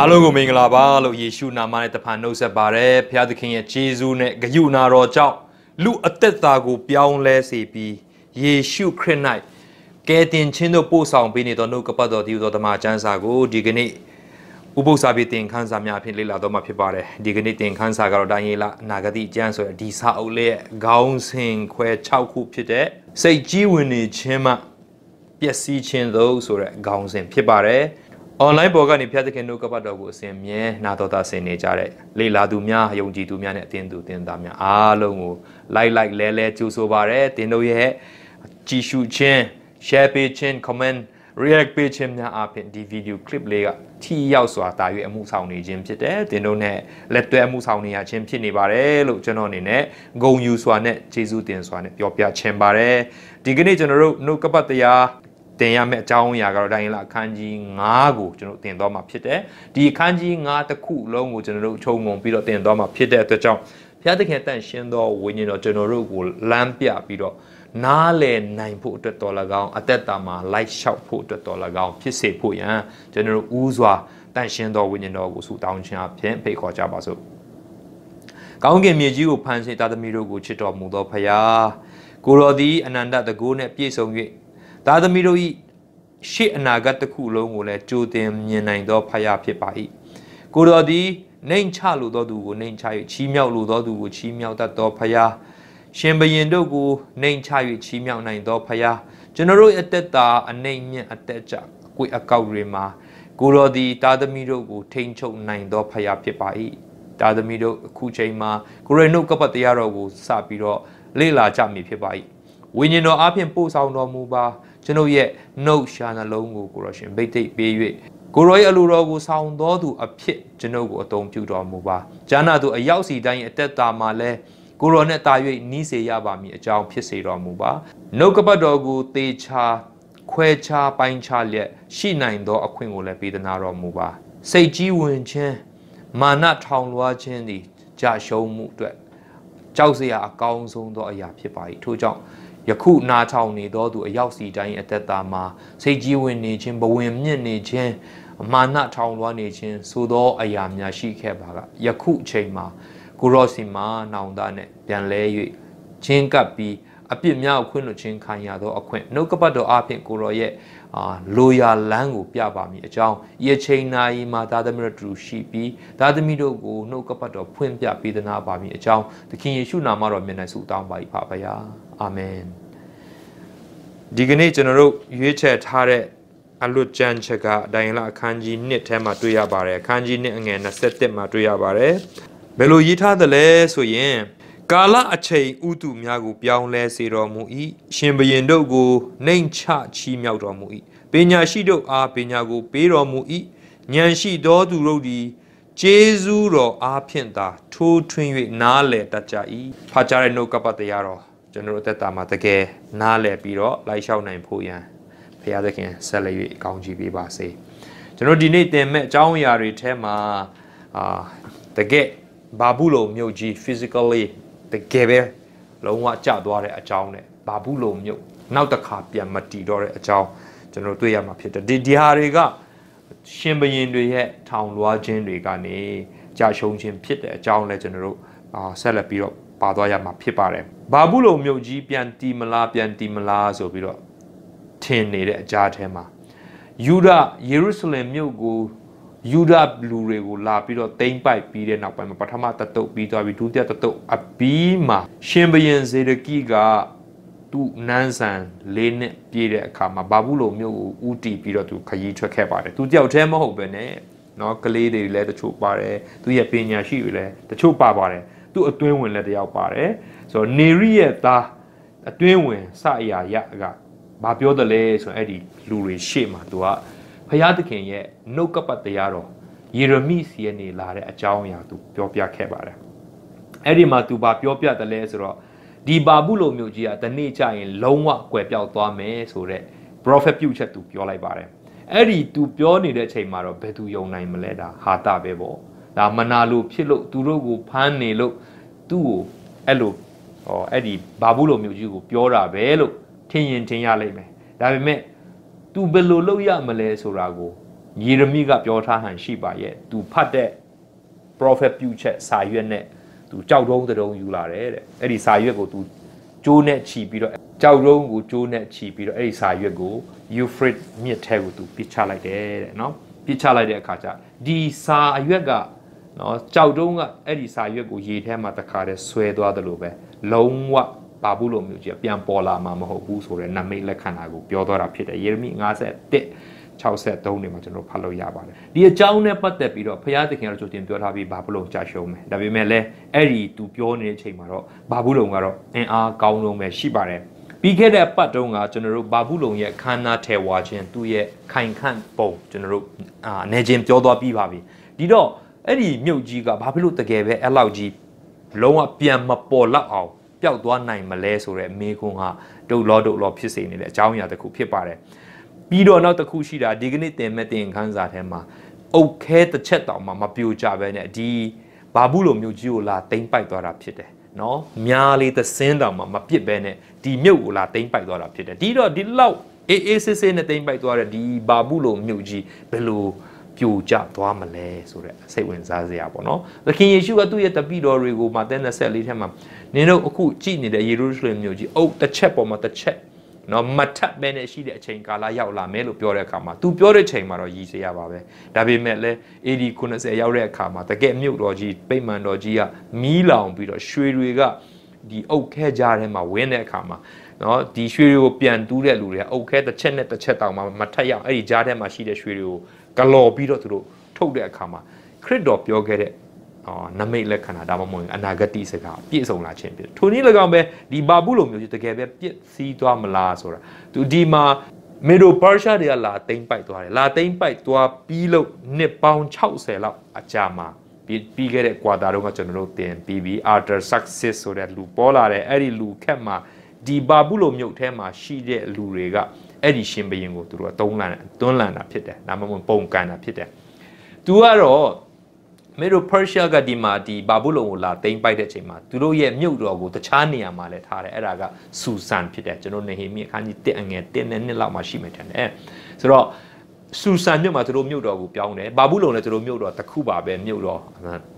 အားလုံးကိုမင်္ဂလာပါလို့ယေရှုနာမနဲ့တဖန်နှုတ်ဆက်ပါတယ်ဖခင်သခင်ရဲ့ဂျေဇုနဲ့ဂရုဏာတော်ကြောင့်လူအသက်တာကိုပြောင်းလဲစေပြီးယေရှုခရစ်၌ကယ်တင်ခြင်းတို့ပို့ဆောင်ပေးနေသောနှုတ်ကပတ်တော်ဒီသောဓမ္မကျမ်းစာကိုဒီကနေ့ဥပုသ္စာပြေသင်ခန်းစာများအဖြစ်လေ့လာတော့မှာဖြစ်ပါတယ်ဒီကနေ့သင်ခန်းစာကတော့ဒိုင်းယေလအနာဂတိကျမ်းဆိုတဲ့ဒီစာအုပ်လေးရဲ့ခေါင်းစဉ်ခွဲ6ခုဖြစ်တဲ့စိတ်ကြီးဝင်နေခြင်းမှပျက်စီးခြင်းသို့ဆိုတဲ့ခေါင်းစဉ်ဖြစ်ပါတယ်။ online ပေါ်ကနေဖျက်သခင်တို့ကပတ်တော်ကိုအစဉ်မြဲနာတော်တာဆင်နေကြတဲ့လေလာသူများယုံကြည်သူများနဲ့အသင်းသူအသင်းသားများအားလုံးကို like like လဲလဲကြိုဆိုပါရစေ။တင်တို့ရဲ့ကြည်ရှုခြင်း share ပေးခြင်း comment react ပေးခြင်းများအပြင်ဒီ video clip လေးကထိရောက်စွာတာ၍အမှုဆောင်နေခြင်းဖြစ်တယ်။တင်တို့နဲ့လက်တွဲအမှုဆောင်နေရခြင်းဖြစ်နေပါတယ်လို့ကျွန်တော်အနေနဲ့ဂုံယူစွာနဲ့ကျေးဇူးတင်စွာနဲ့ပြောပြချင်ပါတယ်။ဒီကနေ့ကျွန်တော်တို့နှုတ်ကပတ်တရား တင်ရမယ့်အကြောင်းအရာကတော့တိုင်းလာအခန်းကြီး9ကိုကျွန်တော်တင်သွားမှာဖြစ်တယ်ဒီအခန်းကြီး9တစ်ခုလုံးကိုကျွန်တော်တို့ခြုံငုံပြီးတော့တင်သွားမှာဖြစ်တဲ့အတွက်ကြောင့်ဘုရားသခင်တန်ရှင်းသောဝိညာဉ်တော်ကျွန်တော်တို့ကိုလမ်းပြပြီးတော့နားလည်နိုင်ဖို့အတွက်တော်၎င်းအသက်တာမှာလိုက်လျှောက်ဖို့အတွက်တော်၎င်းဖြစ်စေဖို့ရန်ကျွန်တော်တို့ဦးစွာတန်ရှင်းသောဝိညာဉ်တော်ကိုဆုတောင်းခြင်းအဖြစ်ဖိတ်ခေါ်ကြပါစို့ကောင်းကင်မြေကြီးကိုဖန်ဆင်းသားသမီးတို့ကိုချစ်တော်မူသောဖရာကိုရောသည်အနန္တတကူနှင့်ပြည့်စုံ၍ သားသမီးတို့၏ရှေ့အနာဂတ်တစ်ခုလုံးကိုလည်းကြိုတင်မြင်နိုင်သောဖယားဖြစ်ပါ၏ကိုတော်သည်နှိမ်ချလိုသောသူကိုနှိမ်ချ၍ချီးမြှောက်လိုသောသူကိုချီးမြှောက်တတ်သောဖယားရှင်ဘရင်တို့ကိုနှိမ်ချ၍ချီးမြှောက်နိုင်သောဖယားကျွန်တော်တို့အသက်တာအနှိမ်မြင့်အသက်ကြအကွေအကောက်တွေမှာကိုတော်သည်သားသမီးတို့ကိုထိန်ချုပ်နိုင်သောဖယားဖြစ်ပါ၏သားသမီးတို့အခုချိန်မှာကိုရနှုတ်ကပတ်တရားတော်ကိုစပြီးတော့လေ့လာကြမည်ဖြစ်ပါ၏ဝိညာဉ်တော်အဖင်ပို့ဆောင်တော်မူပါ ကျွန်ုပ်ရဲ့နှုတ်ရှာနှလုံးကိုကိုရောရှင်ဗိတ်သိက်ပေး၍ကိုရောရဲ့အလိုတော်ကိုဆောင်တော်သူအဖြစ်ကျွန်ုပ်ကိုအသုံးပြုတော်မူပါ။ဂျာနာသူအရောက်စီတိုင်းအသက်တာမှာလဲကိုရောနဲ့တာ၍နီးစေရပါမည်အကြောင်းဖြစ်စေတော်မူပါ။နှုတ်ကပတ်တော်ကိုသေချာခွဲခြားပိုင်းခြားလျက်ရှိနိုင်သောအခွင့်ကိုလည်းပေးသနာတော်မူပါ။စိတ်ကြီးဝင်ခြင်းမာနထောင်လွှားခြင်းသည်ကြာရှုံးမှုအတွက်ကြောက်စရာအကောင်းဆုံးသောအရာဖြစ်ပါ၏ထို့ကြောင့် ယခုနာထောင်နေသောသူအရောက်စီတိုင်းအသက်တာမှာစိတ်ကြီးဝင်နေခြင်းဘဝင်မြင့်နေခြင်းအမာနထောင်လွှားနေခြင်းသို့သောအရာများရှိခဲ့ပါကယခုချိန်မှာကိုရောစီမှာနောင်တနဲ့ပြန်လဲ၍ချင်းကပ်ပြီးအပြစ်များအခွင့်လွှတ်ခြင်းခံရသောအခွင့်နှုတ်ကပတ်တော်အဖင်ကိုရောရဲ့အာလိုရာလန်းကိုပြပါမည်အကြောင်းဤအချိန်နာရီမှာသာသမီတို့တူရှိပြီးသာသမီတို့ကိုနှုတ်ကပတ်တော်ဖွင့်ပြပေးသနာပါမည်အကြောင်းသခင်ယေရှုနာမတော်မြတ်၌ဆုတောင်းပါ၏ဖပါဗျာ အာမင်ဒီကနေ့ကျွန်တော်တို့ရွေးချယ်ထားတဲ့အလွတ်ကျမ်းချက်ကအတိုင်းလအခန်းကြီး1ထဲမှာတွေ့ရပါတယ်အခန်းကြီး1အငယ်27မှာတွေ့ရပါတယ်ဘယ်လိုရေးထားသလဲဆိုရင်ကာလအချိန်ဥတုများကိုပြောင်းလဲစေတော်မူ၏ရှင်ဘရင်တို့ကိုနှိမ်ချချီးမြှောက်တော်မူ၏ပညာရှိတို့အားပညာကိုပေးတော်မူ၏ဉာဏ်ရှိသောသူတို့သည်ကျေးဇူးတော်အားဖြင့်သာထိုးထွင်း၍နားလည်တတ်ကြ၏ဖာကြားတဲ့နှုတ်ကပတ်တရားတော် ကျွန်တော်တို့အသက်တာမှာတကယ်နားလည်ပြီးတော့လိုက်လျှောက်နိုင်ဖို့ရန်ဘုရားသခင်ဆက်လက်၍ကောင်းချီးပေးပါစေကျွန်တော်ဒီနေ့သင်မဲ့အကြောင်းအရာတွေထဲမှာအာတကယ်ဘာဘူးလုံမြို့ကြီး physically တကယ်ပဲလုံးဝကျသွားတဲ့အကြောင်းနဲ့ဘာဘူးလုံမြို့နောက်တစ်ခါပြန်မတည်တော့တဲ့အကြောင်းကျွန်တော်တွေ့ရမှာဖြစ်တယ်ဒီဒီဟာတွေကရှင်ဘရင်တွေရဲ့ထောင်လွှားခြင်းတွေကနေကြာရှုံးခြင်းဖြစ်တဲ့အကြောင်းလဲကျွန်တော်တို့အာဆက်လက်ပြီးတော့ ပါသွားရမှာဖြစ်ပါတယ်ဘာဘူးလုံမြို့ကြီးပြန်တီမလားပြန်တီမလားဆိုပြီးတော့ထင်နေတဲ့အကြားထဲမှာယူဒယေရုရှလင်မြို့ကိုယူဒလူတွေကိုလာပြီးတော့တိမ့်ပိုက်ပြီးတဲ့နောက်ပိုင်းမှာပထမတတုပ်ပြီးသွားပြီးဒုတိယတတုပ်အပြီးမှာရှင်ဘရင်ဇေဒကိကသူနန်းဆန်လေးနှစ်ပြည့်တဲ့အခါမှာဘာဘူးလုံမြို့ကိုဥတီပြီးတော့သူခရီးထွက်ခဲ့ပါတယ်သူတယောက်တည်းမဟုတ်ပဲနဲ့เนาะကလေးတွေလည်းတချို့ပါတယ်သူရဲ့ပညာရှိတွေလည်းတချို့ပါပါတယ် သူအတွင်းဝင်လည်းတယောက်ပါတယ်ဆိုတော့နေရိရဲ့သားအတွင်းဝင်စအရာရကဘာပြောတယ်လဲဆိုရင်အဲ့ဒီလူတွေရှေ့မှာသူကဖျားသခင်ရဲ့နှုတ်ကပတ်တရားတော်ယေရမိစီကနေလာတဲ့အကြောင်းအရာသူပြောပြခဲ့ပါတယ်အဲ့ဒီမှာသူဘာပြောပြတယ်လဲဆိုတော့ဒီဘာဘူးလိုမျိုးကြီးကတနေ့ကျရင်လုံးဝကွယ်ပြောက်သွားမယ်ဆိုတော့ prophet ပြုချက်သူပြောလိုက်ပါတယ်အဲ့ဒီသူပြောနေတဲ့အချိန်မှာတော့ဘယ်သူယုံနိုင်မလဲဒါဟာတာပဲပေါ့ ဒါမနာလို့ဖြစ်လို့သူတို့ကိုဖမ်းနေလို့သူ့ကိုအဲ့လိုဟောအဲ့ဒီဘာဘူးလိုမျိုးကြီးကိုပြောတာပဲလို့ထင်ရင်ထင်ရလိမ့်မယ်ဒါပေမဲ့ तू ဘယ်လိုလုပ်ရမလဲဆိုတာကိုယေရမိကပြောထားဟန်ရှိပါရဲ့သူဖတ်တဲ့ prophet ပြုချက်စာရွက်နဲ့သူကြောက်တုံးတုံးယူလာတယ်တဲ့အဲ့ဒီစာရွက်ကိုသူကျိုးနဲ့ခြီပြီးတော့ကြောက်တုံးကိုကျိုးနဲ့ခြီပြီးတော့အဲ့ဒီစာရွက်ကို Euphrates မြစ်ထဲကိုသူပစ်ချလိုက်တယ်တဲ့နော်ပစ်ချလိုက်တဲ့အခါကျဒီစာရွက်က နော်ကြောက်တုံးကအဲ့ဒီစာရွက်ကိုရေထဲမှာတခါတည်းဆွဲသွားတယ်လို့ပဲလုံးဝဘာဘူးလိုမျိုးကြီးပြန်ပေါ်လာမှာမဟုတ်ဘူးဆိုတဲ့နမိတ်လက္ခဏာကိုပြောသွားတာဖြစ်တယ်ယေရမိ51 63နေမှာကျွန်တော်ဖတ်လို့ရပါတယ်ဒီအကြောင်းနဲ့ပတ်သက်ပြီးတော့ဘုရားသခင်ကကြိုတင်ပြောထားပြီးဘာဘူးလုံကြာရှုံးမယ်ဒါပေမဲ့လည်းအဲ့ဒီသူပြောနေတဲ့အချိန်မှာတော့ဘာဘူးလုံကတော့အင်အားကောင်းလုံးပဲရှိပါတယ်ပြီးခဲ့တဲ့ပတ်တုန်းကကျွန်တော်တို့ဘာဘူးလုံရဲ့ခန္ဓာထဲဝါခြင်းသူ့ရဲ့ခိုင်ခန့်ပုံကျွန်တော်တို့အာအနေချင်းပြောသွားပြီးပါပြီဒီတော့ အဲ့ဒီမြုပ်ကြီးကဘာဖြစ်လို့တကယ်ပဲအဲ့လောက်ကြီးလုံးဝပြန်မပေါ်လောက်အောင်ပျောက်သွားနိုင်မလဲဆိုတဲ့မေခွန်းဟာဒုတ်လောဒုတ်လောဖြစ်စေနေတဲ့အကြောင်းအရာတစ်ခုဖြစ်ပါတယ်ပြီးတော့နောက်တစ်ခုရှိတာဒီကနေ့တင်မဲ့တင်ခန်းစာထဲမှာအုတ်ခဲတစ်ချက်တောင်မှမပြိုကြပဲနဲ့ဒီဘာဘူးလိုမျိုးကြီးကိုလာတိမ့်ပိုက်သွားတာဖြစ်တယ်နော်များလေးသစင်းတောင်မှမပစ်ပဲနဲ့ဒီမြုပ်ကိုလာတိမ့်ပိုက်သွားတာဖြစ်တယ်ဒီတော့ဒီလောက်အေးအေးဆေးဆေးနဲ့တိမ့်ပိုက်သွားတဲ့ဒီဘာဘူးလိုမြုပ်ကြီးဘယ်လို ပြိုကျသွားမလဲဆိုတဲ့စိတ်ဝင်စားစရာပေါ့နော်သခင်ယေရှုကသူ့ရဲ့တပည့်တော်တွေကိုမာသဲ24ထဲမှာနင်တို့အခုကြည်နေတဲ့ယေရုရှလင်မြို့ကြီးအုတ်တစ်ချက်ပေါ်မှာတစ်ချက်နော်မထပ်ပဲနဲ့ရှိတဲ့အချိန်ကာလရောက်လာမယ်လို့ပြောတဲ့အခါမှာ तू ပြောတဲ့ချိန်မှာတော့ရည်စရာပါပဲဒါပေမဲ့လည်း AD 90ရောက်တဲ့အခါမှာတကယ်မြုပ်တော်ကြီးပိတ်မှန်တော်ကြီးကမီးလောင်ပြီးတော့ရွှေတွေကဒီအုတ်ခဲကြားထဲမှာဝင်းတဲ့အခါမှာနော်ဒီရွှေတွေကိုပြန်တူးတဲ့လူတွေကအုတ်ခဲတစ်ချက်နဲ့တစ်ချက်တောင်မှမထက်ရအောင်အဲ့ဒီကြားထဲမှာရှိတဲ့ရွှေတွေကို ကလော်ပြီးတော့သူတို့ထုတ်တဲ့အခါမှာခရစ်တော်ပြောခဲ့တဲ့အော်နမိတ်လက္ခဏာဒါမှမဟုတ်အနာဂတိစကားပြည့်စုံလာခြင်းဖြစ်ထိုနည်း၎င်းပဲဒီဘာဘူးလိုမျိုးကြီးတကယ်ပဲပြည့်စည်သွားမလားဆိုတာသူဒီမှာမီဒိုပါရှာတွေကလာသိမ့်ပိုက်သွားတယ်လာသိမ့်ပိုက်သွားပြီးလို့နှစ်ပေါင်း60လောက်အကြာမှာပြီးပြီးခဲ့တဲ့ကွာတာတော့ကကျွန်တော်တို့တင်ပြီးပြီး Arthur Success ဆိုတဲ့လူပေါ်လာတယ်အဲ့ဒီလူခက်မှာဒီဘာဘူးလိုမြုပ်ထဲမှာရှိတဲ့လူတွေက အဲ့ဒီရှင်ဘရင်ကိုသူတို့ကတုံးလန်တွန်းလန်တာဖြစ်တယ်ဒါမှမဟုတ်ပုံကန်တာဖြစ်တယ်သူကတော့မေရိုပါရှားကဒီမှာဒီဘာဘူးလုံကိုလာတိမ့်ပိုက်တဲ့အချိန်မှာသူတို့ရဲ့မြုပ်တော်ကိုတခြားနေရာမှာလည်းထားတယ်အဲ့ဒါကဆူဆန်ဖြစ်တယ်ကျွန်တော်နေဟေမိအခန်းကြီး1အငယ်1နဲ့2လောက်မှာရှိမှထင်တယ်ဆိုတော့ဆူဆန်မြုပ်မှာသူတို့မြုပ်တော်ကိုပြောင်းတယ်ဘာဘူးလုံလည်းသူတို့မြုပ်တော်တစ်ခုပါပဲမြုပ်တော်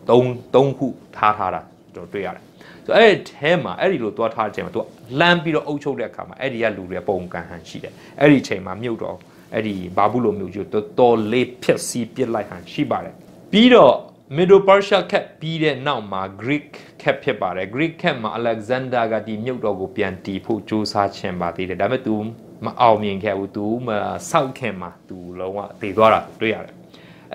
3 3ခုထားထားတာကျွန်တော်တွေ့ရတယ် ဆိုအဲ့ဒီထဲမှာအဲ့ဒီလိုသွားထားတဲ့အချိန်မှာသူကလမ်းပြီးတော့အုပ်ချုပ်တဲ့အခါမှာအဲ့ဒီကလူတွေပုံကန်ဟန်ရှိတယ်အဲ့ဒီအချိန်မှာမြုပ်တော်အဲ့ဒီဘာဘူးလုံမြုပ်ကြီးတော်တော်လေးဖြက်စီးပစ်လိုက်ဟန်ရှိပါတယ်ပြီးတော့ Middle Persia ခက်ပြီးတဲ့နောက်မှာ Greek ခက်ဖြစ်ပါတယ် Greek ခက်မှာ Alexander ကဒီမြုပ်တော်ကိုပြန်တီးဖို့ကြိုးစားခြင်းပါသေးတယ်ဒါပေမဲ့ तू မအောင်မြင်ခဲ့ဘူး तू မဆောက်ခင်မှာ तू လုံးဝတည်သွားတာတွေ့ရတယ်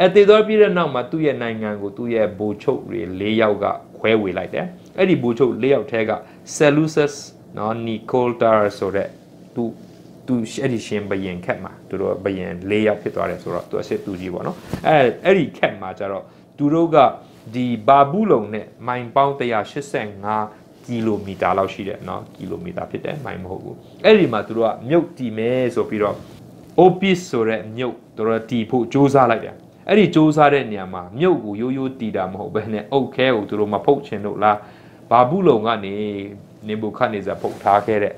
အဲတည်သွားပြီးတဲ့နောက်မှာသူ့ရဲ့နိုင်ငံကိုသူ့ရဲ့ဗိုလ်ချုပ်တွေ၄ယောက်ကခွဲဝေလိုက်တယ် အဲ့ဒီဗိုလ်ချုပ်၄ယောက်ထဲက Seleucus နော် Nicotar ဆိုတဲ့သူသူအဲ့ဒီရှင်ဘယင်ခက်မှာသူတို့ဘယင်၄ယောက်ဖြစ်သွားတယ်ဆိုတော့သူအစ်စ်သူကြီးပေါ့နော်အဲအဲ့ဒီခက်မှာကျတော့သူတို့ကဒီဘာဘူးလုံနဲ့မိုင်ပေါင်း185ကီလိုမီတာလောက်ရှိတယ်เนาะကီလိုမီတာဖြစ်တယ်မိုင်မဟုတ်ဘူးအဲ့ဒီမှာသူတို့ကမြုပ်တီမဲဆိုပြီးတော့ opis ဆိုတဲ့မြုပ်သူတို့တီဖို့စူးစမ်းလိုက်တယ်အဲ့ဒီစူးစမ်းတဲ့နေရာမှာမြုပ်ကိုရိုးရိုးတီတာမဟုတ်ဘဲနဲ့အုတ်ခဲကိုသူတို့မဖုတ်ချင်လို့လား ဘာဘူးလုံကနေနေဘူခတ်နေစားဖုတ်ထားခဲ့တဲ့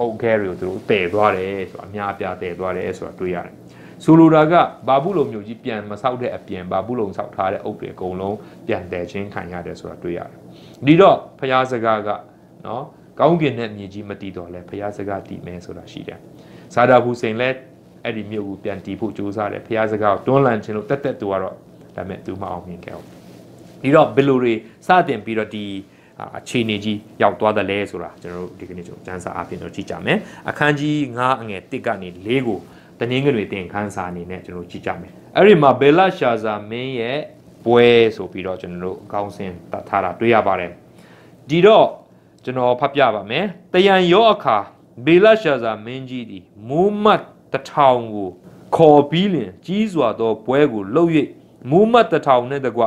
အုတ်ခဲတွေကိုသူတို့တည်သွားတယ်ဆိုတာအများအပြားတည်သွားတယ်ဆိုတာတွေ့ရတယ်ဆိုလိုတာကဘာဘူးလုံမျိုးကြီးပြန်မဆောက်တဲ့အပြင်ဘာဘူးလုံဆောက်ထားတဲ့အုပ်တွေအကုန်လုံးပြန်တည်ချင်းခံရတယ်ဆိုတာတွေ့ရတယ်ဒီတော့ဖျားစကားကနော်ကောင်းကင်နဲ့မြေကြီးမတည်တော့လဲဖျားစကားတည်မယ်ဆိုတာရှိတယ်ဇာဒါဟူစိန်လဲအဲ့ဒီမြို့ကိုပြန်တည်ဖို့ကြိုးစားတယ်ဖျားစကားကိုတွန်းလှန်ခြင်းလို့တက်တက်သူကတော့ဒါပေမဲ့သူမအောင်မြင်ခဲ့ဘူးဒီတော့ဘယ်လိုတွေစတင်ပြီးတော့ဒီ အခြေအနေကြီးရောက်သွားတယ်လဲဆိုတာကျွန်တော်တို့ဒီကနေ့ကျွန်တော်စမ်းစာအပြင်တော့ကြည့်ကြမယ်အခန်းကြီး9အငယ်1ကနေ4ကိုတနင်္ဂနွေတင်ခန်းစာအနေနဲ့ကျွန်တော်ကြည့်ကြမယ်အဲ့ဒီမှာဘေလရှာဇာမင်းရဲ့ပွဲဆိုပြီးတော့ကျွန်တော်တို့အကောင်းစင်တတ်ထားတာတွေ့ရပါတယ်ဒီတော့ကျွန်တော်ဖတ်ပြပါမယ်တယံရောအခါဘေလရှာဇာမင်းကြီးသည်မိုးမတ်တထောင်ကိုခေါ်ပြီးလင်ကြီးစွာသောပွဲကိုလှုပ်၍မိုးမတ်တထောင်နဲ့တကွ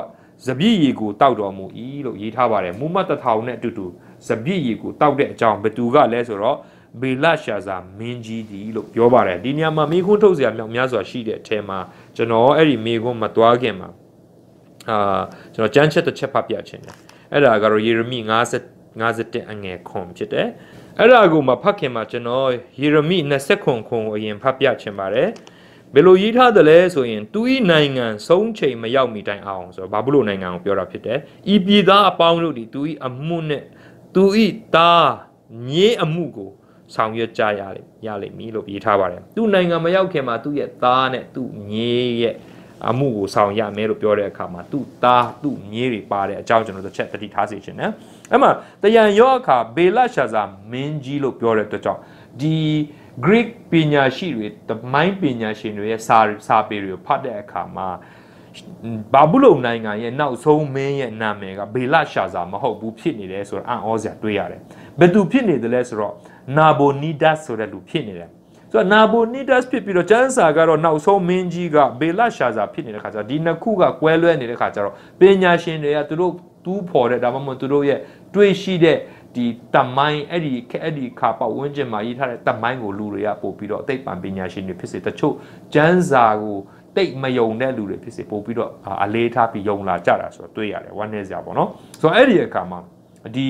ဇပြည့်ရီကိုတောက်တော်မူ၏လို့ရေးထားပါတယ်မိုးမတ်တထောင်နဲ့အတူတူဇပြည့်ရီကိုတောက်တဲ့အကြောင်းဘသူကလဲဆိုတော့ဘေလရှာဇာမင်းကြီးဒီလို့ပြောပါတယ်ဒီနေရာမှာမိခွန်းထုတ်စရာမြောက်များစွာရှိတဲ့အထဲမှာကျွန်တော်အဲ့ဒီမိခွန်းမသွားခင်မှာအာကျွန်တော်ကြမ်းချက်တစ်ချက်ဖတ်ပြချင်တယ်အဲ့ဒါကတော့ယေရမိ50 51အငယ်ခွန်ဖြစ်တယ်အဲ့ဒါကိုမဖတ်ခင်မှာကျွန်တော်ယေရမိ20ခွန်ခွန်ကိုအရင်ဖတ်ပြချင်ပါတယ် ဘယ်လိုရေးထားသလဲဆိုရင်သူ၏နိုင်ငံဆုံးချိန်မရောက်မီတိုင်အောင်ဆိုတော့ဘာဘူးလို့နိုင်ငံကိုပြောတာဖြစ်တယ်ဤပြည်သားအပေါင်းတို့ဒီသူ၏အမှုနဲ့သူ၏သားမြေးအမှုကိုဆောင်ရွက်ကြရလိမ့်ရလိမ့်မည်လို့ရေးထားပါတယ်သူနိုင်ငံမရောက်ခင်မှာသူ့ရဲ့သားနဲ့သူ့မြေးရဲ့အမှုကိုဆောင်ရမယ်လို့ပြောတဲ့အခါမှာသူ့သားသူ့မြေးတွေပါတဲ့အကြောင်းကျွန်တော်တို့တစ်ချက်တတိထားစေချင်တယ်အဲ့မှာတယံရောအခါဘေလရှာဇာမင်းကြီးလို့ပြောတဲ့အတွက်ကြောင့်ဒီ Greek ပညာရှိတွေတမိုင်းပညာရှင်တွေရဲ့စာစာပေတွေကိုဖတ်တဲ့အခါမှာဘာဘူးလုံနိုင်ငံရဲ့နောက်ဆုံးမင်းရဲ့နာမည်ကဘေလရှာဇာမဟုတ်ဘူးဖြစ်နေတယ်ဆိုတော့အံ့ဩစရာတွေ့ရတယ်။ဘယ်သူဖြစ်နေတယ်လဲဆိုတော့နာဘိုနီဒတ်ဆိုတဲ့လူဖြစ်နေတယ်။ဆိုတော့နာဘိုနီဒတ်ဖြစ်ပြီးတော့ကျမ်းစာကတော့နောက်ဆုံးမင်းကြီးကဘေလရှာဇာဖြစ်နေတဲ့ခါကျတော့ဒီနှစ်ခုကကွဲလွဲနေတဲ့ခါကျတော့ပညာရှင်တွေကသူတို့တူးဖော်တဲ့ဒါမှမဟုတ်သူတို့ရဲ့တွေးရှိတဲ့ ဒီတမိုင်းအဲ့ဒီအဲ့ဒီခါပတ်ဝန်းကျင်မှာရေးထားတဲ့တမိုင်းကိုလူတွေကပို့ပြီးတော့အသိပံပညာရှင်တွေဖြစ်စေတချို့ကျမ်းစာကိုတိတ်မယုံတဲ့လူတွေဖြစ်စေပို့ပြီးတော့အလေးထားပြီးယုံလာကြတာဆိုတော့တွေ့ရတယ်ဝမ်းနည်းစရာပေါ့နော်ဆိုတော့အဲ့ဒီအခါမှာဒီ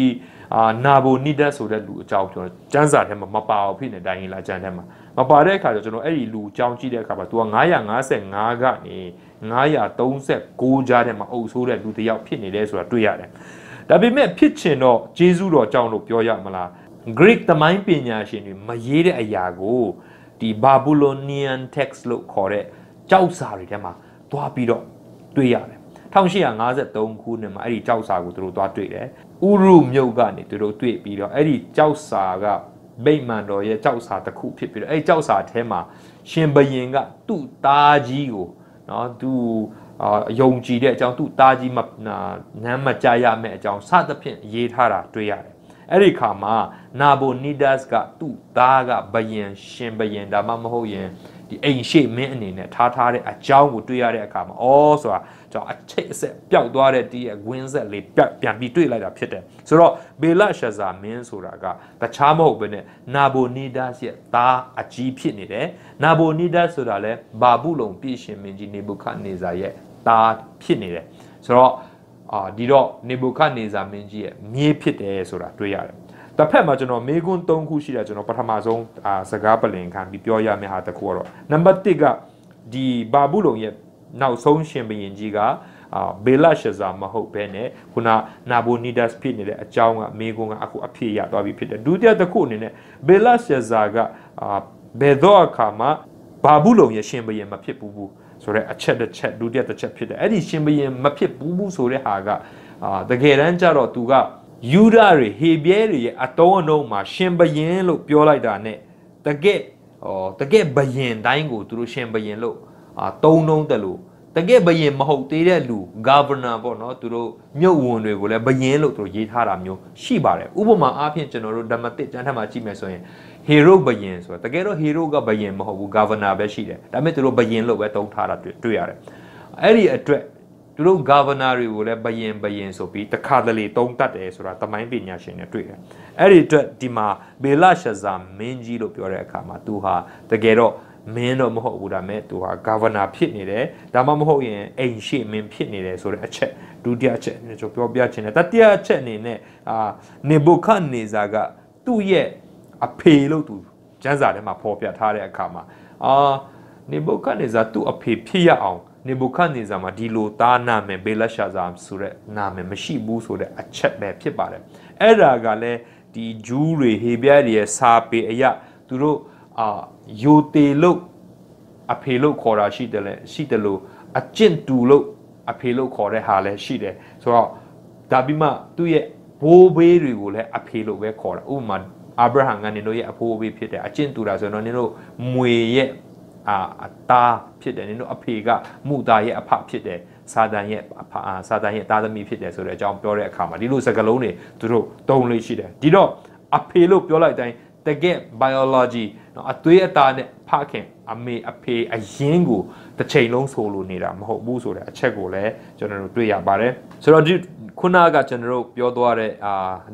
အာနာဘိုနီဒတ်ဆိုတဲ့လူအကြောင်းကျွန်တော်ကျမ်းစာထဲမှာမပါဘူးဖြစ်နေတိုင်းရင်လာကျမ်းထဲမှာမပါတဲ့အခါကျကျွန်တော်အဲ့ဒီလူအကြောင်းကြည့်တဲ့အခါမှာ तू က955ကနေ936ကြားထဲမှာအုပ်ဆိုးတဲ့လူတစ်ယောက်ဖြစ်နေတယ်ဆိုတာတွေ့ရတယ် ဒါပေမဲ့ဖြစ်ချင်တော့ဂျေဇုတော်ကြောင့်လို့ပြောရမလား Greek သမိုင်းပညာရှင်တွေမရေးတဲ့အရာကိုဒီ Babylonian text လို့ခေါ်တဲ့ကြောက်စာတွေထဲမှာသွားပြီးတော့တွေ့ရတယ်1853ခုနှစ်မှာအဲ့ဒီကြောက်စာကိုသူတို့သွားတွေ့တယ်ဥရုမြုပ်ကနေသူတို့တွေ့ပြီးတော့အဲ့ဒီကြောက်စာကဗိမာန်တော်ရဲ့ကြောက်စာတစ်ခုဖြစ်ပြီးတော့အဲ့ဒီကြောက်စာထဲမှာရှင်ဘယင်ကသူ့သားကြီးကိုနော်သူ အာယုံကြည်တဲ့အကြောင်းသူ့သားကြီးမနမ်းမကြရမယ့်အကြောင်းစသဖြင့်ရေးထားတာတွေ့ရတယ်အဲ့ဒီခါမှာနာဘိုနီဒတ်ကသူ့သားကဘယင်ရှင်ဘယင်ဒါမှမဟုတ်ရင်ဒီအိမ်ရှိမင်းအနေနဲ့ထားထားတဲ့အကြောင်းကိုတွေ့ရတဲ့အခါမှာအော်ဆိုတာကျွန်တော်အချိတ်အဆက်ပျောက်သွားတဲ့တီးရဲ့ဝင်းဆက်လေးပြန်ပြီးတွေ့လိုက်တာဖြစ်တယ်ဆိုတော့ဘေလရှာဇာမင်းဆိုတာကတခြားမဟုတ်ဘဲနဲ့နာဘိုနီဒတ်ရဲ့သားအကြီးဖြစ်နေတယ်နာဘိုနီဒတ်ဆိုတာလဲဘာဘူးလုံပြည်ရှင်မင်းကြီးနေဘုခဒ်နေဇာရဲ့ သားဖြစ်နေတယ်ဆိုတော့အာဒီတော့နေဘုခဒ်နေဇာမင်းကြီးရဲ့မြေးဖြစ်တယ်ဆိုတာတွေ့ရတယ်တစ်ဖက်မှာကျွန်တော်မေကွန်း၃ခုရှိတာကျွန်တော်ပထမဆုံးအာစကားပလင်ခံပြီးပြောရမယ့်ဟာတစ်ခုကတော့နံပါတ်1ကဒီဘာဘူးလုံရဲ့နောက်ဆုံးရှင်ဘရင်ကြီးကအာဘေလရှဇာမဟုတ်ဘဲနဲ့ခုနနာဘိုနီဒတ်ဖြစ်နေတဲ့အကြောင်းကမေကွန်းကအခုအဖြစ်ရသွားပြီဖြစ်တယ်ဒုတိယတစ်ခုအနေနဲ့ဘေလရှဇာကအာဘယ်တော့အခါမှာဘာဘူးလုံရဲ့ရှင်ဘရင်မဖြစ်ဘူးဘူး ဆိုတော့အချက်တစ်ချက်ဒုတိယတစ်ချက်ဖြစ်တယ်အဲ့ဒီရှင်ဘရင်မဖြစ်ဘူးဘူးဆိုတဲ့ဟာကအာတကယ်တမ်းကျတော့သူကယူဒတွေဟေဘရဲတွေရဲ့အတုံးအနှုံးမှာရှင်ဘရင်လို့ပြောလိုက်တာ ਨੇ တကယ်ဩတကယ်ဘရင်တိုင်းကိုသူတို့ရှင်ဘရင်လို့အာတုံးတုံးတယ်လို့တကယ်ဘရင်မဟုတ်သေးတဲ့လူ governor ပေါ့နော်သူတို့မြို့ဝန်တွေကိုလည်းဘရင်လို့သူတို့ရေးထားတာမျိုးရှိပါတယ်ဥပမာအားဖြင့်ကျွန်တော်တို့ဓမ္မတစ်ကျမ်းထက်မှာကြည့်မယ်ဆိုရင် hero ဘရင်ဆိုတာတကယ်တော့ hero ကဘရင်မဟုတ်ဘူး governor ပဲရှိတယ်ဒါပေမဲ့သူတို့ဘရင်လို့ပဲတုံးထားတာတွေ့ရတယ်အဲ့ဒီအတွက်သူတို့ governor တွေကိုလည်းဘယင်ဘယင်ဆိုပြီးတခါတလေတုံးတတ်တယ်ဆိုတာတမိုင်းပညာရှင်တွေတွေ့တယ်အဲ့ဒီအတွက်ဒီမှာဘေလရှာဇာမင်းကြီးလို့ပြောတဲ့အခါမှာသူဟာတကယ်တော့မင်းတော့မဟုတ်ဘူးဒါမဲ့သူဟာ governor ဖြစ်နေတယ်ဒါမှမဟုတ်ရင်အိမ်ရှိမင်းဖြစ်နေတယ်ဆိုတဲ့အချက်ဒုတိယအချက်ကျွန်တော်ပြောပြချင်တယ်တတိယအချက်အနေနဲ့အာနေဘုခနေဇာကသူ့ရဲ့ အဖေလို့သူကျမ်းစာထဲမှာဖော်ပြထားတဲ့အခါမှာအာနေဘုခနေဇာသူ့အဖေဖြစ်ရအောင်နေဘုခတ်နေဇာမှာဒီလိုသားနာမည်ဘေလရှာဇာဆိုတဲ့နာမည်မရှိဘူးဆိုတဲ့အချက်ပဲဖြစ်ပါတယ်အဲ့ဒါကလည်းဒီဂျူးတွေဟေဘရဲတွေရဲ့စာပေအရာသူတို့အာယိုတေလို့အဖေလို့ခေါ်တာရှိတယ်လေရှိတယ်လို့အကျင့်တူလို့အဖေလို့ခေါ်တဲ့ဟာလည်းရှိတယ်ဆိုတော့ဒါပြီးမှသူ့ရဲ့ဘိုးဘေးတွေကိုလည်းအဖေလို့ပဲခေါ်တာဥပမာ အာဗြဟံကနင်တို့ရဲ့အဖိုးအဘေးဖြစ်တယ်အကျင့်တူတာဆိုတော့နင်တို့မွေရဲ့အာအသားဖြစ်တယ်နင်တို့အဖေကမူသားရဲ့အဖဖြစ်တယ်စာတန်ရဲ့အဖအာစာတန်ရဲ့သားသမီးဖြစ်တယ်ဆိုတဲ့အကြောင်းပြောတဲ့အခါမှာဒီလိုစကားလုံးတွေသူတို့သုံးလို့ရှိတယ်ဒီတော့အဖေလို့ပြောလိုက်တိုင်းတကယ် biology နော်အသွေးအသားနဲ့ဖခင်အမေအဖေအရင်ကိုတစ်ချိန်လုံးဆိုလိုနေတာမဟုတ်ဘူးဆိုတဲ့အချက်ကိုလည်းကျွန်တော်တို့တွေ့ရပါတယ်ဆိုတော့ဒီ ခုနကကျွန်တော်တို့ပြောသွားတဲ့အာ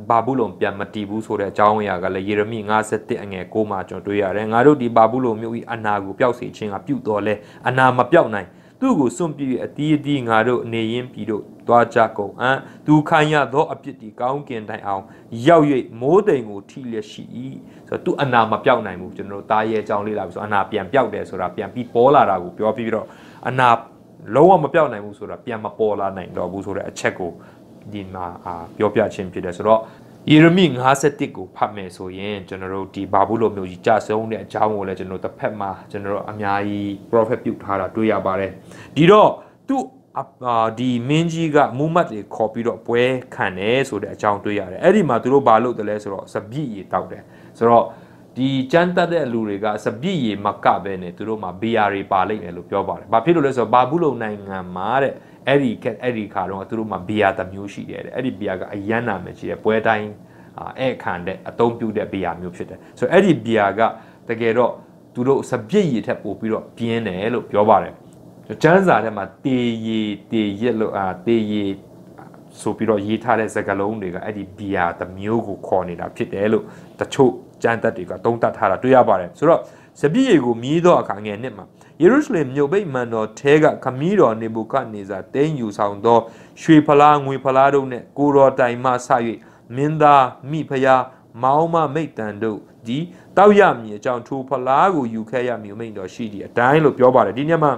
ဘာဘူးလုံပြန်မတီးဘူးဆိုတဲ့အကြောင်းအရာကလည်းယေရမိ51အငယ်6မှာကျွန်တော်တွေ့ရတယ်ငါတို့ဒီဘာဘူးလုံမြို့ဤအနာကိုပျောက်စေခြင်းကပြုတ်တော်လဲအနာမပျောက်နိုင်သူသူ့ကိုစွန့်ပြည့်အတီးအတီးငါတို့အနေရင်းပြည်တို့သွားကြကုန်အံသူခံရသောအပြစ်ဒီကောင်းကင်တိုင်အောင်ရောက်၍မိုးတိမ်ကိုထိလျက်ရှိ၏ဆိုတော့သူအနာမပြောက်နိုင်ဘူးကျွန်တော်တို့တားရဲအကြောင်းလေးလာပြီဆိုအနာပြန်ပြောက်တယ်ဆိုတာပြန်ပြီးပေါ်လာတာကိုပြောပြီးတော့အနာလုံးဝမပြောက်နိုင်ဘူးဆိုတာပြန်မပေါ်လာနိုင်တော့ဘူးဆိုတဲ့အချက်ကို ဒီမှာပြောပြခြင်းဖြစ်တယ်ဆိုတော့ယေရမိ51ကိုဖတ်မယ်ဆိုရင်ကျွန်တော်တို့ဒီဘာဘူးလိုမျိုးကြီးကြဆုံးတဲ့အကြောင်းကိုလည်းကျွန်တော်တစ်ဖက်မှာကျွန်တော်တို့အများကြီး prophet ပြုတ်ထားတာတွေ့ရပါတယ်ဒီတော့သူ့အာဒီမင်းကြီးကမူမတ်တွေခေါ်ပြီးတော့ပွဲခံတယ်ဆိုတဲ့အကြောင်းတွေ့ရတယ်အဲ့ဒီမှာသူတို့ဘာလုပ်တယ်လဲဆိုတော့စပြည့်ရီတောက်တယ်ဆိုတော့ဒီကြမ်းတက်တဲ့လူတွေကစပြည့်ရီမကပဲနဲ့သူတို့မှာ BR တွေပါလိမ့်မယ်လို့ပြောပါတယ်ဘာဖြစ်လို့လဲဆိုတော့ဘာဘူးလုံနိုင်ငံမှာတဲ့ အဲ့ဒီအဲ့ဒီခါတော့သူတို့မှာ BR တစ်မျိုးရှိတယ်တဲ့အဲ့ဒီ BR ကအရန်နာမယ်ရှိတယ်ပွဲတိုင်းအဲ့ခံတဲ့အသုံးပြုတဲ့ BR မျိုးဖြစ်တယ်ဆိုတော့အဲ့ဒီ BR ကတကယ်တော့သူတို့စပြည့်ရီထက်ပိုပြီးတော့ပြင်းတယ်လို့ပြောပါတယ်ကျမ်းစာထဲမှာတေရီတေရက်လို့အာတေရီဆိုပြီးတော့ရေးထားတဲ့စကားလုံးတွေကအဲ့ဒီဘီယာတစ်မျိုးကိုခေါ်နေတာဖြစ်တယ်လို့တချို့ကျမ်းသက်တွေကသုံးသပ်ထားတာတွေ့ရပါတယ်ဆိုတော့စပြည့်ရီကိုမြည်သောအခါငယ်နှစ်မှာ ယေရုရှလင်မြို့ဗိမာန်တော်ထဲကခမီးတော်နေဘုခတ်နေဇာတင်းယူဆောင်သောရွှေဖလားငွေဖလားတို့နှင့်ကိုတော်တိုင်မှဆ၍မင်းသားမိဖုရားမောင်းမမိတ်တန်တို့ဒီတောက်ရမည်အကြောင်းထိုဖလားကိုယူခဲ့ရမည်မိတ်တော်ရှိသည့်အတိုင်းလို့ပြောပါတယ်ဒီညမှာ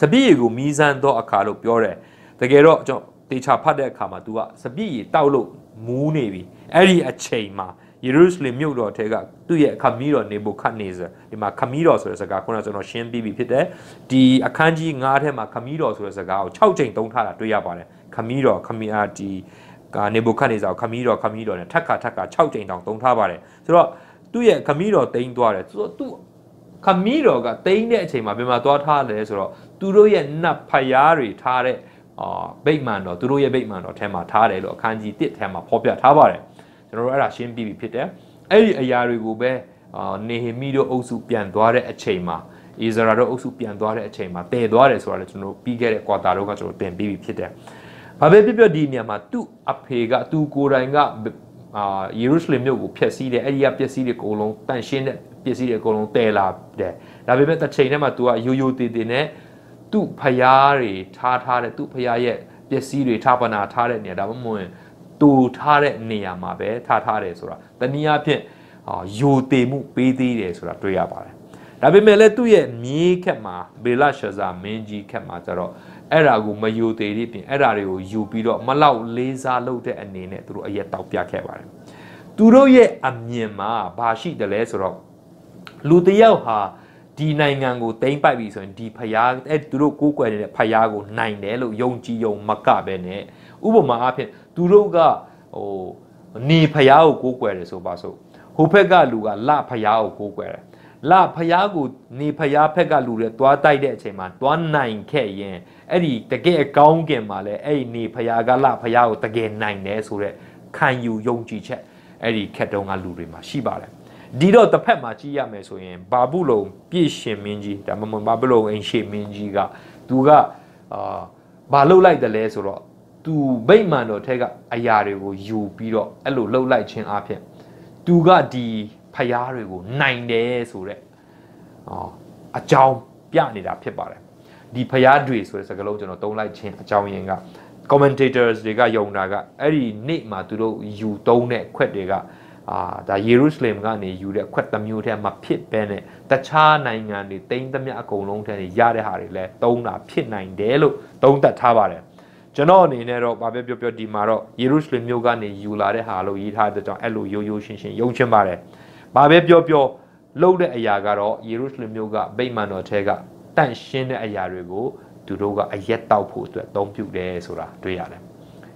စပြည့်ရီကိုမီးစမ်းသောအခါလို့ပြောတယ်တကယ်တော့ကျွန်တော်တေချာဖတ်တဲ့အခါမှာ तू ကစပြည့်ရီတောက်လို့မူးနေပြီအဲ့ဒီအချိန်မှာ ယေရုရှလင်မြို့တော်ထဲကသူ့ရဲ့ခမီးတော်နေဘုခတ်နေဇာဒီမှာခမီးတော်ဆိုတဲ့စကားခုနကကျွန်တော်ရှင်းပြီးပြီဖြစ်တယ်ဒီအခန်းကြီး9ထဲမှာခမီးတော်ဆိုတဲ့စကားကို6ချိန်သုံးထားတာတွေ့ရပါတယ်ခမီးတော်ခမီးအာဒီကနေဘုခတ်နေဇာကိုခမီးတော်ခမီးတော်နဲ့ထက်ခါထက်ခါ6ချိန်တောင်သုံးထားပါတယ်ဆိုတော့သူ့ရဲ့ခမီးတော်တိန်းသွားတယ်သူသူခမီးတော်ကတိန်းတဲ့အချိန်မှာဘယ်မှာသွားထားလဲဆိုတော့သူတို့ရဲ့နတ်ဖျားတွေထားတဲ့အာဗိတ်မှန်တော်သူတို့ရဲ့ဗိတ်မှန်တော်ထဲမှာထားတယ်လို့အခန်းကြီး1ထဲမှာဖော်ပြထားပါတယ် ကျွန်တော်တို့အဲ့ဒါရှင်းပြီးပြီဖြစ်တယ်အဲ့ဒီအရာတွေကိုပဲအာနေဟေမိတို့အုပ်စုပြန်သွားတဲ့အချိန်မှာဣဇရာတို့အုပ်စုပြန်သွားတဲ့အချိန်မှာတည်သွားတယ်ဆိုတာလည်းကျွန်တော်တို့ပြီးခဲ့တဲ့ကွာတာတော့ကကျွန်တော်တင်ပြီးပြီဖြစ်တယ်ဘာပဲဖြစ်ဖြစ်ဒီနေရာမှာသူ့အဖေကသူကိုယ်တိုင်ကအာယေရုရှလင်မြို့ကိုဖျက်ဆီးတယ်အဲ့ဒီကပစ္စည်းတွေအကုန်လုံးတန့်ရှင်းတဲ့ပစ္စည်းတွေအကုန်လုံးတည်လာတယ်ဒါပေမဲ့တစ်ချိန်တည်းမှာ तू ကရိုးရိုးတည်တည်နဲ့သူ့ဖျားတွေထားထားတဲ့သူ့ဖျားရဲ့ပစ္စည်းတွေထားပနာထားတဲ့နေရာဒါမှမဟုတ် တူထားတဲ့နေရာမှာပဲထားထားတယ်ဆိုတာတနည်းအားဖြင့်ယိုတေမှုပေးသေးတယ်ဆိုတာတွေ့ရပါတယ်ဒါပေမဲ့လည်းသူ့ရဲ့မြေးခက်မှာဘေလရှာဇာမင်းကြီးခက်မှာကျတော့အဲ့ဓာကိုမယိုသေးတဲ့ပြင်အဲ့ဓာတွေကိုယူပြီးတော့မလောက်လေးစားလုပ်တဲ့အနေနဲ့သူတို့အရက်တောက်ပြခဲ့ပါတယ်သူတို့ရဲ့အမြင်မှာဘာရှိတယ်လဲဆိုတော့လူတယောက်ဟာဒီနိုင်ငံကိုတိမ့်ပိုက်ပြီဆိုရင်ဒီဖျားအဲသူတို့ကိုးကွယ်နေတဲ့ဖျားကိုနိုင်တယ်လို့ယုံကြည်ယုံမကပဲနဲ့ဥပမာအားဖြင့် သူတို့ကဟိုနေဖျားကိုကိုးကွယ်တယ်ဆိုပါစို့ဟိုဘက်ကလူကလဖျားကိုကိုးကွယ်တယ်လဖျားကိုနေဖျားဖက်ကလူတွေသွားတိုက်တဲ့အချိန်မှာသွားနိုင်ခဲ့ရင်အဲ့ဒီတကယ်အကောင်းကင်မှာလဲအဲ့ဒီနေဖျားကလဖျားကိုတကယ်နိုင်တယ်ဆိုတော့ခံယူယုံကြည်ချက်အဲ့ဒီခက်တုံးကလူတွေမှာရှိပါတယ်ဒီတော့တစ်ဖက်မှာကြည့်ရမယ်ဆိုရင်ဘာဘူးလုံပြည့်ရှင်မင်းကြီးဒါမှမဟုတ်ဘာဘူးလုံအင်ရှေမင်းကြီးကသူကအာဘာလှုပ်လိုက်တယ်လဲဆိုတော့ သူဗိမာန်တော်ထဲကအရာတွေကိုယူပြီးတော့အဲ့လိုလှုပ်လိုက်ခြင်းအပြင်သူကဒီဖျားတွေကိုနိုင်တယ်ဆိုတော့အော်အကြောင်းပြနေတာဖြစ်ပါတယ်ဒီဖျားတွေဆိုတဲ့စကားလုံးကျွန်တော်သုံးလိုက်ခြင်းအကြောင်းရင်းက commentators တွေကယုံတာကအဲ့ဒီနေ့မှာသူတို့ယူသုံးတဲ့ခွက်တွေကအာဒါယေရုရှလင်ကနေယူတဲ့ခွက်တစ်မျိုးတည်းမှာဖြစ်ပဲနဲ့တခြားနိုင်ငံတွေတိမ့်သမျှအကုန်လုံးထဲရတဲ့ဟာတွေလည်းသုံးတာဖြစ်နိုင်တယ်လို့သုံးသပ်ထားပါတယ် ကျွန်တော်အနေနဲ့တော့ဗာပဲပြောပြောဒီမှာတော့ယေရုရှလင်မြို့ကနေယူလာတဲ့ဟာလို့ရေးထားတဲ့ကြောင့်အဲ့လိုရိုးရိုးရှင်းရှင်းယုံချင်ပါတယ်ဗာပဲပြောပြောလှုပ်တဲ့အရာကတော့ယေရုရှလင်မြို့ကဗိမာန်တော်ထဲကတန့်ရှင်းတဲ့အရာတွေကိုသူတို့ကအရက်တောက်ဖို့အတွက်အသုံးပြုတယ်ဆိုတာတွေ့ရတယ်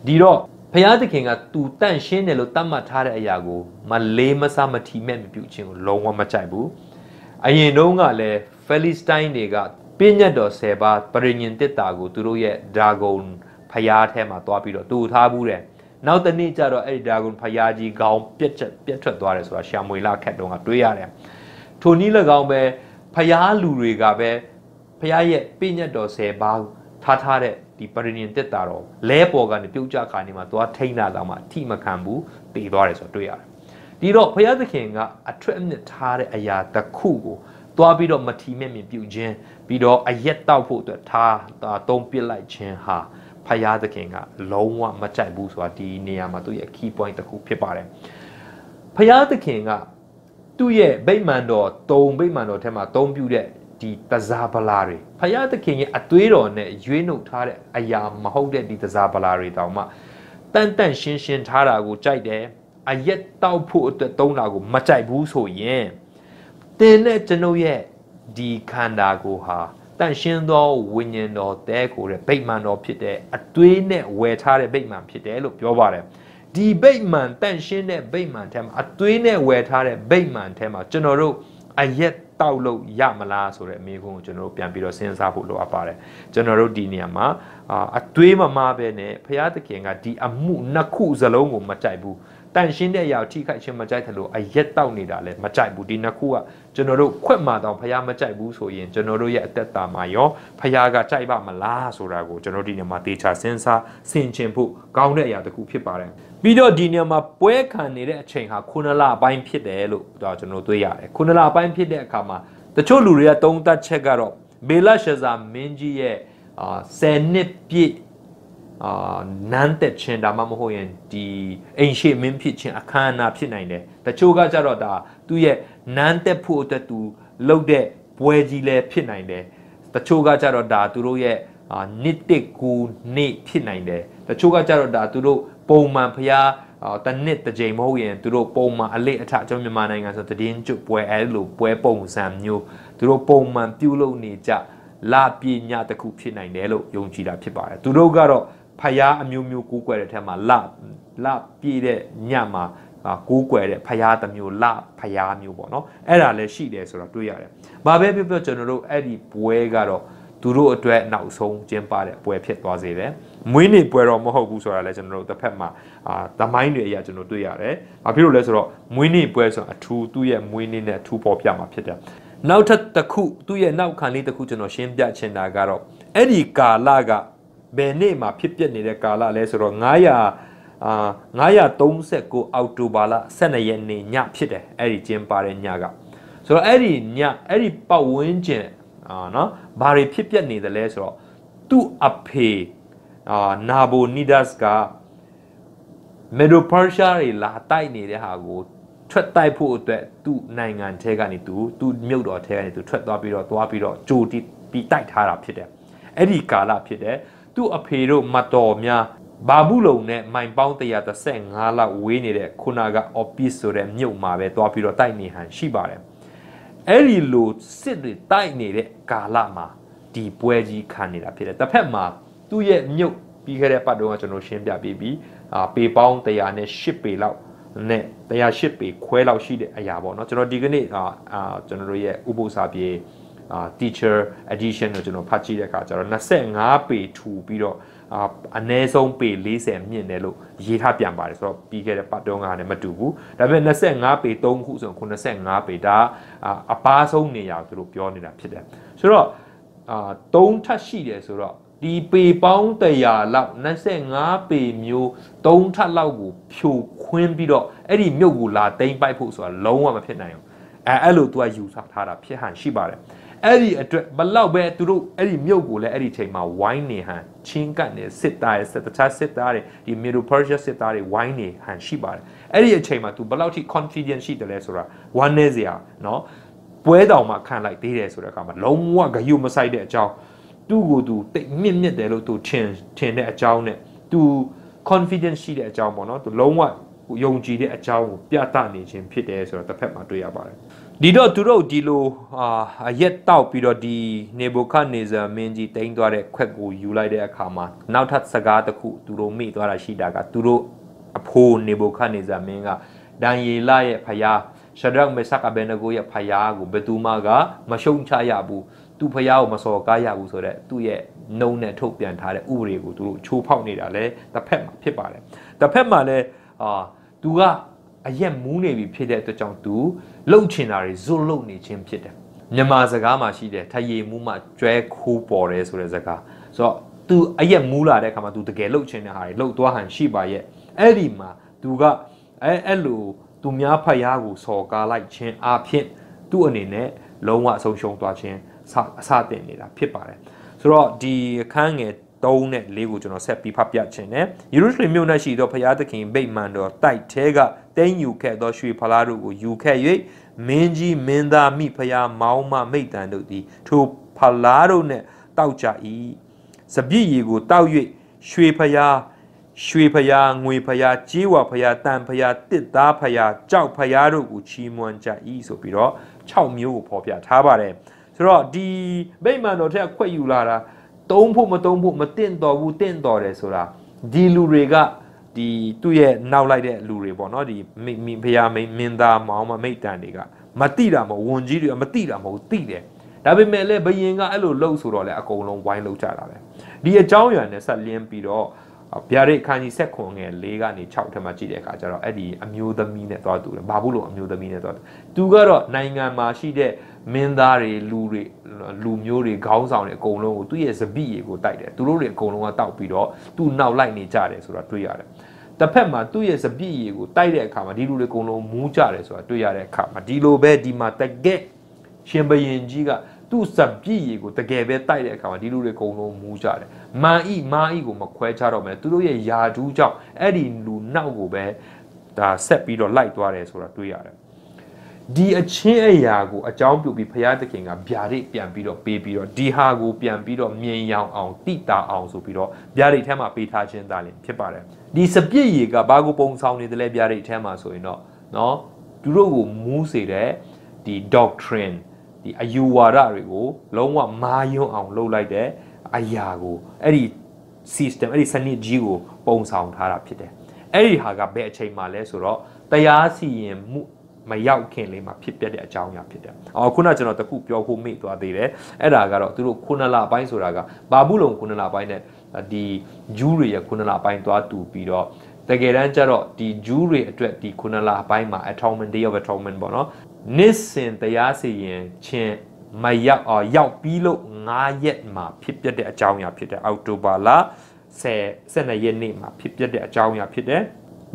ဒီတော့ဖျားသခင်ကသူတန့်ရှင်းတယ်လို့တတ်မှတ်ထားတဲ့အရာကိုမလေးမစားမထီမဲ့မပြုခြင်းကိုလုံးဝမကြိုက်ဘူးအရင်တုန်းကလည်းဖယ်လီစတိုင်းတွေကပြည့်ညတ်တော်10ပါးပရိညင်တစ်တာကိုသူတို့ရဲ့ဒရာဂုန် ဖျားထဲမှာသွားပြီးတော့တူထားဘူးတယ်နောက်တနေ့ကျတော့အဲ့ဒီဒရာဂုန်ဖျားကြီးခေါင်းပြက်ချက်ပြက်ထွက်သွားတယ်ဆိုတာရှာမွေလာခက်တုန်းကတွေးရတယ်ထိုနည်း၎င်းပဲဖျားလူတွေကပဲဖျားရဲ့ပြည့်ညတ်တော်10ပါးထားထားတဲ့ဒီပရိညင်တက်တာတော့လဲပေါ်ကနေပြုတ်ကြခါနေမှာသွားထိန်းတာတော့မှအထိမခံဘူးတည်သွားတယ်ဆိုတော့တွေ့ရတယ်ဒီတော့ဘုရားသခင်ကအထွတ်အမြတ်ထားတဲ့အရာတစ်ခုကိုသွားပြီးတော့မထီမဲ့မြင်ပြုခြင်းပြီးတော့အရက်တောက်ဖို့အတွက်ထားသုံးပစ်လိုက်ခြင်းဟာ ဖယားသခင်ကလုံးဝမကြိုက်ဘူးဆိုတာဒီနေရာမှာသူ့ရဲ့ key point တစ်ခုဖြစ်ပါတယ်ဖယားသခင်ကသူ့ရဲ့ဗိမာန်တော်တုံဗိမာန်တော်ထဲမှာသုံးပြုတဲ့ဒီတစားပလာတွေဖယားသခင်ရဲ့အသွေးတော်နဲ့ရွေးနှုတ်ထားတဲ့အရာမဟုတ်တဲ့ဒီတစားပလာတွေတောင်မှတန်တန့်ရှင်းရှင်းထားတာကိုကြိုက်တယ်အရက်တောက်ဖို့အတွက်သုံးတာကိုမကြိုက်ဘူးဆိုရင်တင်တဲ့ကျွန်ုပ်ရဲ့ဒီခန္ဓာကိုဟာ တန့်ရှင်းသောဝိညာဉ်တော်တဲကိုတဲ့ဗိမာန်တော်ဖြစ်တဲ့အသွေးနဲ့ဝယ်ထားတဲ့ဗိမာန်ဖြစ်တယ်လို့ပြောပါတယ်ဒီဗိမာန်တန့်ရှင်းတဲ့ဗိမာန်ထဲမှာအသွေးနဲ့ဝယ်ထားတဲ့ဗိမာန်ထဲမှာကျွန်တော်တို့အရက်တောက်လို့ရမလားဆိုတဲ့အမေကုန်းကိုကျွန်တော်တို့ပြန်ပြီးတော့စဉ်းစားဖို့လိုအပ်ပါတယ်ကျွန်တော်တို့ဒီနေရာမှာအသွေးမမပဲနဲ့ဘုရားသခင်ကဒီအမှုနှစ်ခုစလုံးကိုမကြိုက်ဘူး တန်ရှင်းတဲ့အရာကိုထိခိုက်ခြင်းမကြိုက်တယ်လို့အရက်တောက်နေတာလည်းမကြိုက်ဘူးဒီနှစ်ခုကကျွန်တော်တို့ခွက်မှတော့ဖះမကြိုက်ဘူးဆိုရင်ကျွန်တော်တို့ရဲ့အသက်တာမှာရောဖះကကြိုက်ပါမလားဆိုတာကိုကျွန်တော်ဒီနေ့မှာတေချာစဉ်းစားဆင်ခြင်ဖို့ကောင်းတဲ့အရာတစ်ခုဖြစ်ပါတယ်ပြီးတော့ဒီနေ့မှာပွဲခံနေတဲ့အချိန်ဟာခုနလအပိုင်းဖြစ်တယ်လို့တော့ကျွန်တော်တွေ့ရတယ်ခုနလအပိုင်းဖြစ်တဲ့အခါမှာတချို့လူတွေကသုံးသပ်ချက်ကတော့ဘေလရှဇာမင်းကြီးရဲ့အာ10နှစ်ပြည့် အာနန်းသက်ခြင်းဒါမှမဟုတ်ရင်ဒီအိမ်ရှိမင်းဖြစ်ခြင်းအခမ်းအနားဖြစ်နိုင်တယ်တချို့ကကြတော့ဒါသူ့ရဲ့နန်းသက်ဖို့အတွက်သူလှုပ်တဲ့ပွဲကြီးလည်းဖြစ်နိုင်တယ်တချို့ကကြတော့ဒါသူတို့ရဲ့အာနှစ်တစ်ကူနေ့ဖြစ်နိုင်တယ်တချို့ကကြတော့ဒါသူတို့ပုံမှန်ဖျားတနစ်တစ်ကြိမ်မဟုတ်ရင်သူတို့ပုံမှန်အလေးအထကျွန်တော်မြန်မာနိုင်ငံဆိုတည်င်းကျွပွဲအဲလိုပွဲပုံစံမျိုးသူတို့ပုံမှန်ပြုလုပ်နေကြလာပညာတစ်ခုဖြစ်နိုင်တယ်လို့ယုံကြည်တာဖြစ်ပါတယ်သူတို့ကတော့ ဖျားအမျိုးမျိုးကူးကွယ်တဲ့ထက်မှာလလပြည့်တဲ့ညမှာကိုးကွယ်တဲ့ဖျားတစ်မျိုးလဖျားမျိုးပေါ့နော်အဲ့ဒါလည်းရှိတယ်ဆိုတော့တွေ့ရတယ်။ဘာပဲပြောပြောကျွန်တော်တို့အဲ့ဒီပွဲကတော့သူတို့အတွက်နောက်ဆုံးကျင်းပတဲ့ပွဲဖြစ်သွားစေတယ်။မွေးနေ့ပွဲတော့မဟုတ်ဘူးဆိုတာလည်းကျွန်တော်တို့တစ်ဖက်မှာအာသမိုင်းတွေအရာကျွန်တော်တွေ့ရတယ်။ဘာဖြစ်လို့လဲဆိုတော့မွေးနေ့ပွဲဆိုတာအထူးသူ့ရဲ့မွေးနေ့နဲ့အထူးပေါ်ပြမှာဖြစ်တယ်။နောက်ထပ်တစ်ခုသူ့ရဲ့နောက်ခံလေးတစ်ခုကျွန်တော်ရှင်းပြချင်တာကတော့အဲ့ဒီကာလက ဘယ်နေ့မှာဖြစ်ပျက်နေတဲ့ကာလလဲဆိုတော့900အာ939အောက်တိုဘာလ12ရက်နေ့ညဖြစ်တယ်အဲ့ဒီကျင်းပတဲ့ညကဆိုတော့အဲ့ဒီညအဲ့ဒီပတ်ဝန်းကျင်အာနော်ဘာတွေဖြစ်ပျက်နေတယ်လဲဆိုတော့သူ့အဖေအာနာဘိုနီဒတ်စ်ကမေဒိုပါရှာတွေလာတိုက်နေတဲ့ဟာကိုထွက်တိုက်ဖို့အတွက်သူ့နိုင်ငံထဲကနေသူသူ့မြို့တော်ထဲကနေသူထွက်သွားပြီးတော့သွားပြီးတော့ကြိုတီးပြီးတိုက်ထားတာဖြစ်တယ်အဲ့ဒီကာလဖြစ်တယ် သူ့အဖေတို့မတော်များဘာဘူးလုံနဲ့မိုင်ပေါင်း135လောက်ဝေးနေတဲ့ခုနက office ဆိုတဲ့မြို့မှာပဲသွားပြီးတော့တိုက်နေဟန်ရှိပါတယ်အဲ့ဒီလိုစစ်တွေတိုက်နေတဲ့ကာလမှာဒီပွဲကြီးခံနေတာဖြစ်တယ်တစ်ဖက်မှာသူ့ရဲ့မြို့ပြီးခဲ့တဲ့ပတ်တုန်းကကျွန်တော်ရှင်းပြပြီးပြီးအာပေပေါင်း100နဲ့10ပေလောက်နဲ့108ပေခွဲလောက်ရှိတဲ့အရာပေါ့เนาะကျွန်တော်ဒီကနေ့အာကျွန်တော်တို့ရဲ့ဥပုသ္စာပြေအာ teacher edition ကိုကျွန်တော်ဖတ်ကြည့်တဲ့အခါကျတော့25ပေထူပြီးတော့အာအနည်းဆုံးပေ40မြင့်တယ်လို့ရေးထားပြန်ပါတယ်ဆိုတော့ပြီးခဲ့တဲ့ပတ်တုန်းကလည်းမတူဘူးဒါပေမဲ့25ပေ3ခုဆို95ပေဒါအပားဆုံးနေရာသူတို့ပြောနေတာဖြစ်တယ်ဆိုတော့အာ3ထပ်ရှိတယ်ဆိုတော့ဒီပေပေါင်း100လောက်25ပေမျိုး3ထပ်လောက်ကိုဖြိုခွင်းပြီးတော့အဲ့ဒီမြုပ်ကိုလာတိမ့်ပိုက်ဖို့ဆိုတာလုံးဝမဖြစ်နိုင်ဘူးအဲအဲ့လိုသူကယူဆထားတာဖြစ်ဟန်ရှိပါတယ် အဲ့ဒီအတွက်ဘလောက်ပဲသူတို့အဲ့ဒီမြုပ်ကိုလည်းအဲ့ဒီချိန်မှာဝိုင်းနေဟန်ချင်းကပ်နေစစ်သားရဲ့စစ်တခြားစစ်သားတွေဒီ Middle Persia စစ်သားတွေဝိုင်းနေဟန်ရှိပါတယ်အဲ့ဒီအချိန်မှာ तू ဘလောက်ထိ confidence ရှိတယ်လဲဆိုတာဝမ်းနေစရာเนาะပွဲတော်မှာခံလိုက်သေးတယ်ဆိုတဲ့အခါမှာလုံးဝဂယုမဆိုင်တဲ့အကြောင်းသူ့ကိုသူတိတ်မြင့်မြင့်တယ်လို့သူထင်ထင်တဲ့အကြောင်းနဲ့သူ confidence ရှိတဲ့အကြောင်းပေါ့နော်သူလုံးဝယုံကြည်တဲ့အကြောင်းကိုပြသနေခြင်းဖြစ်တယ်ဆိုတော့တစ်ဖက်မှာတွေ့ရပါတယ် ဒီတော့သူတို့ဒီလိုအာအရက်တောက်ပြီးတော့ဒီနေဘုခနေဇာမင်းကြီးတိန်းသွားတဲ့ခွက်ကိုယူလိုက်တဲ့အခါမှာနောက်ထပ်စကားတစ်ခုသူတို့မိသွားတာရှိတာကသူတို့အဖိုးနေဘုခနေဇာမင်းကဒန်ယေလရဲ့ဖယားရှဒရက်မေဆကအဘေနဂိုရဲ့ဖယားကိုဘယ်သူမှကမရှုံချရဘူးသူဖယားကိုမစော်ကားရဘူးဆိုတော့သူ့ရဲ့နှုံနဲ့ထုတ်ပြန်ထားတဲ့ဥပဒေကိုသူတို့ချိုးဖောက်နေတာလဲတစ်ဖက်မှာဖြစ်ပါတယ်တစ်ဖက်မှာလဲအာသူကအရက်မူးနေပြီဖြစ်တဲ့အတွက်ကြောင့်သူ လှုပ်ချင်တာတွေဇွတ်လှုပ်နေခြင်းဖြစ်တယ်မြန်မာစကားမှာရှိတယ်ထရေမူးမှကျွဲခိုးပေါ်တယ်ဆိုတဲ့စကားဆိုတော့ तू အရက်မူးလာတဲ့အခါမှာ तू တကယ်လှုပ်ချင်တဲ့ဟာတွေလှုပ်သွားဟန်ရှိပါရဲ့အဲ့ဒီမှာ तू ကအဲအဲ့လိုသူများဖယားကိုစော်ကားလိုက်ခြင်းအဖြစ်သူ့အနေနဲ့ လုံးဝအဆုံးရှုံးသွားခြင်းအစတင်နေတာဖြစ်ပါတယ်ဆိုတော့ဒီအခန်းငယ်3နဲ့4ကိုကျွန်တော်ဆက်ပြီးဖတ်ပြခြင်းနဲ့ယေရုရှလင်မြို့၌ရှိသောဘုရားသခင်ဗိမာန်တော်တိုက်ထဲက တင်းယူခဲ့သောရွှေဖလားတို့ကိုယူခဲ့၍မင်းကြီးမင်းသားမိဖုရားမောင်းမမိတ်တန်တို့သည်ထိုဖလားတို့နှင့်တောက်ကြ၏စပြည့်ရီကိုတောက်၍ရွှေဖရားရွှေဖရားငွေဖရားကြေးဝါဖရားတန်ဖရားတစ်သားဖရားကြောက်ဖရားတို့ကိုချီးမွမ်းကြ၏ဆိုပြီးတော့6မျိုးကိုဖော်ပြထားပါတယ်ဆိုတော့ဒီဗိမာန်တော်ထက်ခွက်ယူလာတာသုံးဖို့မသုံးဖို့မတင့်တော်ဘူးတင့်တော်တယ်ဆိုတာဒီလူတွေက ဒီသူ့ရဲ့နောက်လိုက်တဲ့လူတွေပေါ့နော်ဒီမိဖရားမင်းသားမောင်မမိတ်တန်တွေကမတိတာမဟုတ်ဝန်ကြီးတွေကမတိတာမဟုတ်တိတယ်ဒါပေမဲ့လည်းဘယင်ကအဲ့လိုလှုပ်ဆိုတော့လည်းအကုန်လုံးဝိုင်းလှုပ်ကြတာပဲဒီအကြောင်းအရာနဲ့ဆက်လင်းပြီးတော့ ဗျာဒိတ်ခန်းကြီးဆက်ခွန်ငယ်၄ကနေ6ထက်မှကြည့်တဲ့အခါကျတော့အဲ့ဒီအမျိုးသမီးနဲ့သွားတူတယ်ဘာဘူးလို့အမျိုးသမီးနဲ့သွားသူကတော့နိုင်ငံမှာရှိတဲ့မင်းသားတွေလူတွေလူမျိုးတွေခေါင်းဆောင်တွေအကုန်လုံးကိုသူ့ရဲ့စပိရေကိုတိုက်တယ်သူတို့တွေအကုန်လုံးကတောက်ပြီးတော့သူ့နောက်လိုက်နေကြတယ်ဆိုတာတွေ့ရတယ်တစ်ဖက်မှာသူ့ရဲ့စပိရေကိုတိုက်တဲ့အခါမှာဒီလူတွေအကုန်လုံးမူးကြတယ်ဆိုတာတွေ့ရတဲ့အခါမှာဒီလိုပဲဒီမှာတကက်ရှင်ဘရင်ကြီးက သူ့စပြည့်ရီကိုတကယ်ပဲတိုက်တဲ့အခါမှာဒီလူတွေအကုန်လုံးမူးကြတယ်။မာဤမာဤကိုမခွဲခြားတော့မယ်သူတို့ရဲ့ယာဒူးကြောင့်အဲ့ဒီလူနောက်ကိုပဲဒါဆက်ပြီးတော့လိုက်သွားတယ်ဆိုတာတွေ့ရတယ်။ဒီအချင်းအရာကိုအကြောင်းပြုပြီးဘုရားသခင်ကဗျာဒိတ်ပြန်ပြီးတော့ပေးပြီးတော့ဒီဟာကိုပြန်ပြီးတော့မြင်ရောင်အောင်တိတာအောင်ဆိုပြီးတော့ဗျာဒိတ်ထဲမှာပေးထားခြင်းသားလင်ဖြစ်ပါတယ်။ဒီစပြည့်ရီကဘာကိုပုံဆောင်နေတယ်လဲဗျာဒိတ်ထဲမှာဆိုရင်တော့နော်သူတို့ကိုမူးစေတဲ့ဒီ doctrine ဒီအယူဝါဒတွေကိုလုံးဝမာယွန်းအောင်လုပ်လိုက်တဲ့အရာကိုအဲ့ဒီ system အဲ့ဒီစနစ်ကြီးကိုပုံဆောင်ထားတာဖြစ်တယ်အဲ့ဒီဟာကဘယ်အချိန်မှလဲဆိုတော့တရားစီရင်မှုမရောက်ခင်လေးမှာဖြစ်ပျက်တဲ့အကြောင်းအရာဖြစ်တယ်။အော်ခုနကျွန်တော်တခုပြောဖို့မေ့သွားသေးတယ်။အဲ့ဒါကတော့သူတို့ခုနလပိုင်းဆိုတာကဘာဘူးလုံခုနလပိုင်းနဲ့ဒီဂျူးတွေရဲ့ခုနလပိုင်းသွားတူပြီးတော့တကယ်တမ်းကျတော့ဒီဂျူးတွေအတွက်ဒီခုနလပိုင်းမှာ atonement day of atonement ပေါ့နော် နှစ်စဉ်တရားစီရင်ခြင်းမရောက်အောင်ရောက်ပြီးလို့9ရက်မှာဖြစ်ပျက်တဲ့အကြောင်းအရာဖြစ်တဲ့အောက်တိုဘာလ10 12ရက်နေ့မှာဖြစ်ပျက်တဲ့အကြောင်းအရာဖြစ်တယ်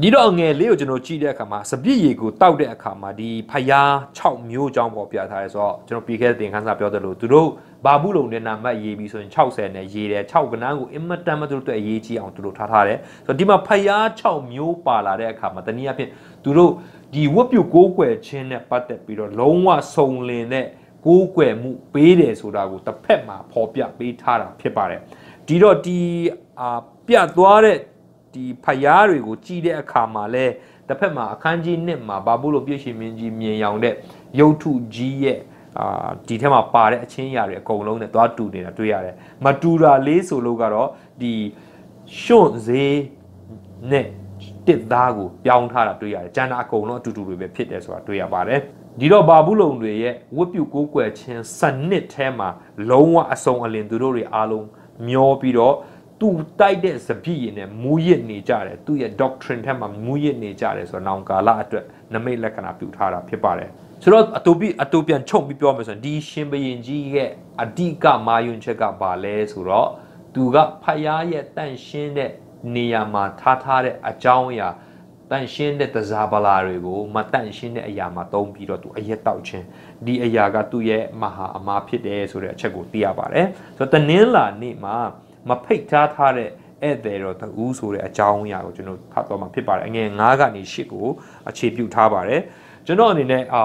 ဒီတော့ငယ်လေးကိုကျွန်တော်ကြည့်တဲ့အခါမှာစပြည့်ရည်ကိုတောက်တဲ့အခါမှာဒီဖယား6မျိုးအကြောင်းပေါ်ပြထားရဲဆိုတော့ကျွန်တော်ပြီးခဲ့တဲ့သင်ခန်းစာပြောသလိုသူတို့ဘာဘူးလုံနဲ့နာမတ်ရေးပြီးဆိုရင်60နဲ့ရေးတယ်6ကနန်းကိုအင်မတန်မှသူတို့အတွက်အရေးကြီးအောင်သူတို့ထားထားတယ်ဆိုတော့ဒီမှာဖယား6မျိုးပါလာတဲ့အခါမှာတနည်းအားဖြင့်သူတို့ဒီဝတ်ပြုကိုးကွယ်ခြင်းနဲ့ပတ်သက်ပြီးတော့လုံးဝစုံလင်တဲ့ကိုးကွယ်မှုပေးတယ်ဆိုတာကိုတစ်ဖက်မှာဖော်ပြပေးထားတာဖြစ်ပါတယ်ဒီတော့ဒီအာပြတ်သွားတဲ့ဒီဖယားတွေကိုကြည်တဲ့အခါမှာလဲတစ်ဖက်မှာအခန်းကြီး1မှာဘာဘူးလို့ပြည့်ရှင်မင်းကြီးမြင်ရောင်တဲ့ရုပ်ထုကြီးရဲ့အာဒီထဲမှာပါတဲ့အချင်းအရာတွေအကုန်လုံးနဲ့သွားတူနေတာတွေ့ရတယ်မတူတာလေးဆိုလို့ကတော့ဒီရှွန့်ဈေးနဲ့ တစ်သားကိုပြောင်းထားတာတွေ့ရတယ်ကျန်တာအကုန်လုံးအတူတူတွေပဲဖြစ်တယ်ဆိုတာတွေ့ရပါတယ်ဒီတော့ဘာဘူးလုံတွေရဲ့ဝတ်ပြုကိုးကွယ်ခြင်းစနစ်ထဲမှာလုံးဝအစုံအလင်သူတို့တွေအားလုံးမျောပြီးတော့သူတိုက်တဲ့စပြည့်ရင်နဲ့မူရစ်နေကြတယ်သူရဲ့ doctrine ထဲမှာမူရစ်နေကြတယ်ဆိုတော့နောင်ကာလအတွက်နမိတ်လက္ခဏာပြုထားတာဖြစ်ပါတယ်ဆိုတော့အတူပြီးအတူပြန်ချုပ်ပြီးပြောမယ်ဆိုရင်ဒီရှင်ဘရင်ကြီးရဲ့အဓိကမာယွန်ချက်ကဘာလဲဆိုတော့သူကဖယားရဲ့တန့်ရှင်းတဲ့ နေရာမှာထားထားတဲ့အကြောင်းအရာတန့်ရှင်းတဲ့တစားပလာတွေကိုမတန့်ရှင်းတဲ့အရာမှာသုံးပြီးတော့သူအရက်တောက်ခြင်းဒီအရာကသူ့ရဲ့မဟာအမာဖြစ်တယ်ဆိုတဲ့အချက်ကိုသိရပါတယ်ဆိုတော့တနင်္လာနေ့မှာမဖိတ်ထားထားတဲ့ဧည့်သည်တော်တူဆိုတဲ့အကြောင်းအရာကိုကျွန်တော်ဖတ်တော့မှာဖြစ်ပါတယ်အငယ်9ကနေ10ကိုအခြေပြုထားပါတယ်ကျွန်တော်အနေနဲ့အာ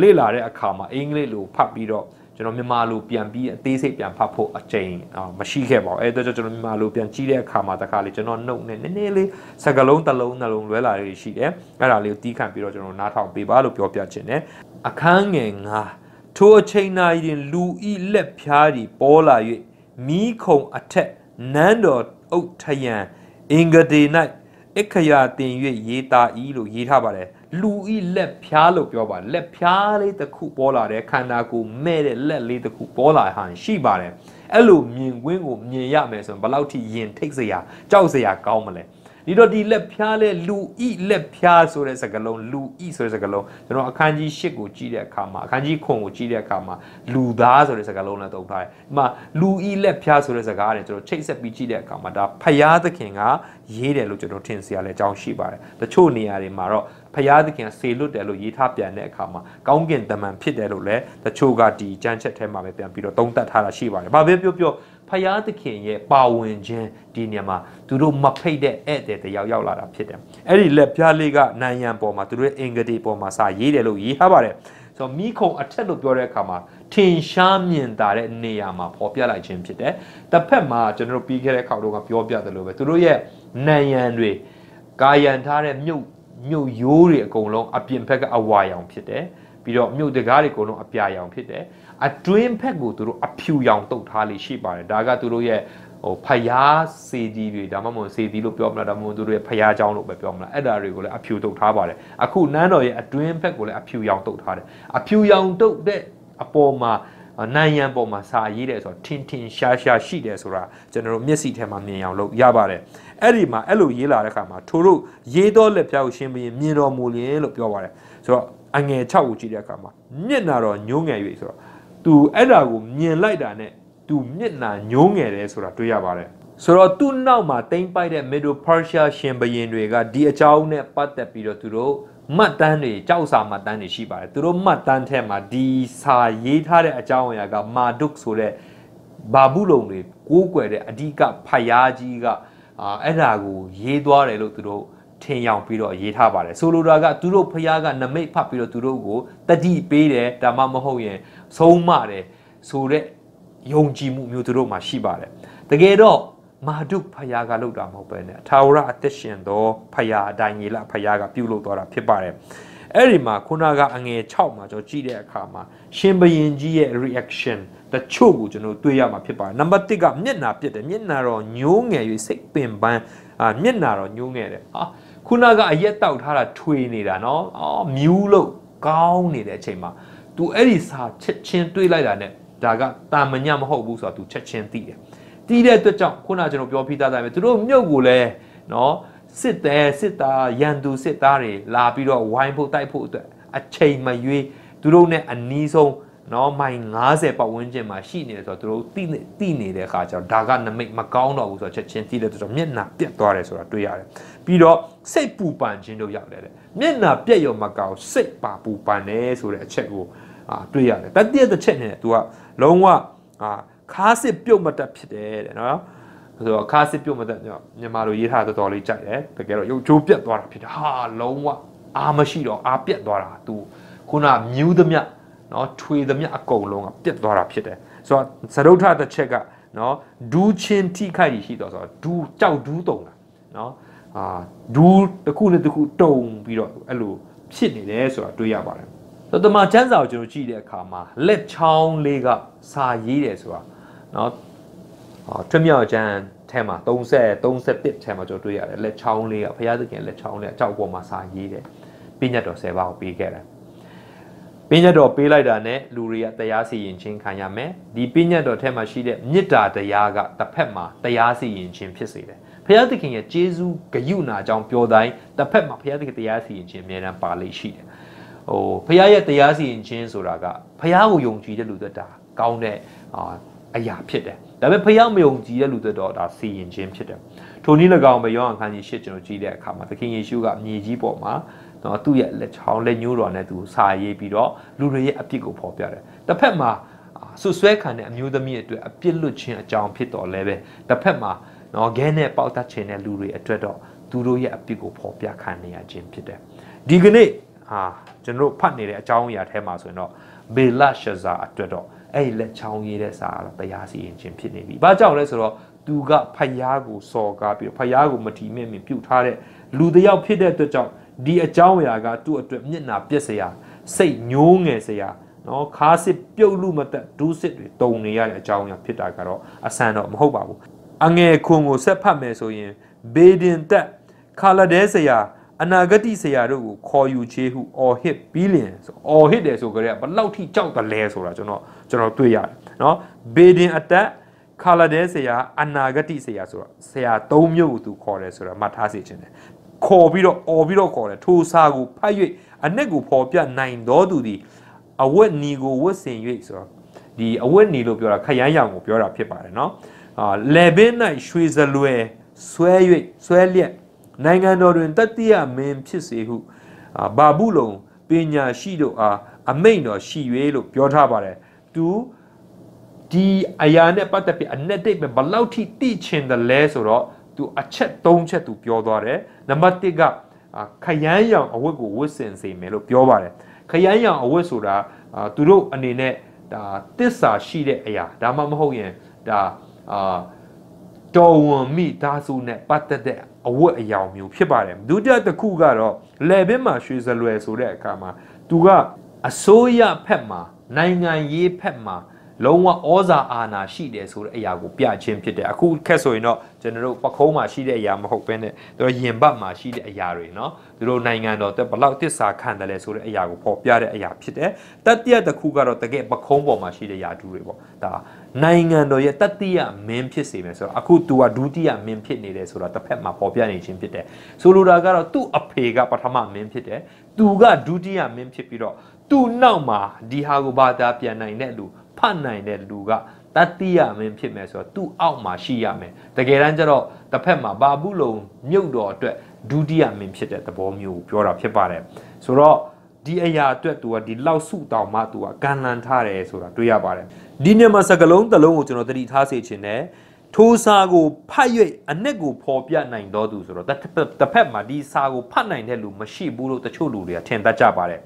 လေ့လာတဲ့အခါမှာအင်္ဂလိပ်လိုဖတ်ပြီးတော့ ကျွန်တော်မြန်မာလိုပြန်ပြီးအသေးစိတ်ပြန်ဖတ်ဖို့အချိန်မရှိခဲ့ပါဘူးအဲဒါကြောင့်ကျွန်တော်မြန်မာလိုပြန်ကြည့်တဲ့အခါမှာတခါလေကျွန်တော်နှုတ်နဲ့နည်းနည်းလေးစကလုံးတစ်လုံးနှလုံးလွဲလာလေးရှိတယ်အဲ့ဒါလေးကိုတီးခန့်ပြီးတော့ကျွန်တော်နားထောင်ပေးပါလို့ပြောပြချင်တယ်အခန်းငယ်9ထိုအချိန်နာရီတွင်လူဤလက်ဖြားသည်ပေါ်လာ၍မိခုံအထက်နန်းတော်အုတ်ထယံအင်္ဂဒေ၌အခရာတင်၍ရေးတာဤလို့ရေးထားပါတယ် လူဤလက်ဖြားလို့ပြောပါတယ်လက်ဖြားလေးတစ်ခုပေါ်လာတယ်ခန္ဓာကိုယ်မဲ့တဲ့လက်လေးတစ်ခုပေါ်လာဟန်ရှိပါတယ်အဲ့လိုမြင်ကွင်းကိုမြင်ရမယ်ဆိုရင်ဘယ်လောက်ထိယင်ထိတ်စရာကြောက်စရာကောင်းမလဲ ဒီတော့ဒီလက်ဖျားလဲလူဤလက်ဖျားဆိုတဲ့စကားလုံးလူဤဆိုတဲ့စကားလုံးကျွန်တော်အခန်းကြီး၈ကိုကြည့်တဲ့အခါမှာအခန်းကြီး9ကိုကြည့်တဲ့အခါမှာလူသားဆိုတဲ့စကားလုံးနဲ့သုံးထားတယ်ဒီမှာလူဤလက်ဖျားဆိုတဲ့စကားနဲ့ကျွန်တော်ချိတ်ဆက်ပြီးကြည့်တဲ့အခါမှာဒါဖျားသခင်ကရေးတယ်လို့ကျွန်တော်ထင်စရာလဲအကြောင်းရှိပါတယ်တချို့နေရာတွေမှာတော့ဖျားသခင်ဆေလွတ်တယ်လို့ရေးထားပြန်တဲ့အခါမှာကောင်းကင်တမန်ဖြစ်တယ်လို့လည်းတချို့ကဒီကြမ်းချက်ထဲမှာပဲပြန်ပြီးတော့သုံးသပ်ထားတာရှိပါတယ်။ဘာပဲပြောပြော ဖယားသခင်ရဲ့ပါဝင်ခြင်းဒီနေရာမှာသူတို့မဖိတ်တဲ့ဧည့်သည်တယောက်ရောက်လာတာဖြစ်တယ်။အဲ့ဒီလက်ပြားလေးကနိုင်ရန်ပေါ်မှာသူတို့ရဲ့အင်္ဂတိပေါ်မှာစာရေးတယ်လို့ရေးထားပါတယ်။ဆိုတော့မိခုံအထက်လို့ပြောတဲ့အခါမှာထင်ရှားမြင်သာတဲ့နေရာမှာပေါ်ပြလိုက်ခြင်းဖြစ်တယ်။တစ်ဖက်မှာကျွန်တော်တို့ပြီးခဲ့တဲ့ခေါက်တော့ကပြောပြတယ်လို့ပဲသူတို့ရဲ့နိုင်ရန်တွေကာယံထားတဲ့မြုပ်မြုပ်ရိုးတွေအကုန်လုံးအပြင်ဘက်ကအဝါရောင်ဖြစ်တယ်ပြီးတော့မြုပ်တကားတွေအကုန်လုံးအပြာရောင်ဖြစ်တယ် အတွင်းဘက်ကိုသူတို့အဖြူရောင်တုတ်ထားလေးရှိပါတယ်ဒါကသူတို့ရဲ့ဟိုဖယားစေတီတွေဒါမှမဟုတ်စေတီလို့ပြောမလားဒါမှမဟုတ်သူတို့ရဲ့ဖယားเจ้าလို့ပဲပြောမလားအဲ့ဒါတွေကိုလည်းအဖြူတုတ်ထားပါတယ်အခုနန်းတော်ရဲ့အတွင်းဘက်ကိုလည်းအဖြူရောင်တုတ်ထားတယ်အဖြူရောင်တုတ်တဲ့အပေါ်မှာနိုင်ရန်ပေါ်မှာစာရေးတယ်ဆိုတော့ထင်ထင်ရှားရှားရှိတယ်ဆိုတာကျွန်တော်တို့မျက်စိထဲမှာမြင်အောင်လုပ်ရပါတယ်အဲ့ဒီမှာအဲ့လိုရေးလာတဲ့ခါမှာထိုတို့ရေးတော်လက်ဖြားကိုရှင်းပြီးမြင်တော်မူလျင်လို့ပြောပါတယ်ဆိုတော့အငယ်6ကိုကြည့်တဲ့အခါမှာမျက်နာတော့ညှိုးငယ်၍ဆိုတော့ तू အဲ့ဒါကိုမြင်လိုက်တာနဲ့ तू မျက်နာညှိုးငယ်တယ်ဆိုတာတွေ့ရပါတယ်ဆိုတော့သူ့နောက်မှာတိမ့်ပိုက်တဲ့ Middle Persia ရှင်ဘရင်တွေကဒီအကြောင်းနဲ့ပတ်သက်ပြီးတော့သူတို့မှတ်တမ်းတွေကြောက်စာမှတ်တမ်းတွေရှိပါတယ်သူတို့မှတ်တမ်းထဲမှာဒီစာရေးထားတဲ့အကြောင်းအရာကမာဒုတ်ဆိုတဲ့ဘာဘူးလုံတွေကိုးကွယ်တဲ့အဓိကဖယားကြီးကအာအဲ့ဒါကိုရေးသွားတယ်လို့သူတို့ထင်ရောက်ပြီးတော့ရေးထားပါတယ်ဆိုလိုတာကသူတို့ဖယားကနမိတ်ဖတ်ပြီးတော့သူတို့ကိုတတိပေးတယ်ဒါမှမဟုတ်ရင် ဆုံးမတယ်ဆိုတဲ့ယုံကြည်မှုမျိုးသူတို့မှာရှိပါတယ်တကယ်တော့မာဒုဖယားကလုပ်တာမဟုတ်ပဲねထာဝရအသက်ရှင်သောဖယားအတိုင်းကြီးလားဖယားကပြုလုပ်သွားတာဖြစ်ပါတယ်အဲ့ဒီမှာခုနကအငယ်6မှာကျွန်တော်ကြည့်တဲ့အခါမှာရှင်ဘရင်ကြီးရဲ့ reaction တချို့ကိုကျွန်တော်တွေ့ရမှာဖြစ်ပါတယ်နံပါတ်1ကမျက်နာပြစ်တယ်မျက်နာတော့ညိုးငယ်၍စိတ်ပင်ပန်းအာမျက်နာတော့ညိုးငယ်တယ်ဟာခုနကအရက်တောက်ထားတာထွေနေတာနော်အော်မြူးလို့ကောင်းနေတဲ့အချိန်မှာ तू အဲ့ဒီစာချက်ချင်းတွေးလိုက်တာ ਨੇ ဒါကတာမညမဟုတ်ဘူးဆိုတော့ तू ချက်ချင်းသိတယ်တီးတဲ့အတွက်ကြောင့်ခုနကျွန်တော်ပြောပြသားတိုင်းပဲသူတို့မြုပ်ကိုလည်းနော်စစ်တဲ့စစ်သားရန်သူစစ်သားတွေလာပြီးတော့ဝိုင်းဖို့တိုက်ဖို့အတွက်အချိန်မရွေးသူတို့ ਨੇ အနီးဆုံးနော်မိုင်90ပတ်ဝန်းကျင်မှာရှိနေတယ်ဆိုတော့သူတို့တိတိနေတဲ့အခါကျတော့ဒါကနမိတ်မကောင်းတော့ဘူးဆိုတော့ချက်ချင်းတိတဲ့ဆိုတော့မျက်နှာပြက်သွားတယ်ဆိုတာတွေ့ရတယ်ပြီးတော့စိတ်ပူပန်ခြင်းတို့ရောက်တယ်မျက်နှာပြက်ရောမကောင်းစိတ်ပါပူပန်တယ်ဆိုတဲ့အချက်ကို အာတွေ့ရတယ်တတိယတစ်ချက်နဲ့ तू ကလုံးဝအာခါးစစ်ပြုတ်မတက်ဖြစ်တယ်တဲ့နော်ဆိုတော့ခါးစစ်ပြုတ်မတက်မြန်မာလိုရေးထားတော်တော်လေးကြိုက်တယ်တကယ်တော့ရုပ်ချိုးပြက်သွားတာဖြစ်တယ်ဟာလုံးဝအာမရှိတော့အာပြက်သွားတာ तू ခုနမြူးသမျှနော်ထွေသမျှအကုန်လုံးကပြက်သွားတာဖြစ်တယ်ဆိုတော့သရုတ်ထတစ်ချက်ကနော်ဒူးချင်းထိခိုက်ရှိတော့ဆိုတော့ဒူးကြောက်ဒူးတုံတာနော်အာဒူးတစ်ခုနဲ့တစ်ခုတုံပြီးတော့အဲ့လိုဖြစ်နေတယ်ဆိုတာတွေ့ရပါတယ်ဆို တော့တမန်ကျမ်းစာကိုကျွန်တော်ကြည့်တဲ့အခါမှာလက်ချောင်းလေးကစာရေးတယ်ဆိုတာနော်အာထွမြောက်ကျမ်းထဲမှာ30 31ထဲမှာကျွန်တော်တွေ့ရတယ်လက်ချောင်းလေးကဘုရားသခင်လက်ချောင်းလေးအကြောက်ပေါ်မှာစာရေးတယ်ပြည့်ညတ်တော်10ပါးကိုပေးခဲ့တယ်ပညတ်တော်ပေးလိုက်တာနဲ့လူတွေကတရားစီရင်ခြင်းခံရမယ်ဒီပညတ်တော်ထဲမှာရှိတဲ့မေတ္တာတရားကတစ်ဖက်မှာတရားစီရင်ခြင်းဖြစ်စေတယ်ဖခင်သခင်ရဲ့ကျေးဇူးဂရုဏာကြောင့်ပြောတိုင်းတစ်ဖက်မှာဖခင်သခင်တရားစီရင်ခြင်းအများအားပါလိမ့်ရှိတယ် ဟိုဖခင်ရဲ့တရားစီရင်ခြင်းဆိုတာကဖခင်ကိုယုံကြည်တဲ့လူတွေတာကောင်းတဲ့အာအရာဖြစ်တယ်ဒါပေမဲ့ဖခင်မယုံကြည်တဲ့လူတွေတော့ဒါစီရင်ခြင်းဖြစ်တယ်ထိုနည်း၎င်းပဲယောဟန်ခန်းကြီးရှစ်ကျွန်တော်ကြည့်တဲ့အခါမှာသခင်ယေရှုကမြေကြီးပေါ်မှာနော်သူ့ရဲ့လက်ချောင်းလက်ညှိုးတော်နဲ့သူစာရေးပြီးတော့လူတွေရဲ့အပြစ်ကိုဖော်ပြတယ်တစ်ဖက်မှာဆွဆွဲခံတဲ့အမျိုးသမီးအတွက်အပြစ်လွတ်ခြင်းအကြောင်းဖြစ်တော်လဲပဲတစ်ဖက်မှာနော်ဂဲနဲ့ပေါက်တတ်ခြင်းတဲ့လူတွေအတွက်တော့သူတို့ရဲ့အပြစ်ကိုဖော်ပြခံနေရခြင်းဖြစ်တယ်ဒီကနေ့ဟာ ကျွန်တော်ဖတ်နေတဲ့အကြောင်းအရာထဲမှာဆိုရင်တော့ဘေလရှဇာအတွက်တော့အဲ့ဒီလက်ချောင်းရေးတဲ့စာကတော့တရားစီရင်ခြင်းဖြစ်နေပြီ။ဘာကြောင့်လဲဆိုတော့သူကဖယားကိုစော်ကားပြီးဖယားကိုမထီမဲ့မြင်ပြုတ်ထားတဲ့လူတစ်ယောက်ဖြစ်တဲ့အတွက်ကြောင့်ဒီအကြောင်းအရာကသူ့အတွက်မျက်နာပြက်စရာစိတ်ညိုးငယ်စရာနော်ခါစစ်ပြုတ်လို့မသက်ဒူးစစ်တွေတုံနေရတဲ့အကြောင်းအရာဖြစ်တာကတော့အဆန်တော့မဟုတ်ပါဘူးအငယ်ခွန်ကိုဆက်ဖတ်မယ်ဆိုရင်ဘေဒင်တက်ခါလဒဲစရာ အနာဂတိဆရာတို့ကိုခေါ်ယူချေဟုအော်ဟစ်ပြီးလျင်ဆိုအော်ဟစ်တယ်ဆိုကြတဲ့ဘလောက်ထိကြောက်တယ်လဲဆိုတာကျွန်တော်ကျွန်တော်တွေ့ရတယ်နော်ဘေဒင်အတက်ခ ခါလာဒဲဆရာအနာဂတိဆရာဆိုတော့ဆရာ၃မျိုးကိုသူခေါ်တယ်ဆိုတော့မှတ်ထားစေချင်တယ်ခေါ်ပြီးတော့អော်ပြီးတော့ခေါ်တယ်ထိုစာကိုဖတ်၍အ내ကိုဖော်ပြနိုင်တော်သူသည်အဝတ်နီကိုဝတ်ဆင်၍ဆိုတော့ဒီအဝတ်နီလို့ပြောတာခရမ်းရောင်ကိုပြောတာဖြစ်ပါတယ်เนาะအာလေဘင်း၌ရွှေစလွယ်ဆွဲ၍ဆွဲလျက် နိုင်ငံတော်တွင်တတိယမင်းဖြစ်စေဟုအာဘာဘူးလုံပညာရှိတို့အားအမိန့်တော်ရှိ၍လို့ပြောထားပါတယ်သူဒီအရာနဲ့ပတ်သက်ပြီးအ내တိတ်ပဲဘလောက်ထိတိချင်တယ်လဲဆိုတော့သူအချက်၃ချက်သူပြောသွားတယ်နံပါတ်1ကခရမ်းရောင်အဝတ်ကိုဝတ်ဆင်စေမယ်လို့ပြောပါတယ်ခရမ်းရောင်အဝတ်ဆိုတာသူတို့အနေနဲ့ဒါတစ္ဆာရှိတဲ့အရာဒါမှမဟုတ်ရင်ဒါအာတော်ဝန်မိသားစုနဲ့ပတ်သက်တဲ့ အဝတ်အယောင်မျိုးဖြစ်ပါတယ်ဒုတိယတစ်ခုကတော့လေဘင်းမှာရွှေစလွယ်ဆိုတဲ့အခါမှာသူကအစိုးရဖက်မှာနိုင်ငံရေးဖက်မှာ လုံးဝဩဇာအာဏာရှိတယ်ဆိုတဲ့အရာကိုပြချင်းဖြစ်တယ်အခုခက်ဆိုရင်တော့ကျွန်တော်တို့ပခုံးမှာရှိတဲ့အရာမဟုတ်ဘဲနဲ့သူတို့ရင်ဘတ်မှာရှိတဲ့အရာတွေเนาะသူတို့နိုင်ငံတော်တက်ဘလောက်တစ္ဆာခံတယ်လဲဆိုတဲ့အရာကိုပေါ်ပြတဲ့အရာဖြစ်တယ်တတိယတစ်ခုကတော့တကယ်ပခုံးပေါ်မှာရှိတဲ့ယာတူတွေပေါ့ဒါနိုင်ငံတော်ရဲ့တတိယမင်းဖြစ်စေမယ်ဆိုတော့အခုသူကဒုတိယမင်းဖြစ်နေတယ်ဆိုတော့တစ်ဖက်မှာပေါ်ပြနေခြင်းဖြစ်တယ်ဆိုလိုတာကတော့သူ့အဖေကပထမမင်းဖြစ်တယ်သူကဒုတိယမင်းဖြစ်ပြီးတော့သူ့နောက်မှာဒီဟာကိုဘာသာပြန်နိုင်တဲ့လူဖ တ်နိုင်တဲ့လူကတတိယမင်းဖြစ်မယ်ဆိုတော့သူ့အောက်မှာရှိရမယ်တကယ်တမ်းကျတော့တစ်ဖက်မှာဘာဘူးလုံးမြုပ်တော်အတွက်ဒုတိယမင်းဖြစ်တဲ့သဘောမျိုးကိုပြောတာဖြစ်ပါတယ်ဆိုတော့ဒီအရာအတွက်သူကဒီလောက်စုတောင်မှသူကကန်လန်ထားတယ်ဆိုတာတွေ့ရပါတယ်ဒီနေ့မှာစကလုံးတစ်လုံးကိုကျွန်တော်သတိထားစေချင်တယ်ထိုးစာကိုဖတ်၍အ내ကိုပေါ်ပြနိုင်တော်သူဆိုတော့တစ်ဖက်မှာဒီစာကိုဖတ်နိုင်တဲ့လူမရှိဘူးလို့တချို့လူတွေကထင်တတ်ကြပါတယ်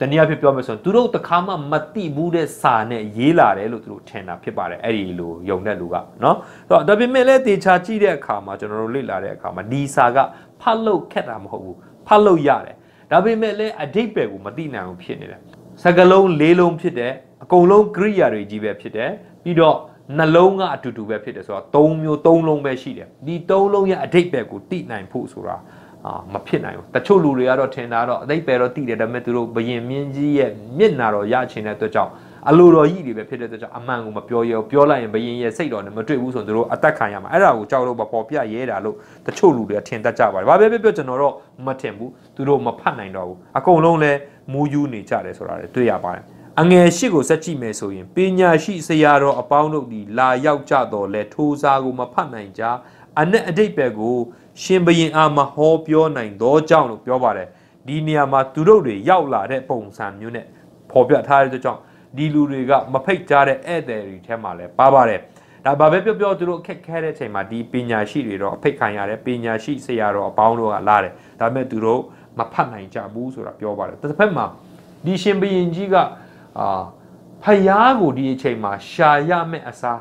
တနည်းအားဖြင့်ပြောမယ်ဆိုရင်သူတို့တခါမှမတိဘူးတဲ့စာနဲ့ရေးလာတယ်လို့သူတို့ထင်တာဖြစ်ပါတယ်အဲ့ဒီလိုယုံတဲ့လူကနော်ဆိုတော့ဒါပေမဲ့လည်းတေချာကြည့်တဲ့အခါမှာကျွန်တော်တို့လေ့လာတဲ့အခါမှာဒီစာကဖတ်လို့ခက်တာမဟုတ်ဘူးဖတ်လို့ရတယ်ဒါပေမဲ့လည်းအတိတ်ပဲကိုမတိနိုင်ဘူးဖြစ်နေတယ်စကလုံး၄လုံးဖြစ်တယ်အကုန်လုံးကရိယာတွေကြီးပဲဖြစ်တယ်ပြီးတော့နှလုံးကအတူတူပဲဖြစ်တယ်ဆိုတော့၃မျိုး၃လုံးပဲရှိတယ်ဒီ၃လုံးရဲ့အတိတ်ပဲကိုတိနိုင်ဖို့ဆိုတာ အာမဖြစ်နိုင်ဘူးတချို့လူတွေကတော့ထင်တာတော့အသိပယ်တော့သိတယ်ဒါပေမဲ့သူတို့ဘယင်မြင်းကြီးရဲ့မျက်နာတော့ရချင်တဲ့အတွက်ကြောင့်အလိုတော်ကြီးတွေပဲဖြစ်တဲ့အတွက်ကြောင့်အမှန်ကိုမပြောရဘူးပြောလိုက်ရင်ဘယင်ရဲ့စိတ်တော်နဲ့မတွေ့ဘူးဆိုရင်သူတို့အသက်ခံရမှာအဲ့ဒါကိုကြောက်လို့ပေါ်ပြရဲတာလို့တချို့လူတွေကထင်တတ်ကြပါတယ်ဘာပဲပြောပြောကျွန်တော်တော့မထင်ဘူးသူတို့မဖတ်နိုင်တော့ဘူးအကုန်လုံးလဲမူးယူနေကြတယ်ဆိုတာတွေတွေ့ရပါတယ်အငယ်ရှိကိုစက်ကြည့်မယ်ဆိုရင်ပညာရှိဆရာတော်အပေါင်းတို့ဒီလာရောက်ကြတော့လဲထိုးစားကိုမဖတ်နိုင်ကြအနဲ့အတိတ်ပဲကို ရှင်ဘရင်အားမဟောပြောနိုင်သောကြောင့်လို့ပြောပါတယ်ဒီနေရာမှာသူတို့တွေရောက်လာတဲ့ပုံစံမျိုးနဲ့ပေါ်ပြထားတဲ့ကြောင့်ဒီလူတွေကမဖိတ်ကြတဲ့ဧည့်သည်တွေထဲမှာလည်းပါပါတယ်ဒါဘာပဲပြောပြောသူတို့အခက်ခဲတဲ့အချိန်မှာဒီပညာရှိတွေတော့အဖိတ်ခံရတယ်ပညာရှိဆရာတော်အပေါင်းတို့ကလာတယ်ဒါပေမဲ့သူတို့မဖတ်နိုင်ကြဘူးဆိုတာပြောပါတယ်တစ်ဖက်မှာဒီရှင်ဘရင်ကြီးကအာဖယားကိုဒီအချိန်မှာရှာရမယ့်အစား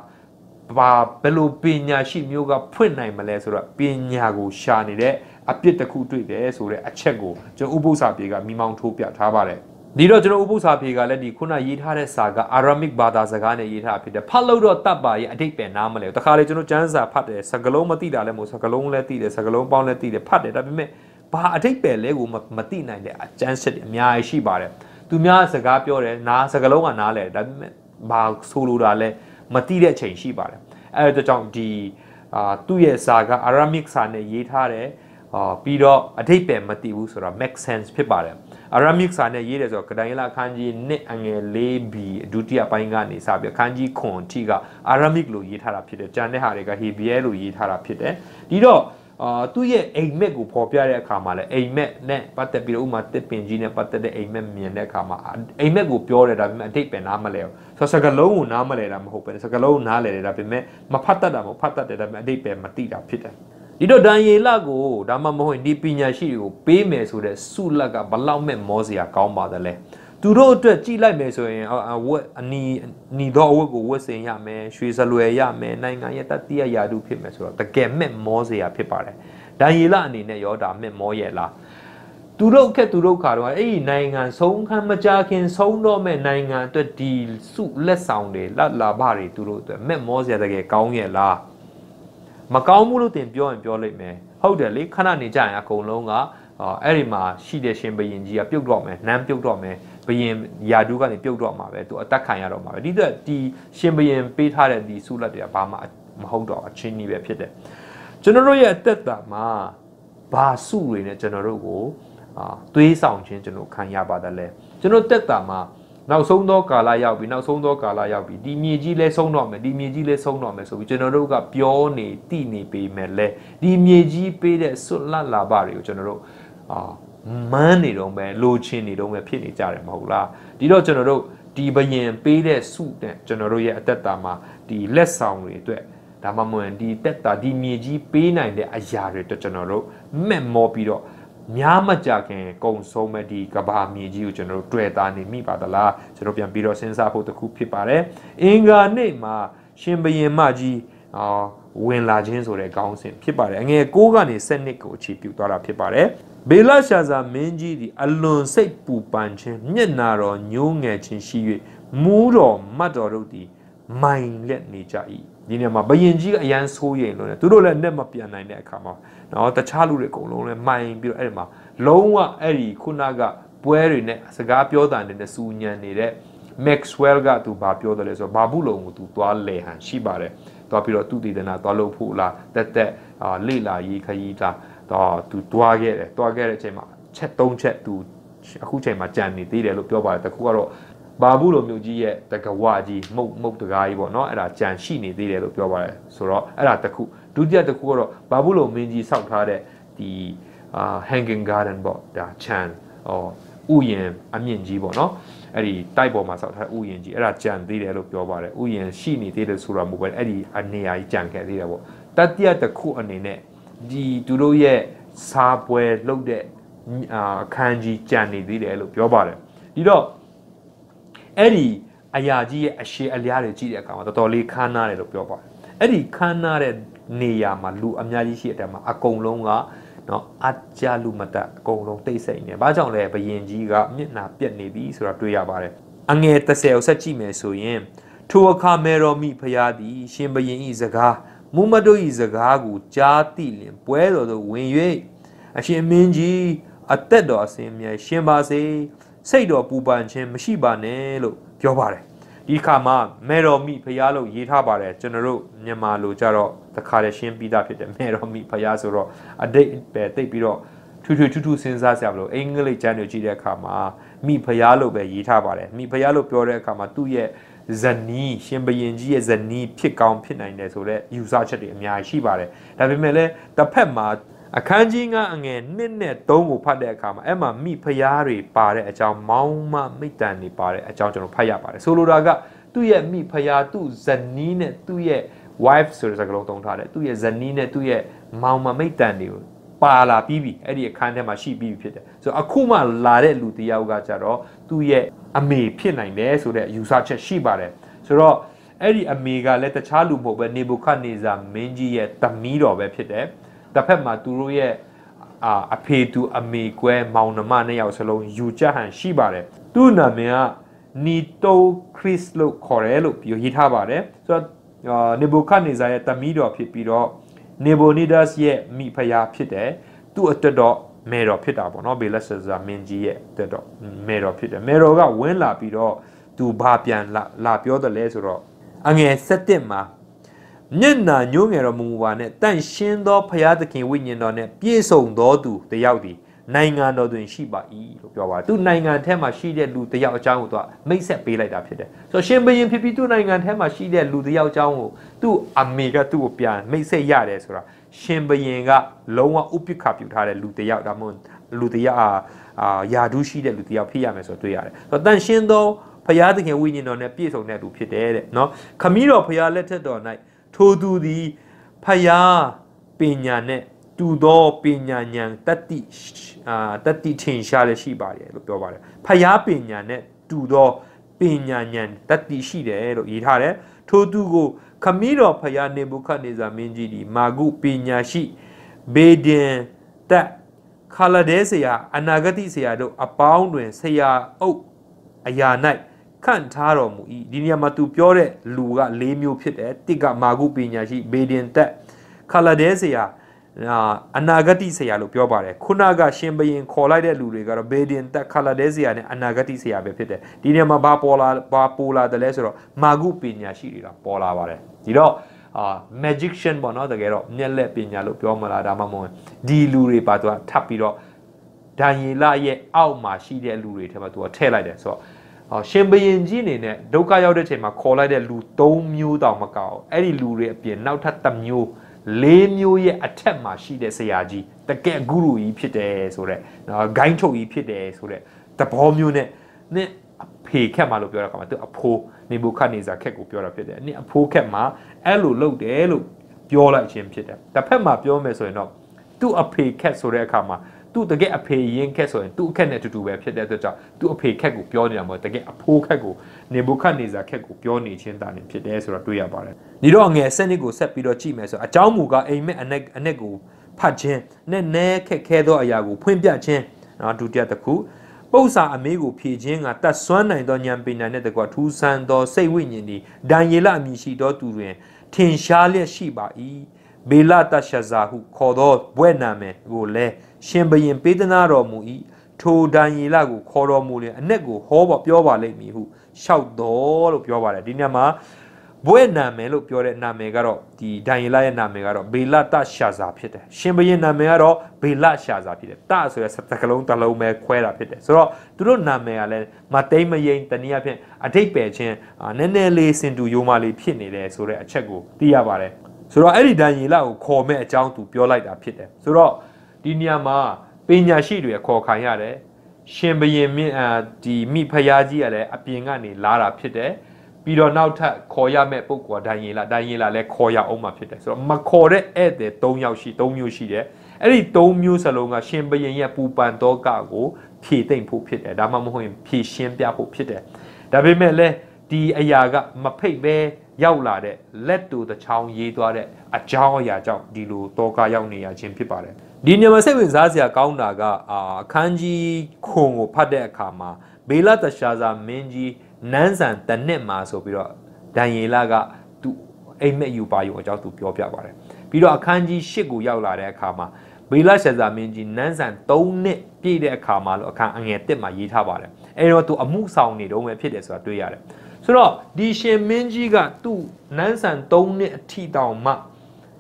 ဘာဘယ်လိုပညာရှိမျိုးကဖွင့်နိုင်မလဲဆိုတော့ပညာကိုရှာနေတဲ့အပြစ်တစ်ခုတွေ့တယ်ဆိုတဲ့အချက်ကိုကျွန်တော်ဥပု္ပ္ပစာပြေကမိမောင်းထိုးပြထားပါတယ်ဒီတော့ကျွန်တော်ဥပု္ပ္ပစာပြေကလည်းဒီခုနရေးထားတဲ့စာကအာရမစ်ဘာသာစကားနဲ့ရေးထားဖြစ်တယ်ဖတ်လို့တော့တတ်ပါရဲ့အတိတ်ပဲနားမလဲတခါလေကျွန်တော်ကျမ်းစာဖတ်တယ်စကလုံးမသိတာလည်းမဟုတ်စကလုံးလည်းသိတယ်စကလုံးပေါင်းလည်းသိတယ်ဖတ်တယ်ဒါပေမဲ့ဘာအတိတ်ပဲလဲကိုမသိနိုင်တဲ့အကျမ်းစစ်အများကြီးရှိပါတယ်သူများစကားပြောတယ်နားစကလုံးကနားလဲဒါပေမဲ့ဘာဆိုလိုတာလဲ မသိတဲ့အချိန်ရှိပါတယ်အဲဒါကြောင့်ဒီအာသူ့ရဲ့စာက Aramic စာနဲ့ရေးထားတယ်အာပြီးတော့အထိပ္ပယ်မသိဘူးဆိုတော့ make sense ဖြစ်ပါတယ် Aramic စာနဲ့ရေးတယ်ဆိုတော့ကဒိုင်လာခန်းကြီး1အငယ် 4 B ဒုတိယပိုင်းကနေစပြီးခန်းကြီးခွန်ထိက Aramic လို့ရေးထားတာဖြစ်တယ်ကျန်တဲ့ဟာတွေက Hebrew လို့ရေးထားတာဖြစ်တယ်ဒီတော့ အာသူ့ရဲ့အိမ်မက်ကိုပေါ်ပြတဲ့အခါမှာလည်းအိမ်မက်နဲ့ပတ်သက်ပြီးတော့ဥမာတစ်ပင်ကြီးနဲ့ပတ်သက်တဲ့အိမ်မက်မြင်တဲ့အခါမှာအိမ်မက်ကိုပြောတယ်ဒါပေမဲ့အတိတ်ပဲနားမလဲဘူးဆိုတော့စကလုံးကိုနားမလဲတာမဟုတ်ပဲစကလုံးကိုနားလဲတယ်ဒါပေမဲ့မဖတ်တတ်တာမဟုတ်ဖတ်တတ်တယ်ဒါပေမဲ့အတိတ်ပဲမသိတာဖြစ်တယ်ဒီတော့ဒန်ယေလကိုဒါမှမဟုတ်ဒီပညာရှိတွေကိုပေးမယ်ဆိုတဲ့စုလက်ကဘလောက်မဲ့မောစရာကောင်းပါတယ်လဲ သူတို့အတွက်ကြည်လိုက်မယ်ဆိုရင်ဝက်အနီအနီတော့အဝက်ကိုဝက်စင်ရမယ်ရွှေစလွယ်ရမယ်နိုင်ငံရဲ့တတိယယာတုဖြစ်မယ်ဆိုတော့တကယ်မဲ့မောစရာဖြစ်ပါတယ်ဒန်ယေလအနေနဲ့ရောဒါမဲ့မောရဲ့လားသူတို့ခက်သူတို့ခါတော့အဲ့ဒီနိုင်ငံဆုံးခန်းမကြခင်ဆုံးတော့မဲ့နိုင်ငံအတွက်ဒီစုလက်ဆောင်တွေလက်လာဘတွေသူတို့အတွက်မဲ့မောစရာတကယ်ကောင်းရဲ့လားမကောင်းဘူးလို့တင်ပြောရင်ပြောလိုက်မယ်ဟုတ်တယ်လေခဏနေကြရင်အကုန်လုံးကအာအဲ့ဒီမှာရှိတဲ့ရှင်ဘရင်ကြီးကပြုတ်တော့မယ်နန်းပြုတ်တော့မယ် ဘရင်ယာဒူးကနေပြုတ်တော့မှာပဲသူအသက်ခံရတော့မှာပဲဒီတော့ဒီရှင်ဘရင်ပေးထားတဲ့ဒီဆုလက်တွေကဘာမှမဟုတ်တော့အချင်းကြီးပဲဖြစ်တယ်ကျွန်တော်တို့ရဲ့အသက်တာမှာဘာဆုတွေနဲ့ကျွန်တော်တို့ကိုအာသွေးဆောင်ခြင်းကျွန်တော်ခံရပါတယ်လဲကျွန်တော်တက်တာမှာနောက်ဆုံးသောကာလရောက်ပြီနောက်ဆုံးသောကာလရောက်ပြီဒီမြေကြီးလဲဆုံးတော့မယ်ဒီမြေကြီးလဲဆုံးတော့မယ်ဆိုပြီးကျွန်တော်တို့ကပြောနေတိနေပေမဲ့လဲဒီမြေကြီးပေးတဲ့ဆွတ်လတ်လာပါတွေကိုကျွန်တော်တို့အာ မန်းနေတော့ပဲလိုချင်နေတော့ပဲဖြစ်နေကြတယ်မဟုတ်လားဒီတော့ကျွန်တော်တို့ဒီဘယင်ပေးတဲ့စုတဲ့ကျွန်တော်တို့ရဲ့အသက်တာမှာဒီလက်ဆောင်တွေအတွက်ဒါမှမဟုတ်ဒီတက်တာဒီမြေကြီးပေးနိုင်တဲ့အရာတွေအတွက်ကျွန်တော်တို့မက်မောပြီးတော့များမကြခင်ကုံဆုံးမဲ့ဒီကဘာမြေကြီးကိုကျွန်တော်တို့တွေ့တာနေမိပါသလားကျွန်တော်ပြန်ပြီးတော့စဉ်းစားဖို့တခုဖြစ်ပါတယ်အင်္ဂါနေ့မှာရှင်ဘရင်မကြီးအာဝင်လာခြင်းဆိုတဲ့ခေါင်းစဉ်ဖြစ်ပါတယ်အငယ်6ကနေ7နှစ်ကိုအခြေပြုသွားတာဖြစ်ပါတယ် ဘေလရှာဇာမင်းကြီးသည်အလွန်စိတ်ပူပန်ခြင်းမျက်နာတော်ညှိုးငယ်ခြင်းရှိ၍မူးတော်မတ်တော်တို့သည်မိုင်လက်နေကြ၏ဒီနေရာမှာဘယင်ကြီးကအရန်ဆိုးရင်လို့ねသူတို့လည်းနဲ့မပြန်နိုင်တဲ့အခါမှာနော်တခြားလူတွေအကုန်လုံးလည်းမိုင်ပြီးတော့အဲ့ဒီမှာလုံးဝအဲ့ဒီခုနကပွဲတွေနဲ့စကားပြောတာနဲ့စူညံနေတဲ့ Maxwell ကသူဘာပြောတယ်လဲဆိုတော့ဘာဘူးလုံးကိုသူသွားလဲဟန်ရှိပါတယ်သွားပြီးတော့သူတည်တဲ့နာသွားလို့ဖို့လားတက်တက်အာလေလာရေးခရီးတာ တော့သူသွားခဲ့တယ်သွားခဲ့တဲ့အချိန်မှာချက်၃ချက်သူအခုချိန်မှာကြံနေသေးတယ်လို့ပြောပါတယ်တခုကတော့ဘာဘူးလိုမျိုးကြီးရဲ့တကဝကြီးမုတ်မုတ်တကားကြီးပေါ့နော်အဲ့ဒါကြံရှိနေသေးတယ်လို့ပြောပါတယ်ဆိုတော့အဲ့ဒါတခုဒုတိယတခုကတော့ဘာဘူးလိုမင်းကြီးစောက်ထားတဲ့ဒီအာ hanging garden ပေါ့ဒါချန်ဟောဥယျာဉ်အမြင့်ကြီးပေါ့နော်အဲ့ဒီတိုက်ပေါ်မှာစောက်ထားဥယျာဉ်ကြီးအဲ့ဒါကြံသေးတယ်လို့ပြောပါတယ်ဥယျာဉ်ရှိနေသေးတယ်ဆိုတာမဟုတ်ပဲအဲ့ဒီအနေအကြီးကြံခဲ့သေးတယ်ပေါ့တတိယတစ်ခုအနေနဲ့ ဒီသူတို့ရဲ့စားပွဲလုပ်တဲ့အာအခန်းကြီးကြံနေသေးတယ်လို့ပြောပါတယ်ဒီတော့အဲ့ဒီအရာကြီးရဲ့အရှိအလျားတွေကြည့်တဲ့အခါမှာတော်တော်လေးခမ်းနားတယ်လို့ပြောပါတယ်အဲ့ဒီခမ်းနားတဲ့နေရာမှာလူအများကြီးရှိတဲ့မှာအကုန်လုံးကနော်အကြလူမတအကုန်လုံးတိတ်ဆိတ်နေ။ဘာကြောင့်လဲဘယင်ကြီးကမျက်နှာပြက်နေပြီဆိုတာတွေ့ရပါတယ်။အငယ်30ကိုဆက်ကြည့်မယ်ဆိုရင်ထိုအခါမေရောမိဖျားသည် ရှင်ဘယင်ဤစကား မူမတို့ဤစကားကိုကြားသိလင်ပွဲတော်သို့ဝင်၍အရှင်မင်းကြီးအသက်တော်အစဉ်မြဲရှင်ပါစေစိတ်တော်ပူပန်ခြင်းမရှိပါနဲ့လို့ပြောပါတယ်ဒီခါမှာမေတော်မိဖျားလို့ရေးထားပါတယ်ကျွန်တော်တို့မြန်မာလိုကြတော့တခါတည်းရှင်းပြီးသားဖြစ်တယ်မေတော်မိဖျားဆိုတော့အတိတ်ပဲတိတ်ပြီးတော့ထူးထူးထူးထူးစဉ်းစားစရာမလိုအင်္ဂလိပ်ကျမ်းတွေကြည့်တဲ့အခါမှာမိဖျားလို့ပဲရေးထားပါတယ်မိဖျားလို့ပြောတဲ့အခါမှာသူ့ရဲ့ ဇနီးရှင်ဘရင်ကြီးရဲ့ဇနီးဖြစ်ကောင်းဖြစ်နိုင်တယ်ဆိုတော့ယူဆချက်တွေအများကြီးရှိပါတယ်ဒါပေမဲ့လည်းတစ်ဖက်မှာအခန်းကြီး9အငယ်1နဲ့3ကိုဖတ်တဲ့အခါမှာအဲ့မှာမိဖျားတွေပါတဲ့အကြောင်းမောင်းမမိတ်တန်တွေပါတဲ့အကြောင်းကျွန်တော်ဖတ်ရပါတယ်ဆိုလိုတာကသူ့ရဲ့မိဖျားသူ့ဇနီးနဲ့သူ့ရဲ့ wife ဆိုတဲ့စကားလုံးသုံးထားတယ်သူ့ရဲ့ဇနီးနဲ့သူ့ရဲ့မောင်မမိတ်တန်တွေကို ပါလာပြီးပြီအဲ့ဒီအခန်းထဲမှာရှိပြီးပြီဖြစ်တယ်ဆိုတော့အခုမှလာတဲ့လူတယောက်ကကြတော့သူ့ရဲ့အမေဖြစ်နိုင်တယ်ဆိုတဲ့ယူဆချက်ရှိပါတယ်ဆိုတော့အဲ့ဒီအမေကလည်းတခြားလူမဟုတ်ပဲနေဘုခတ်နေဇာမင်းကြီးရဲ့သမီးတော်ပဲဖြစ်တယ်တစ်ဖက်မှာသူတို့ရဲ့အာအဖေသူအမေကွဲမောင်နှမနှစ်ယောက်စလုံးယူချက်ဟန်ရှိပါတယ်သူ့နာမည်ကနီတိုခရစ်လို့ခေါ်တယ်လို့ပြောရေးထားပါတယ်ဆိုတော့နေဘုခတ်နေဇာရဲ့သမီးတော်ဖြစ်ပြီးတော့ နေဘိုနီဒတ်ရဲ့မိဖုရားဖြစ်တယ်သူ့အတွက်တော့မေတော်ဖြစ်တာပေါ့နော်ဘေလက်ဆာမင်းကြီးရဲ့အတွက်တော့မေတော်ဖြစ်တယ်မေတော်ကဝင်းလာပြီးတော့သူဘာပြန်လာလာပြောတယ်လဲဆိုတော့အငယ်7မှာမျက်နာညိုးငယ်တော်မူမူပါနဲ့တန့်ရှင်းသောဖရာသခင်ဝိညာဉ်တော်နဲ့ပြည့်စုံသောသူတယောက်သည် နိုင်ငံတော်တွင်ရှိပါ၏လို့ပြောပါတယ်သူနိုင်ငံထဲမှာရှိတဲ့လူတယောက်အကြောင်းကိုသူကမိတ်ဆက်ပေးလိုက်တာဖြစ်တယ်ဆိုတော့ရှင်ဘရင်ဖြစ်ပြီးသူနိုင်ငံထဲမှာရှိတဲ့လူတယောက်အကြောင်းကိုသူ့အမေကသူ့ကိုပြန်မိတ်ဆက်ရတယ်ဆိုတာရှင်ဘရင်ကလုံးဝဥပိ္ပခပြုထားတဲ့လူတယောက်ဒါမှမဟုတ်လူတယောက်အာယာဒူးရှိတဲ့လူတယောက်ဖြစ်ရမယ်ဆိုတော့တွေ့ရတယ်ဆိုတော့တန်ရှင်းသောဖရာသခင်ဝိညာဉ်တော်နဲ့ပြည့်စုံတဲ့လူဖြစ်တယ်တဲ့နော်ခမည်းတော်ဖရာလက်ထက်တော်၌ထိုသူသည်ဖယားပညာနဲ့ တူသောပညာဉာဏ်တတ္တိအာတတ္တိထင်ရှားလည်းရှိပါတယ်လို့ပြောပါတယ်ဖယားပညာနဲ့တူသောပညာဉာဏ်တတ္တိရှိတယ်လို့ရေးထားတယ်ထိုသူကိုခမည်းတော်ဖယားနေဘုခတ်နေဇာမင်းကြီးဒီမာဂုပညာရှိဘေဒင်တက်ခါလဒဲဆရာအနာဂတိဆရာတို့အပေါင်းတွင်ဆရာအုပ်အရာ၌ခန့်ထားတော်မူ၏ဒီနေရာမှာသူပြောတဲ့လူက၄မျိုးဖြစ်တယ်တစ်ကမာဂုပညာရှိဘေဒင်သက်ခလာဒဲဆရာ အနာဂတိဆရာလို့ပြောပါတယ်ခုနကရှင်ဘရင်ခေါ်လိုက်တဲ့လူတွေကတော့ဘေဒင်တက်ခလာဒဲဆရာနဲ့အနာဂတိဆရာပဲဖြစ်တယ်ဒီနေရာမှာဘာပေါ်လာဘာပေါ်လာတယ်လဲဆိုတော့မာဂုပညာရှိတွေကပေါ်လာပါတယ်ဒီတော့အာ magician ပေါ့နော်တကယ်တော့မျက်လက်ပညာလို့ပြောမလားဒါမှမဟုတ်ဒီလူတွေပါသူကထပ်ပြီးတော့ဒန်ယေလရဲ့အောက်မှာရှိတဲ့လူတွေထဲမှာသူကထည့်လိုက်တယ်ဆိုတော့အော်ရှင်ဘရင်ကြီးအနေနဲ့ဒုက္ခရောက်တဲ့ချိန်မှာခေါ်လိုက်တဲ့လူ၃မျိုးတောင်မကောက်အဲ့ဒီလူတွေအပြင်နောက်ထပ်တစ်မျိုး လေးမျိုးရဲ့အထက်မှာရှိတဲ့ဆရာကြီးတကယ်ဂုရုကြီးဖြစ်တယ်ဆိုတော့နော်ဂိုင်းချုပ်ကြီးဖြစ်တယ်ဆိုတော့သဘောမျိုးနဲ့နဲ့အဖေခက်မှာလို့ပြောတဲ့အခါမှာသူအဖိုးနေဘူခတ်နေစာခက်ကိုပြောတာဖြစ်တယ်။နင်အဖိုးခက်မှာအဲ့လိုလုပ်တယ်လို့ပြောလိုက်ခြင်းဖြစ်တယ်။တစ်ဖက်မှာပြောမယ်ဆိုရင်တော့သူ့အဖေခက်ဆိုတဲ့အခါမှာ သူ့တကယ်အဖေရင်းခက်ဆိုရင်သူ့အခက်နဲ့အတူတူပဲဖြစ်တဲ့အတွက်ကြောင့်သူ့အဖေခက်ကိုပြောနေတာမဟုတ်တကယ်အဖိုးခက်ကိုနေဘူခတ်နေစာခက်ကိုပြောနေခြင်းတာနေဖြစ်တယ်ဆိုတော့တွေ့ရပါတယ်။ဒီတော့ငယ်စနစ်ကိုဆက်ပြီးတော့ကြည့်မယ်ဆိုအเจ้าမူကအိမ်မက်အနက်အနက်ကိုဖတ်ခြင်းနဲ့နဲခက်ခဲသောအရာကိုဖွင့်ပြခြင်းနော်ဒုတိယတစ်ခုပု္ပ္ပာအမေးကိုဖြေခြင်းကတတ်ဆွမ်းနိုင်သောဉာဏ်ပညာနှင့်တကွထူးဆန်းသောစိတ်ဝိညာဉ်သည်ဒံယေလအမည်ရှိသောသူတွင်ထင်ရှားလျက်ရှိပါ၏ဘေလတရှဇာဟုခေါ်သောဘွဲ့နာမယ်ကိုလည်း ရှင်ဘရင်ပေးသနာတော်မူ၏ထိုဒံယေလကိုခေါ်တော်မူလျင်အ내ကိုဟောပါပြောပါလိမ့်မည်ဟုရှောက်တော်လို့ပြောပါတယ်ဒီညမှာဘွဲ့နာမယ်လို့ပြောတဲ့နာမည်ကတော့ဒီဒန်ယေလရဲ့နာမည်ကတော့ဘေလတရှာဇာဖြစ်တယ်ရှင်ဘရင်နာမည်ကတော့ဘေလရှာဇာဖြစ်တယ်တဆိုတဲ့စကလုံးတစ်လုံးပဲခွဲတာဖြစ်တယ်ဆိုတော့သူတို့နာမည်ကလည်းမတိတ်မယိန်တနည်းအားဖြင့်အတိတ်ပယ်ခြင်းနည်းနည်းလေးစင်တူယိုမာလေးဖြစ်နေတယ်ဆိုတဲ့အချက်ကိုသိရပါတယ်ဆိုတော့အဲ့ဒီဒန်ယေလကိုခေါ်မဲ့အကြောင်းသူပြောလိုက်တာဖြစ်တယ်ဆိုတော့ ဒီနေရာမှာပညာရှိတွေခေါ်ခံရတယ်ရှင်ဘရင်မြင့်ဒီမိဖယားကြီးကလည်းအပြင်ကနေလာတာဖြစ်တယ်ပြီးတော့နောက်ထပ်ခေါ်ရမယ့်ပုံကောဒိုင်ယေလာဒိုင်ယေလာလည်းခေါ်ရအောင်မှာဖြစ်တယ်ဆိုတော့မခေါ်တဲ့ဧည့်သည်၃ယောက်ရှိ၃မျိုးရှိတယ်အဲ့ဒီ၃မျိုးစလုံးကရှင်ဘရင်ရဲ့ပူပန်တော့ကကိုဖြည့်သိမ့်ဖို့ဖြစ်တယ်ဒါမှမဟုတ်ရင်ဖြည့်ရှင်းပြဖို့ဖြစ်တယ်ဒါပေမဲ့လည်းဒီအရာကမဖိတ်ပဲရောက်လာတဲ့လက်တူတချောင်းရေးသွားတဲ့အကြောင်းအရာကြောင့်ဒီလိုတောကရောက်နေရခြင်းဖြစ်ပါတယ် ဒီညမှာစိတ်ဝင်စားစရာကောင်းတာကအာအခန်းကြီးခွန်ကိုဖတ်တဲ့အခါမှာဘေလတရှာဇာမင်းကြီးနန်းဆန်တနစ်မှာဆိုပြီးတော့ဒန်ယေလကသူအိမ်မက်ယူပါယူအကြောင်းသူပြောပြပါတယ်ပြီးတော့အခန်းကြီး၈ကိုရောက်လာတဲ့အခါမှာဘေလရှာဇာမင်းကြီးနန်းဆန်၃နှစ်ပြည့်တဲ့အခါမှာလို့အခန်းအငယ်၁မှာရေးထားပါတယ်အဲတော့သူအမှုဆောင်နေတော့ပဲဖြစ်တယ်ဆိုတာတွေ့ရတယ်ဆိုတော့ဒီရှင်မင်းကြီးကသူ့နန်းဆန်၃နှစ်အထိတောင်မှ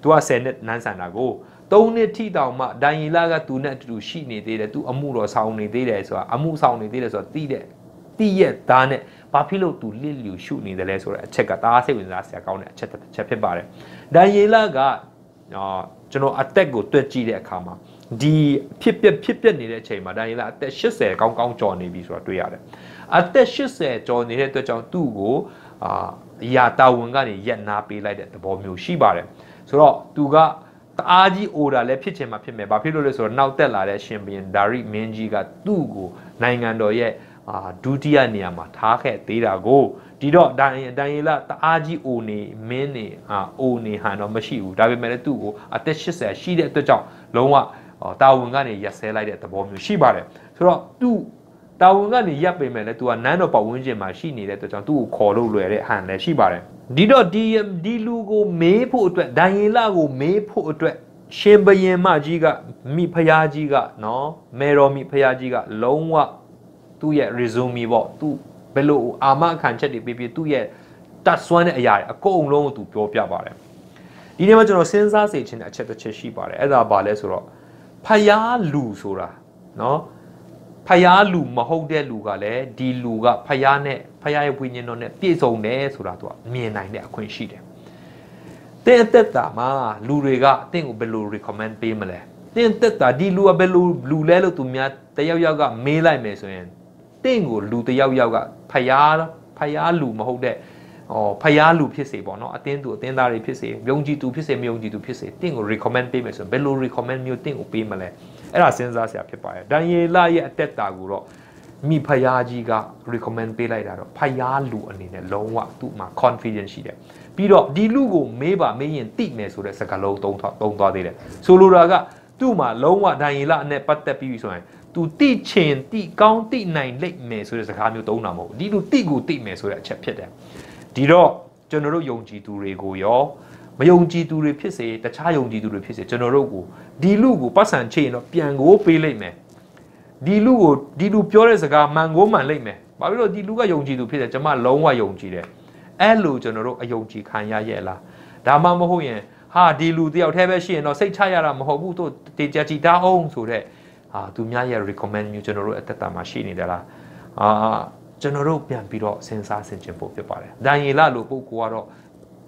သူက10နှစ်နန်းဆန်တာကို ၃နှစ်ထိတောင်မှဒိုင်ယီလာကသူနဲ့အတူတူရှိနေသေးတယ်သူအမှုတော်ဆောင်နေသေးတယ်ဆိုတာအမှုဆောင်နေသေးတယ်ဆိုတာသိတဲ့သိရဲ့သားနဲ့ဘာဖြစ်လို့သူလစ်လျူရှုနေတယ်လဲဆိုတဲ့အချက်ကဒါစိတ်ဝင်စားစရာကောင်းတဲ့အချက်တစ်ချက်ဖြစ်ပါတယ်ဒိုင်ယီလာကအာကျွန်တော်အသက်ကိုတွက်ကြည့်တဲ့အခါမှာဒီဖြစ်ပျက်ဖြစ်ပျက်နေတဲ့အချိန်မှာဒိုင်ယီလာအသက်80ကောင်းကောင်းကျော်နေပြီဆိုတာတွေ့ရတယ်အသက်80ကျော်နေတဲ့အတွက်ကြောင့်သူ့ကိုအာအရာတာဝန်ကနေရက်နာပေးလိုက်တဲ့သဘောမျိုးရှိပါတယ်ဆိုတော့သူက တအားကြီး order လည်းဖြစ်ချင်မှဖြစ်မယ်။ဘာဖြစ်လို့လဲဆိုတော့နောက်တက်လာတဲ့ရှင်ဘီယန်ဒါရီမင်းကြီးကသူ့ကိုနိုင်ငံတော်ရဲ့အာဒုတိယနေရာမှာထားခဲ့သေးတာကိုဒီတော့ဒိုင်ဒိုင်လာတအားကြီးအိုနေမင်းနေအာအိုနေဟန်တော့မရှိဘူးဒါပေမဲ့လည်းသူ့ကိုအသက်80ရှိတဲ့အတွက်ကြောင့်လုံးဝတာဝန်ကနေရက်ဆဲလိုက်တဲ့သဘောမျိုးရှိပါတယ်ဆိုတော့သူ့ တာဝန်ကနေရပ်ပေမဲ့လည်း तू ကနန်းတော်ပတ်ဝန်းကျင်မှာရှိနေတဲ့အတွက်ကြောင့်သူ့ကိုခေါ်လို့လွယ်တဲ့ဟန်လည်းရှိပါတယ်ဒီတော့ဒီဒီလူကိုမေးဖို့အတွက်ဒိုင်ယေလကိုမေးဖို့အတွက်ရှင်ဘရင်မကြီးကမိဖုရားကြီးကနော်မေတော်မိဖုရားကြီးကလုံးဝသူ့ရဲ့ resume ပေါ့သူဘယ်လိုအာမခံချက်တွေပေးပြီးသူ့ရဲ့တတ်ဆွမ်းတဲ့အရာတွေအကုန်လုံးကိုသူပြောပြပါတယ်ဒီနေ့မှာကျွန်တော်စဉ်းစားစေချင်တဲ့အချက်တစ်ချက်ရှိပါတယ်အဲ့ဒါဘာလဲဆိုတော့ဖယားလူဆိုတာနော် ဖယားလူမဟုတ်တဲ့လူကလည်းဒီလူကဖယားနဲ့ဖယားရဲ့ဝိညာဉ်တော်နဲ့ပြည့်စုံတယ်ဆိုတာသူကမြင်နိုင်တဲ့အခွင့်ရှိတယ်တဲ့အသက်တာမှာလူတွေကအသင်ကိုဘယ်လို recommend ပေးမလဲတင်းသက်တာဒီလူကဘယ်လိုလူလဲလို့သူများတယောက်ယောက်ကမေးလိုက်မယ်ဆိုရင်တင့်ကိုလူတယောက်ယောက်ကဖယားဖယားလူမဟုတ်တဲ့ဟောဖယားလူဖြစ်စေပေါ့နော်အတင်းသူအတင်းသားတွေဖြစ်စေယုံကြည်သူဖြစ်စေမယုံကြည်သူဖြစ်စေတင့်ကို recommend ပေးမယ်ဆိုရင်ဘယ်လို recommend မျိုးတင့်ကိုပေးမလဲ အဲ့ဒါစဉ်းစားစရာဖြစ်ပါတယ်ဒန်ယေလရဲ့အသက်တာကိုတော့မိဖယားကြီးက recommend ပေးလိုက်တာတော့ဖယားလူအနေနဲ့လုံးဝသူ့မှာ confidence ရှိတယ်ပြီးတော့ဒီလူကိုမေးပါမေးရင်တိမယ်ဆိုတဲ့စကားလုံးသုံးသုံးသွားသေးတယ်ဆိုလိုတာကသူ့မှာလုံးဝဒန်ယေလနဲ့ပတ်သက်ပြီးဆိုရင်သူတိချင်တိကောင်းတိနိုင်လိမ့်မယ်ဆိုတဲ့စကားမျိုးသုံးတာမဟုတ်ဘူးဒီလိုတိကိုတိမယ်ဆိုတဲ့အချက်ဖြစ်တယ်ဒီတော့ကျွန်တော်တို့ယုံကြည်သူတွေကိုရော မယုံကြည်သူတွေဖြစ်စေတခြားယုံကြည်သူတွေဖြစ်စေကျွန်တော်တို့ကိုဒီလူကိုပတ်စံချေရင်တော့ပြန်ကိုပေးလိုက်မယ်ဒီလူကိုဒီလူပြောတဲ့စကားမှန်ကိုမှန်လိုက်မယ်ဘာဖြစ်လို့ဒီလူကယုံကြည်သူဖြစ်တယ်ကျွန်မလုံးဝယုံကြည်တယ်အဲ့လိုကျွန်တော်တို့အယုံကြည်ခံရရဲ့လားဒါမှမဟုတ်ရင်ဟာဒီလူတယောက်တည်းပဲရှိရင်တော့စိတ်ချရတာမဟုတ်ဘူးတို့တေချာကြည်တာအောင်ဆိုတဲ့ဟာသူများရဲ့ recommend မျိုးကျွန်တော်တို့အသက်တာမှာရှိနေတယ်လားအာကျွန်တော်တို့ပြန်ပြီးတော့စဉ်းစားဆင်ခြင်ဖို့ဖြစ်ပါတယ်။ဒန်ယေလလိုပုဂ္ဂိုလ်ကတော့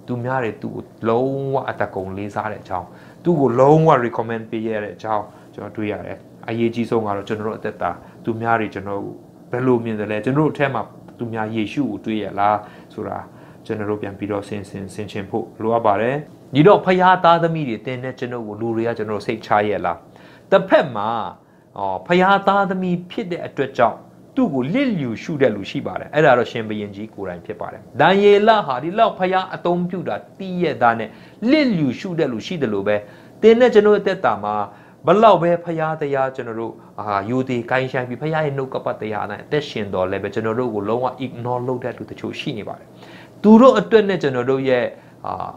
သူများတွေသူ့ကိုလုံးဝအတကုံလေးစားတဲ့အကြောင်းသူ့ကိုလုံးဝ recommend ပေးရတဲ့အကြောင်းကျွန်တော်တွေ့ရတယ်။အရေးကြီးဆုံးကတော့ကျွန်တော်တို့အသက်တာသူများတွေကျွန်တော်ဘယ်လိုမြင်တယ်လဲကျွန်တော်တို့အထက်မှာသူများယေရှုကိုတွေ့ရလားဆိုတာကျွန်တော်တို့ပြန်ပြီးတော့ဆင်ဆင်ဆင်ခြင်ဖို့လိုအပ်ပါတယ်။ဒီတော့ဖျားသားသမီးတွေတင်းတဲ့ကျွန်တော်ကိုလူတွေကကျွန်တော်စိတ်ချရလား။တစ်ဖက်မှာအော်ဖျားသားသမီးဖြစ်တဲ့အတွက်ကြောင့် သူ့ကိုလစ်လျူရှုတဲ့လူရှိပါတယ်အဲ့ဒါတော့ရှင်ဘရင်ကြီးကိုယ်တိုင်ဖြစ်ပါတယ်ဒံယေလဟာဒီလောက်ဖျားအသုံးပြုတာတီးရသားနဲ့လစ်လျူရှုတဲ့လူရှိတယ်လို့ပဲတင်းနဲ့ကျွန်တော်အသက်တာမှာဘလောက်ပဲဖရာတရားကျွန်တော်တို့အာယူတီကိုင်းဆိုင်ပြီးဖရာရဲ့နှုတ်ကပတ်တရားနဲ့အသက်ရှင်တော်လဲပဲကျွန်တော်တို့ကိုလုံးဝ ignore လုပ်တဲ့လူတချို့ရှိနေပါတယ်သူတို့အတွက်နဲ့ကျွန်တော်တို့ရဲ့အာ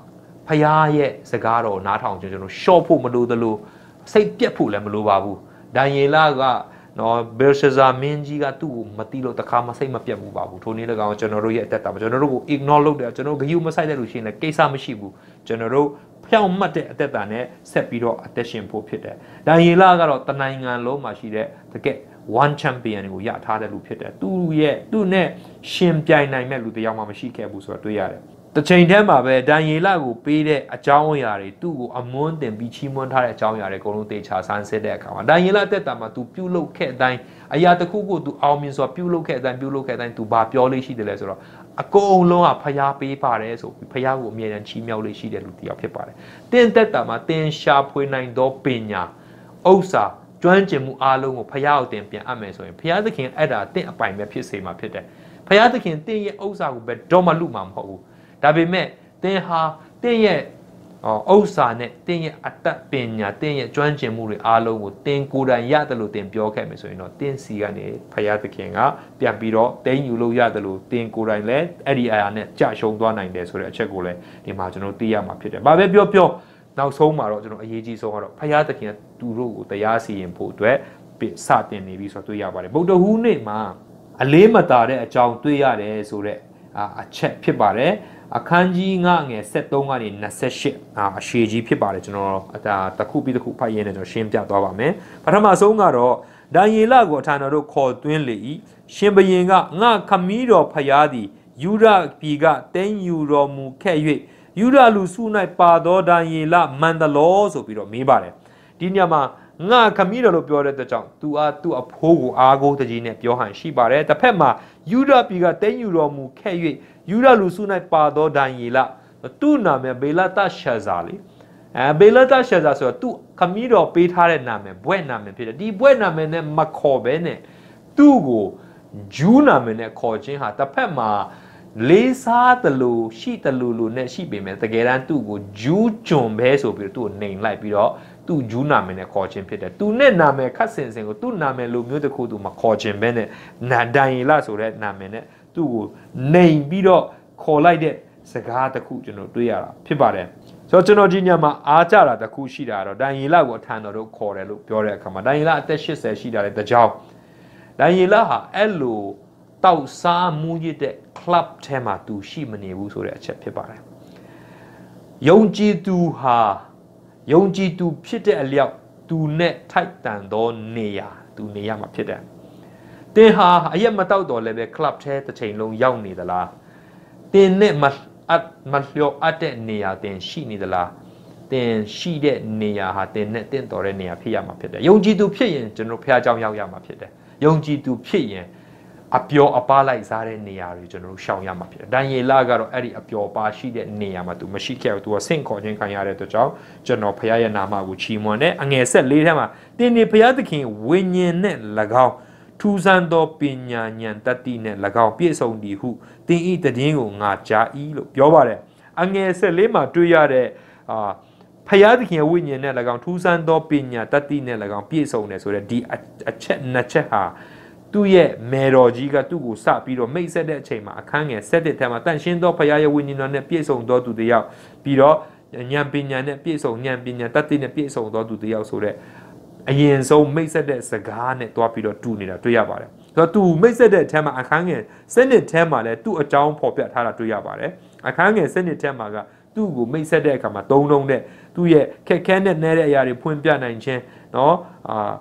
ဖရာရဲ့စကားတော်နားထောင်ကျွန်တော်တို့ short ဖို့မလိုသလိုစိတ်ပြက်ဖို့လည်းမလိုပါဘူးဒံယေလက နော်ဘယ်ရှဇာမင်းကြီးကသူ့ကိုမတိလို့တခါမှစိတ်မပြတ်ဘူးပါဘူးထိုနည်း၎င်းကျွန်တော်တို့ရဲ့အသက်တာမှာကျွန်တော်တို့ကို ignore လုပ်တယ်ကျွန်တော်ဂယုမဆိုင်တဲ့လူရှိရင်လည်းကိစ္စမရှိဘူးကျွန်တော်တို့ဖြောင့်မတ်တဲ့အသက်တာနဲ့ဆက်ပြီးတော့အသက်ရှင်ဖို့ဖြစ်တယ်။ဒါယေလကတော့တနိုင်ငံလုံးမှာရှိတဲ့တကယ် one champion ကိုရထားတဲ့လူဖြစ်တယ်။သူ့ရဲ့သူ့နဲ့ရှင်ပြိုင်နိုင်မဲ့လူတယောက်မှမရှိခဲ့ဘူးဆိုတော့တွေ့ရတယ်။ တစ်ချိန်တည်းမှာပဲဒန်ယေလကိုပေးတဲ့အကြောင်းအရာတွေသူ့ကိုအမွန်းတင်ပြီးချီးမွမ်းထားတဲ့အကြောင်းအရာတွေအကုန်လုံးတေချာဆန်းစစ်တဲ့အခါမှာဒန်ယေလတက်တာမှာ तू ပြုတ်လုခဲ့တဲ့အတိုင်းအရာတစ်ခုကို तू အောင်မြင်စွာပြုတ်လုခဲ့တဲ့အတိုင်းပြုတ်လုခဲ့တဲ့အတိုင်း तू ဘာပြောလေးရှိတယ်လဲဆိုတော့အကုန်လုံးကဖျားပေးပါတယ်ဆိုပြီးဖျားကိုအမြဲတမ်းချီးမြှောက်လေးရှိတဲ့လူတစ်ယောက်ဖြစ်ပါတယ်။တင်းတက်တာမှာတင်းရှာဖွေနိုင်သောပညာဥစ္စာကျွမ်းကျင်မှုအားလုံးကိုဖျားအောင်တင်ပြန်အပ်မယ်ဆိုရင်ဖျားသခင်အဲ့ဒါတင့်အပိုင်ပဲဖြစ်စေမှာဖြစ်တယ်။ဖျားသခင်တင့်ရဲ့ဥစ္စာကိုပဲတော့မလူမှာမဟုတ်ဘူး။ ဒါပေမဲ့သင်ဟာသင်ရဲ့ဥစ္စာနဲ့သင်ရဲ့အတ္တပညာသင်ရဲ့ကျွမ်းကျင်မှုတွေအားလုံးကိုသင်ကိုယ်တိုင်ရတယ်လို့သင်ပြောခဲ့မယ်ဆိုရင်တော့သင်စီကနေဖယားသခင်ကပြန်ပြီးတော့တင်းယူလို့ရတယ်လို့သင်ကိုယ်တိုင်လည်းအဲ့ဒီအရာနဲ့ကြာရှုံသွားနိုင်တယ်ဆိုတဲ့အချက်ကိုလည်းဒီမှာကျွန်တော်သိရမှာဖြစ်တယ်။ဘာပဲပြောပြောနောက်ဆုံးမှာတော့ကျွန်တော်အရေးကြီးဆုံးကတော့ဖယားသခင်ကသူတို့ကိုတရားစီရင်ဖို့အတွက်စတင်နေပြီဆိုတော့တွေ့ရပါတယ်။ဗုဒ္ဓဟူးနေ့မှာအလေးမတာတဲ့အကြောင်းတွေ့ရတယ်ဆိုတဲ့အချက်ဖြစ်ပါတယ်။ အခန်းကြီး9ငယ်73ကနေ28အာအရှည်ကြီးဖြစ်ပါတယ်ကျွန်တော်ဒါတစ်ခုပြီးတစ်ခုဖတ်ရင်းနဲ့ကျွန်တော်ရှင်းပြသွားပါမယ်ပထမဆုံးကတော့ဒံယေလကိုအထာတော်တို့ခေါ်သွင်းလေ၏ရှင်ဘရင်ကငါခမီးတော်ဖျားသည်ယူဒပြည်ကတင်းယူတော်မူခဲ့၍ယူဒလူစု၌ပါသောဒံယေလမန္တလောဆိုပြီးတော့မေးပါတယ်ဒီညမှာ ငါခမီးတော်လို့ပြောတဲ့အတွက်ကြောင့်သူအားသူ့အဖိုးကိုအားကိုးတကြီးနဲ့ပြောဟန်ရှိပါတယ်တစ်ဖက်မှာယူဒပြည်ကတင်းယူတော်မူခဲ့၍ယူဒလူစု၌ပါသောဒိုင်ယေလသူ့နာမည်ဘေလတရှာဇာလေအဲဘေလတရှာဇာဆိုတော့သူ့ခမီးတော်ပေးထားတဲ့နာမည်ဘွဲ့နာမည်ဖြစ်တယ်ဒီဘွဲ့နာမည်နဲ့မခေါ်ဘဲနဲ့သူ့ကိုဂျူးနာမည်နဲ့ခေါ်ခြင်းဟာတစ်ဖက်မှာလေးစားတလူရှိတလူလူနဲ့ရှိပေမဲ့တကယ်တမ်းသူ့ကိုဂျူးဂျွန်ပဲဆိုပြီးတော့သူ့ကိုနှိမ်လိုက်ပြီးတော့ သူ့ဂျူးနာမည်နဲ့ခေါ်ခြင်းဖြစ်တယ်သူနဲ့နာမည်ခတ်စင်စင်ကိုသူ့နာမည်လိုမျိုးတစ်ခုသူမခေါ်ခြင်းပဲနဲ့နာဒိုင်လာဆိုတဲ့နာမည်နဲ့သူ့ကိုနှိမ်ပြီးတော့ခေါ်လိုက်တဲ့စကားတစ်ခုကျွန်တော်တွေ့ရတာဖြစ်ပါတယ်ဆိုတော့ကျွန်တော်ဒီညမှာအားကြတာတစ်ခုရှိတာတော့ဒိုင်ယေလကိုအထံတော်တို့ခေါ်တယ်လို့ပြောတဲ့အခါမှာဒိုင်ယေလအသက်80ရှိတာလေတကြောင်ဒိုင်ယေလဟာအဲ့လိုတောက်စားမှုရတဲ့ club ထဲမှာသူရှိမနေဘူးဆိုတဲ့အချက်ဖြစ်ပါတယ်ယုံကြည်သူဟာ ယုံကြည်သူဖြစ်တဲ့အလျောက်သူနဲ့ထိုက်တန်သောနေရာသူနေရမှာဖြစ်တယ်တင်ဟာအရက်မတောက်တော့လည်းပဲ club ထဲတစ်ချိန်လုံးရောက်နေသလားတင်နဲ့မအတ်မလျော့အပ်တဲ့နေရာတင်ရှိနေသလားတင်ရှိတဲ့နေရာဟာတင်နဲ့တင့်တော်တဲ့နေရာဖြစ်ရမှာဖြစ်တယ်ယုံကြည်သူဖြစ်ရင်ကျွန်တော်ဖះเจ้าရောက်ရမှာဖြစ်တယ်ယုံကြည်သူဖြစ်ရင် အပျော်အပါလိုက်စားတဲ့နေရာတွေကျွန်တော်တို့ရှောင်ရမှာဖြစ်တယ်။ဒန်ယေလကတော့အဲ့ဒီအပျော်ပါရှိတဲ့နေရာမှာသူမရှိခဲ့ဘူး။သူကဆင့်ခေါ်ခြင်းခံရတဲ့အတွက်ကြောင့်ကျွန်တော်ဖခင်ရဲ့နာမကိုချီးမွမ်းတယ်။အငယ်ဆက်လေးထဲမှာတင်းနေဖခင်သခင်ဝိညာဉ်နဲ့၎င်းထူးဆန်းသောပညာဉာဏ်တတ္တိနဲ့၎င်းပြည့်စုံသည်ဟုတင်းဤတည်င်းကိုငါကြား၏လို့ပြောပါတယ်။အငယ်ဆက်လေးမှာတွေ့ရတဲ့အာဖယားသခင်ဝိညာဉ်နဲ့၎င်းထူးဆန်းသောပညာတတ္တိနဲ့၎င်းပြည့်စုံတယ်ဆိုတဲ့ဒီအချက်နှစ်ချက်ဟာ သူ့ရဲ့မေတော်ကြီးကသူ့ကိုစပြီးတော့မိတ်ဆက်တဲ့အချိန်မှာအခန်းငယ်7တဲ့ထဲမှာတန်ရှင်းသောဖခင်ရဲ့ဝိညာဉ်တော်နဲ့ပြည့်စုံသောသူတယောက်ပြီးတော့ ဉာဏ်ပညာနဲ့ပြည့်စုံဉာဏ်ပညာတတ်သိနဲ့ပြည့်စုံသောသူတစ်ယောက်ဆိုတဲ့အရင်ဆုံးမိတ်ဆက်တဲ့စကားနဲ့တွားပြီးတော့တူနေတာတွေ့ရပါတယ်။ဆိုတော့သူမိတ်ဆက်တဲ့အထက်မှာအခန်းငယ်စနစ်ထဲမှာလည်းသူ့အကြောင်းဖော်ပြထားတာတွေ့ရပါတယ်။အခန်းငယ်စနစ်ထဲမှာကသူ့ကိုမိတ်ဆက်တဲ့အခါမှာသုံးလုံးတဲ့သူ့ရဲ့ခက်ခဲနဲ့နဲတဲ့အရာတွေဖွင့်ပြနိုင်ခြင်းเนาะအာ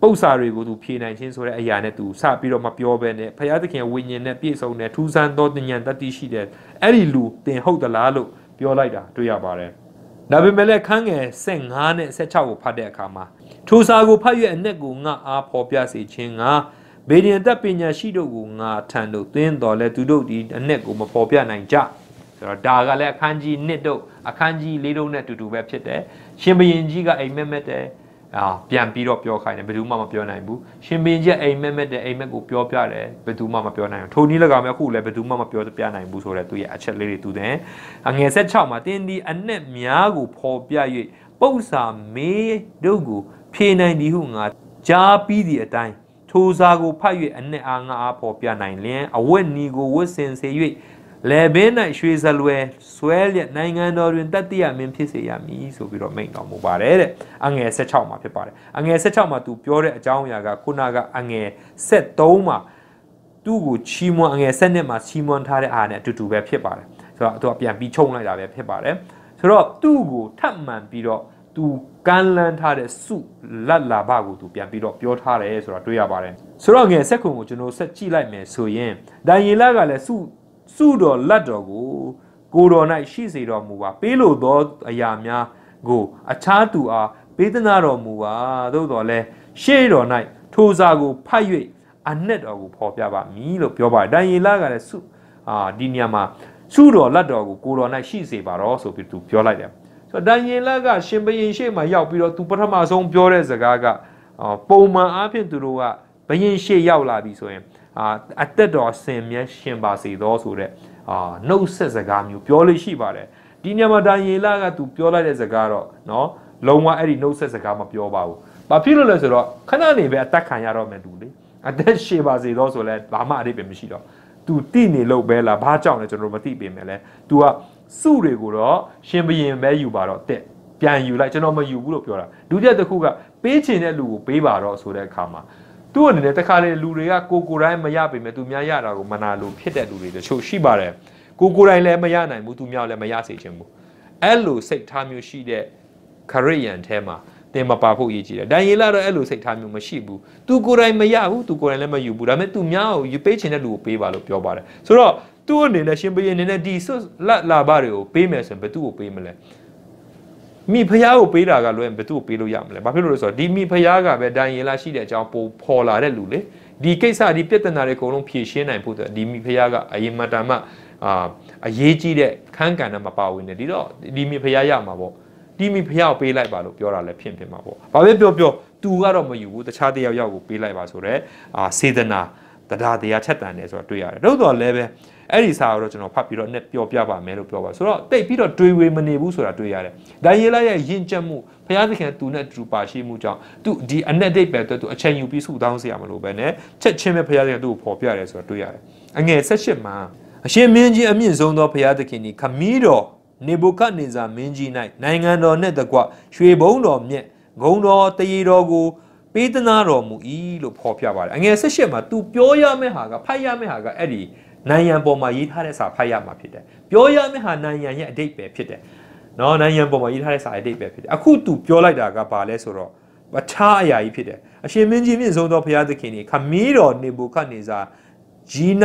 ပု္ပ္ပာတွေကိုသူဖြေနိုင်ခြင်းဆိုတဲ့အရာနဲ့သူစပြီးတော့မပြောဘဲနဲ့ဖယားသခင်ဝိညာဉ်နဲ့ပြည့်စုံတဲ့ထူးဆန်းသောဉာဏ်တတိရှိတဲ့အဲ့ဒီလူတင်ဟုတ်သလားလို့ပြောလိုက်တာတွေ့ရပါတယ်။ဒါပေမဲ့လည်းခန်းငယ်15နဲ့16ကိုဖတ်တဲ့အခါမှာထိုစာကိုဖတ်ရအ내ကိုငါအားဖော်ပြစေခြင်းငါဗေဒင်တက်ပညာရှိတို့ကိုငါထံသို့သွင်းတော်လဲသူတို့ဒီအ내ကိုမဖော်ပြနိုင်ကြဆိုတော့ဒါကလည်းအခန်းကြီး1တို့အခန်းကြီး4တို့နဲ့တူတူပဲဖြစ်တယ်ရှင်ဘရင်ကြီးကအိမ်မက်မက်တယ် အာပြန်ပြီးတော့ပြောခိုင်းတယ်ဘယ်သူမှမပြောနိုင်ဘူးရှင်ဘရင်ကြီးအိမ်မက်မက်တယ်အိမ်မက်ကိုပြောပြတယ်ဘယ်သူမှမပြောနိုင်ဘူးထိုနည်း၎င်းမျိုးအခုလည်းဘယ်သူမှမပြောပြနိုင်ဘူးဆိုတော့သူရဲ့အချက်လေးတွေသူတယ်အငယ်ဆက်6မှာတင်းဒီအ내များကိုဖော်ပြ၍ပု္ပ္ပာမေးတို့ကိုဖြေနိုင်သည်ဟုငါကြားပြီးသည့်အတိုင်းထိုစာကိုဖတ်၍အ내အားငါအားဖော်ပြနိုင်လျင်အဝတ်နီကိုဝတ်ဆင်စေ၍ လေဘင်း၌ရွှေစလွယ်ဆွဲလျက်နိုင်ငံတော်တွင်တတ်တရမင်းဖြစ်စေရမည်ဆိုပြီးတော့မိန့်တော်မူပါတယ်တဲ့အငယ်16မှာဖြစ်ပါတယ်အငယ်16မှာသူပြောတဲ့အကြောင်းအရာကခုနကအငယ်73မှာသူ့ကိုချီးမွမ်းအငယ်7မှာချီးမွမ်းထားတဲ့အားနဲ့အတူတူပဲဖြစ်ပါတယ်ဆိုတော့သူကပြန်ပြီးချုံလိုက်တာပဲဖြစ်ပါတယ်ဆိုတော့သူ့ကိုထပ်မံပြီးတော့သူကမ်းလန်းထားတဲ့စုလက်လာဘကိုသူပြန်ပြီးတော့ပြောထားတယ်ဆိုတာတွေ့ရပါတယ်ဆိုတော့ငယ်ဆက်ခုံကိုကျွန်တော်ဆက်ကြည့်လိုက်မယ်ဆိုရင်ဒံယေလကလည်းစု စုတော်လက်တော်ကိုကိုတော်၌ရှိစေတော်မူပါပေးလို့သောအရာများကိုအခြားသူအားပေးသနာတော်မူပါသို့တော်လဲရှေ့တော်၌ထိုစာကိုဖတ်၍အ내တော်ကိုဖော်ပြပါမည်လို့ပြောပါတယ်ဒံယေလကလည်းစုအာဒီညမှာစုတော်လက်တော်ကိုကိုတော်၌ရှိစေပါတော့ဆိုပြီးသူပြောလိုက်တယ်ဆိုတော့ဒံယေလကရှင်ဘရင်ရှေ့မှာရောက်ပြီးတော့သူပထမဆုံးပြောတဲ့စကားကပုံမှန်အားဖြင့်သူတို့ကဘရင်ရှေ့ရောက်လာပြီဆိုရင် အာအသက်တော်ဆင်မြဲရှင်ပါစေသောဆိုတဲ့အာနှုတ်ဆက်စကားမျိုးပြောလို့ရှိပါတယ်ဒီညမှာဒံယေလကသူပြောလိုက်တဲ့စကားတော့เนาะလုံးဝအဲ့ဒီနှုတ်ဆက်စကားမပြောပါဘူးဘာဖြစ်လို့လဲဆိုတော့ခဏနေပဲအသက်ခံရတော့မယ်သူလေအသက်ရှည်ပါစေသောဆိုလဲဘာမှအဓိပ္ပာယ်မရှိတော့ तू တိနေလို့ပဲလားဘာကြောင့်လဲကျွန်တော်မသိပေမဲ့လဲ तू ကစုတွေကိုတော့ရှင်ဘရင်ပဲယူပါတော့တဲ့ပြန်ယူလိုက်ကျွန်တော်မယူဘူးလို့ပြောတာဒုတိယတစ်ခုကပေးချင်တဲ့လူကိုပေးပါတော့ဆိုတဲ့အခါမှာ သူ့အနေနဲ့တခါလေလူတွေကကိုကိုတိုင်းမရပေမဲ့သူများရတာကိုမနာလို့ဖြစ်တဲ့လူတွေတချို့ရှိပါတယ်ကိုကိုတိုင်းလည်းမရနိုင်ဘူးသူများလည်းမရစေချင်ဘူးအဲ့လိုစိတ်ထားမျိုးရှိတဲ့ခရိယန်ထဲမှာသင်မပါဖို့ရည်ကြည်တယ်ဒန်ယေလတော့အဲ့လိုစိတ်ထားမျိုးမရှိဘူးသူကိုယ်တိုင်မရဘူးသူကိုယ်တိုင်လည်းမယူဘူးဒါပေမဲ့သူများကိုယူပေးချင်တဲ့လူကိုပေးပါလို့ပြောပါတယ်ဆိုတော့သူ့အနေနဲ့ရှင်ဘုရင်အနေနဲ့ဒီဆွတ်လတ်လာဘတွေကိုပေးမယ်ဆိုရင်ဘယ်သူ့ကိုပေးမလဲ မိဖះကိုပေးတာကလွယ်ဘယ်သူ့ကိုပေးလို့ရမလဲ။ဘာဖြစ်လို့လဲဆိုတော့ဒီမိဖះကပဲဒန်ယေလရှိတဲ့အကြောင်းပိုပေါ်လာတဲ့လူလေ။ဒီကိစ္စဒီပြဿနာတွေအကုန်လုံးဖြေရှင်းနိုင်ဖို့အတွက်ဒီမိဖះကအရင်မတန်မှအာအရေးကြီးတဲ့ခန်းကန်နဲ့မပါဝင်နေဒီတော့ဒီမိဖះရမှာပေါ့။တီးမိဖျောက်ပေးလိုက်ပါလို့ပြောတာလည်းဖြစ်ဖြစ်မှာပေါ့။ဘာပဲပြောပြောသူကတော့မယူဘူးတခြားတယောက်ယောက်ကိုပေးလိုက်ပါဆိုတော့အာစေတနာတရားတရားချက်တန်တယ်ဆိုတာတွေ့ရတယ်။တို့တော့လည်းပဲ အဲ့ဒီစာကိုတော့ကျွန်တော်ဖတ်ပြီးတော့ net ပြောပြပါမယ်လို့ပြောပါဆိုတော့တိတ်ပြီးတော့တွေးဝေမနေဘူးဆိုတာတွေ့ရတယ်။ဒါရေးလိုက်ရဲ့ယဉ်ကျက်မှုဘုရားသခင်သူနဲ့တူပါရှိမှုကြောင့်သူဒီအနက်ဒိတ်ပဲသူအချိန်ယူပြီးဆုတောင်းစရာမလိုပဲနဲ့ချက်ချင်းပဲဘုရားသခင်သူ့ကိုပေါ်ပြတယ်ဆိုတာတွေ့ရတယ်။အငယ်၁၈မှာအရှင်မင်းကြီးအမြင့်ဆုံးသောဘုရားသခင်ဒီခမီးတော်နေဘုခတ်နေဇာမင်းကြီး၌နိုင်ငံတော်နှင့်တကွရွှေဘုံတော်မြက်ဂုံတော်တရေတော်ကိုပေးသနာတော်မူ၏လို့ဖော်ပြပါတယ်အငယ်၁၈မှာ तू ပြောရမယ့်ဟာကဖတ်ရမယ့်ဟာကအဲ့ဒီ နိုင်ငံပေါ်မှာရေးထားတဲ့စာဖတ်ရမှာဖြစ်တယ်ပြောရမယ့်ဟာနိုင်ငံရဲ့အတိတ်ပဲဖြစ်တယ်နော်နိုင်ငံပေါ်မှာရေးထားတဲ့စာအတိတ်ပဲဖြစ်တယ်အခု तू ပြောလိုက်တာကဘာလဲဆိုတော့ပဋ္ဌာအရာကြီးဖြစ်တယ်အရှင်မင်းကြီးမြင့်ဆုံးသောဘုရားသခင်ကြီးခမည်းတော်နေဘုခတ်နေဇာကြီး၌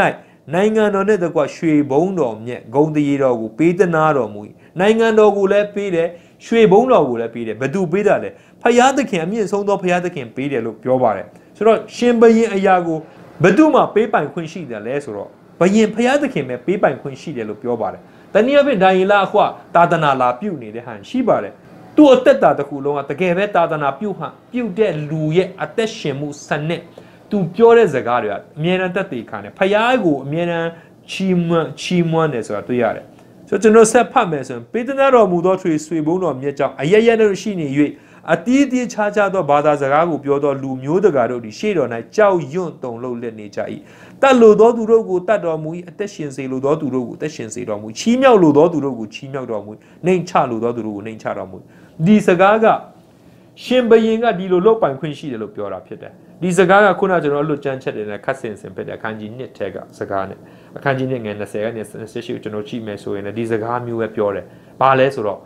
နိုင်ငံတော်နဲ့တကွရွှေဘုံတော်မြက်ဂုံတရီတော်ကိုပေးသနာတော်မူ၏နိုင်ငံတော်ကိုလည်းပေးတယ်ရွှေဘုံတော်ကိုလည်းပေးတယ်ဘသူပေးတာလဲဖယားသခင်အမြင့်ဆုံးသောဖယားသခင်ပေးတယ်လို့ပြောပါတယ်ဆိုတော့ရှင်ဘရင်အရာကိုဘသူမှပေးပိုင်ခွင့်ရှိတယ်လဲဆိုတော့ ဘရင်ဖယားသခင်ပဲပေးပိုင်ခွင့်ရှိတယ်လို့ပြောပါတယ်တနည်းအားဖြင့်ဒိုင်လာအခွတာသနာလာပြုတ်နေတဲ့ဟန်ရှိပါတယ်သူ့အသက်တာတစ်ခုလုံးကတကယ်ပဲတာသနာပြုတ်ဟန်ပြုတ်တဲ့လူရဲ့အသက်ရှင်မှုစနစ်သူပြောတဲ့စကားတွေကအမြဲတမ်းတက်တည်ခံတယ်ဖယားကိုအမြဲတမ်းချီးမွမ်းချီးမွမ်းတယ်ဆိုတာတွေ့ရတယ်ဆိုတော့ကျွန်တော်ဆက်ဖတ်မယ်ဆိုရင်ပေးသနာတော်မူသောထွေဆွေဘုံတော်မြတ်ကြောင့်အရရနဲ့ရှိနေ၍ အတီးတီးခြားခြားသောဘာသာစကားကိုပြောသောလူမျိုးတကာတို့သည်ရှေ့တော်၌ကြောက်ရွံ့တုန်လှုပ်လက်နေကြ၏တတ်လိုသောသူတို့ကိုတတ်တော်မူ၏အသက်ရှင်စေလိုသောသူတို့ကိုအသက်ရှင်စေတော်မူချီးမြှောက်လိုသောသူတို့ကိုချီးမြှောက်တော်မူနှိမ်ချလိုသောသူတို့ကိုနှိမ်ချတော်မူဒီစကားကရှင်ဘရင်ကဒီလိုလောက်ပိုင်ခွင့်ရှိတယ်လို့ပြောတာဖြစ်တယ်ဒီစကားကခုနကျွန်တော်လွတ်ကြမ်းချက်တွေနဲ့ခတ်ဆင်ဆင်ဖြစ်တဲ့အခန်းကြီး1ထဲကစကားနဲ့အခန်းကြီး1ငယ်20ကနေ28ကိုကျွန်တော်ကြည့်မယ်ဆိုရင်လည်းဒီစကားမျိုးပဲပြောတယ်ဘာလဲဆိုတော့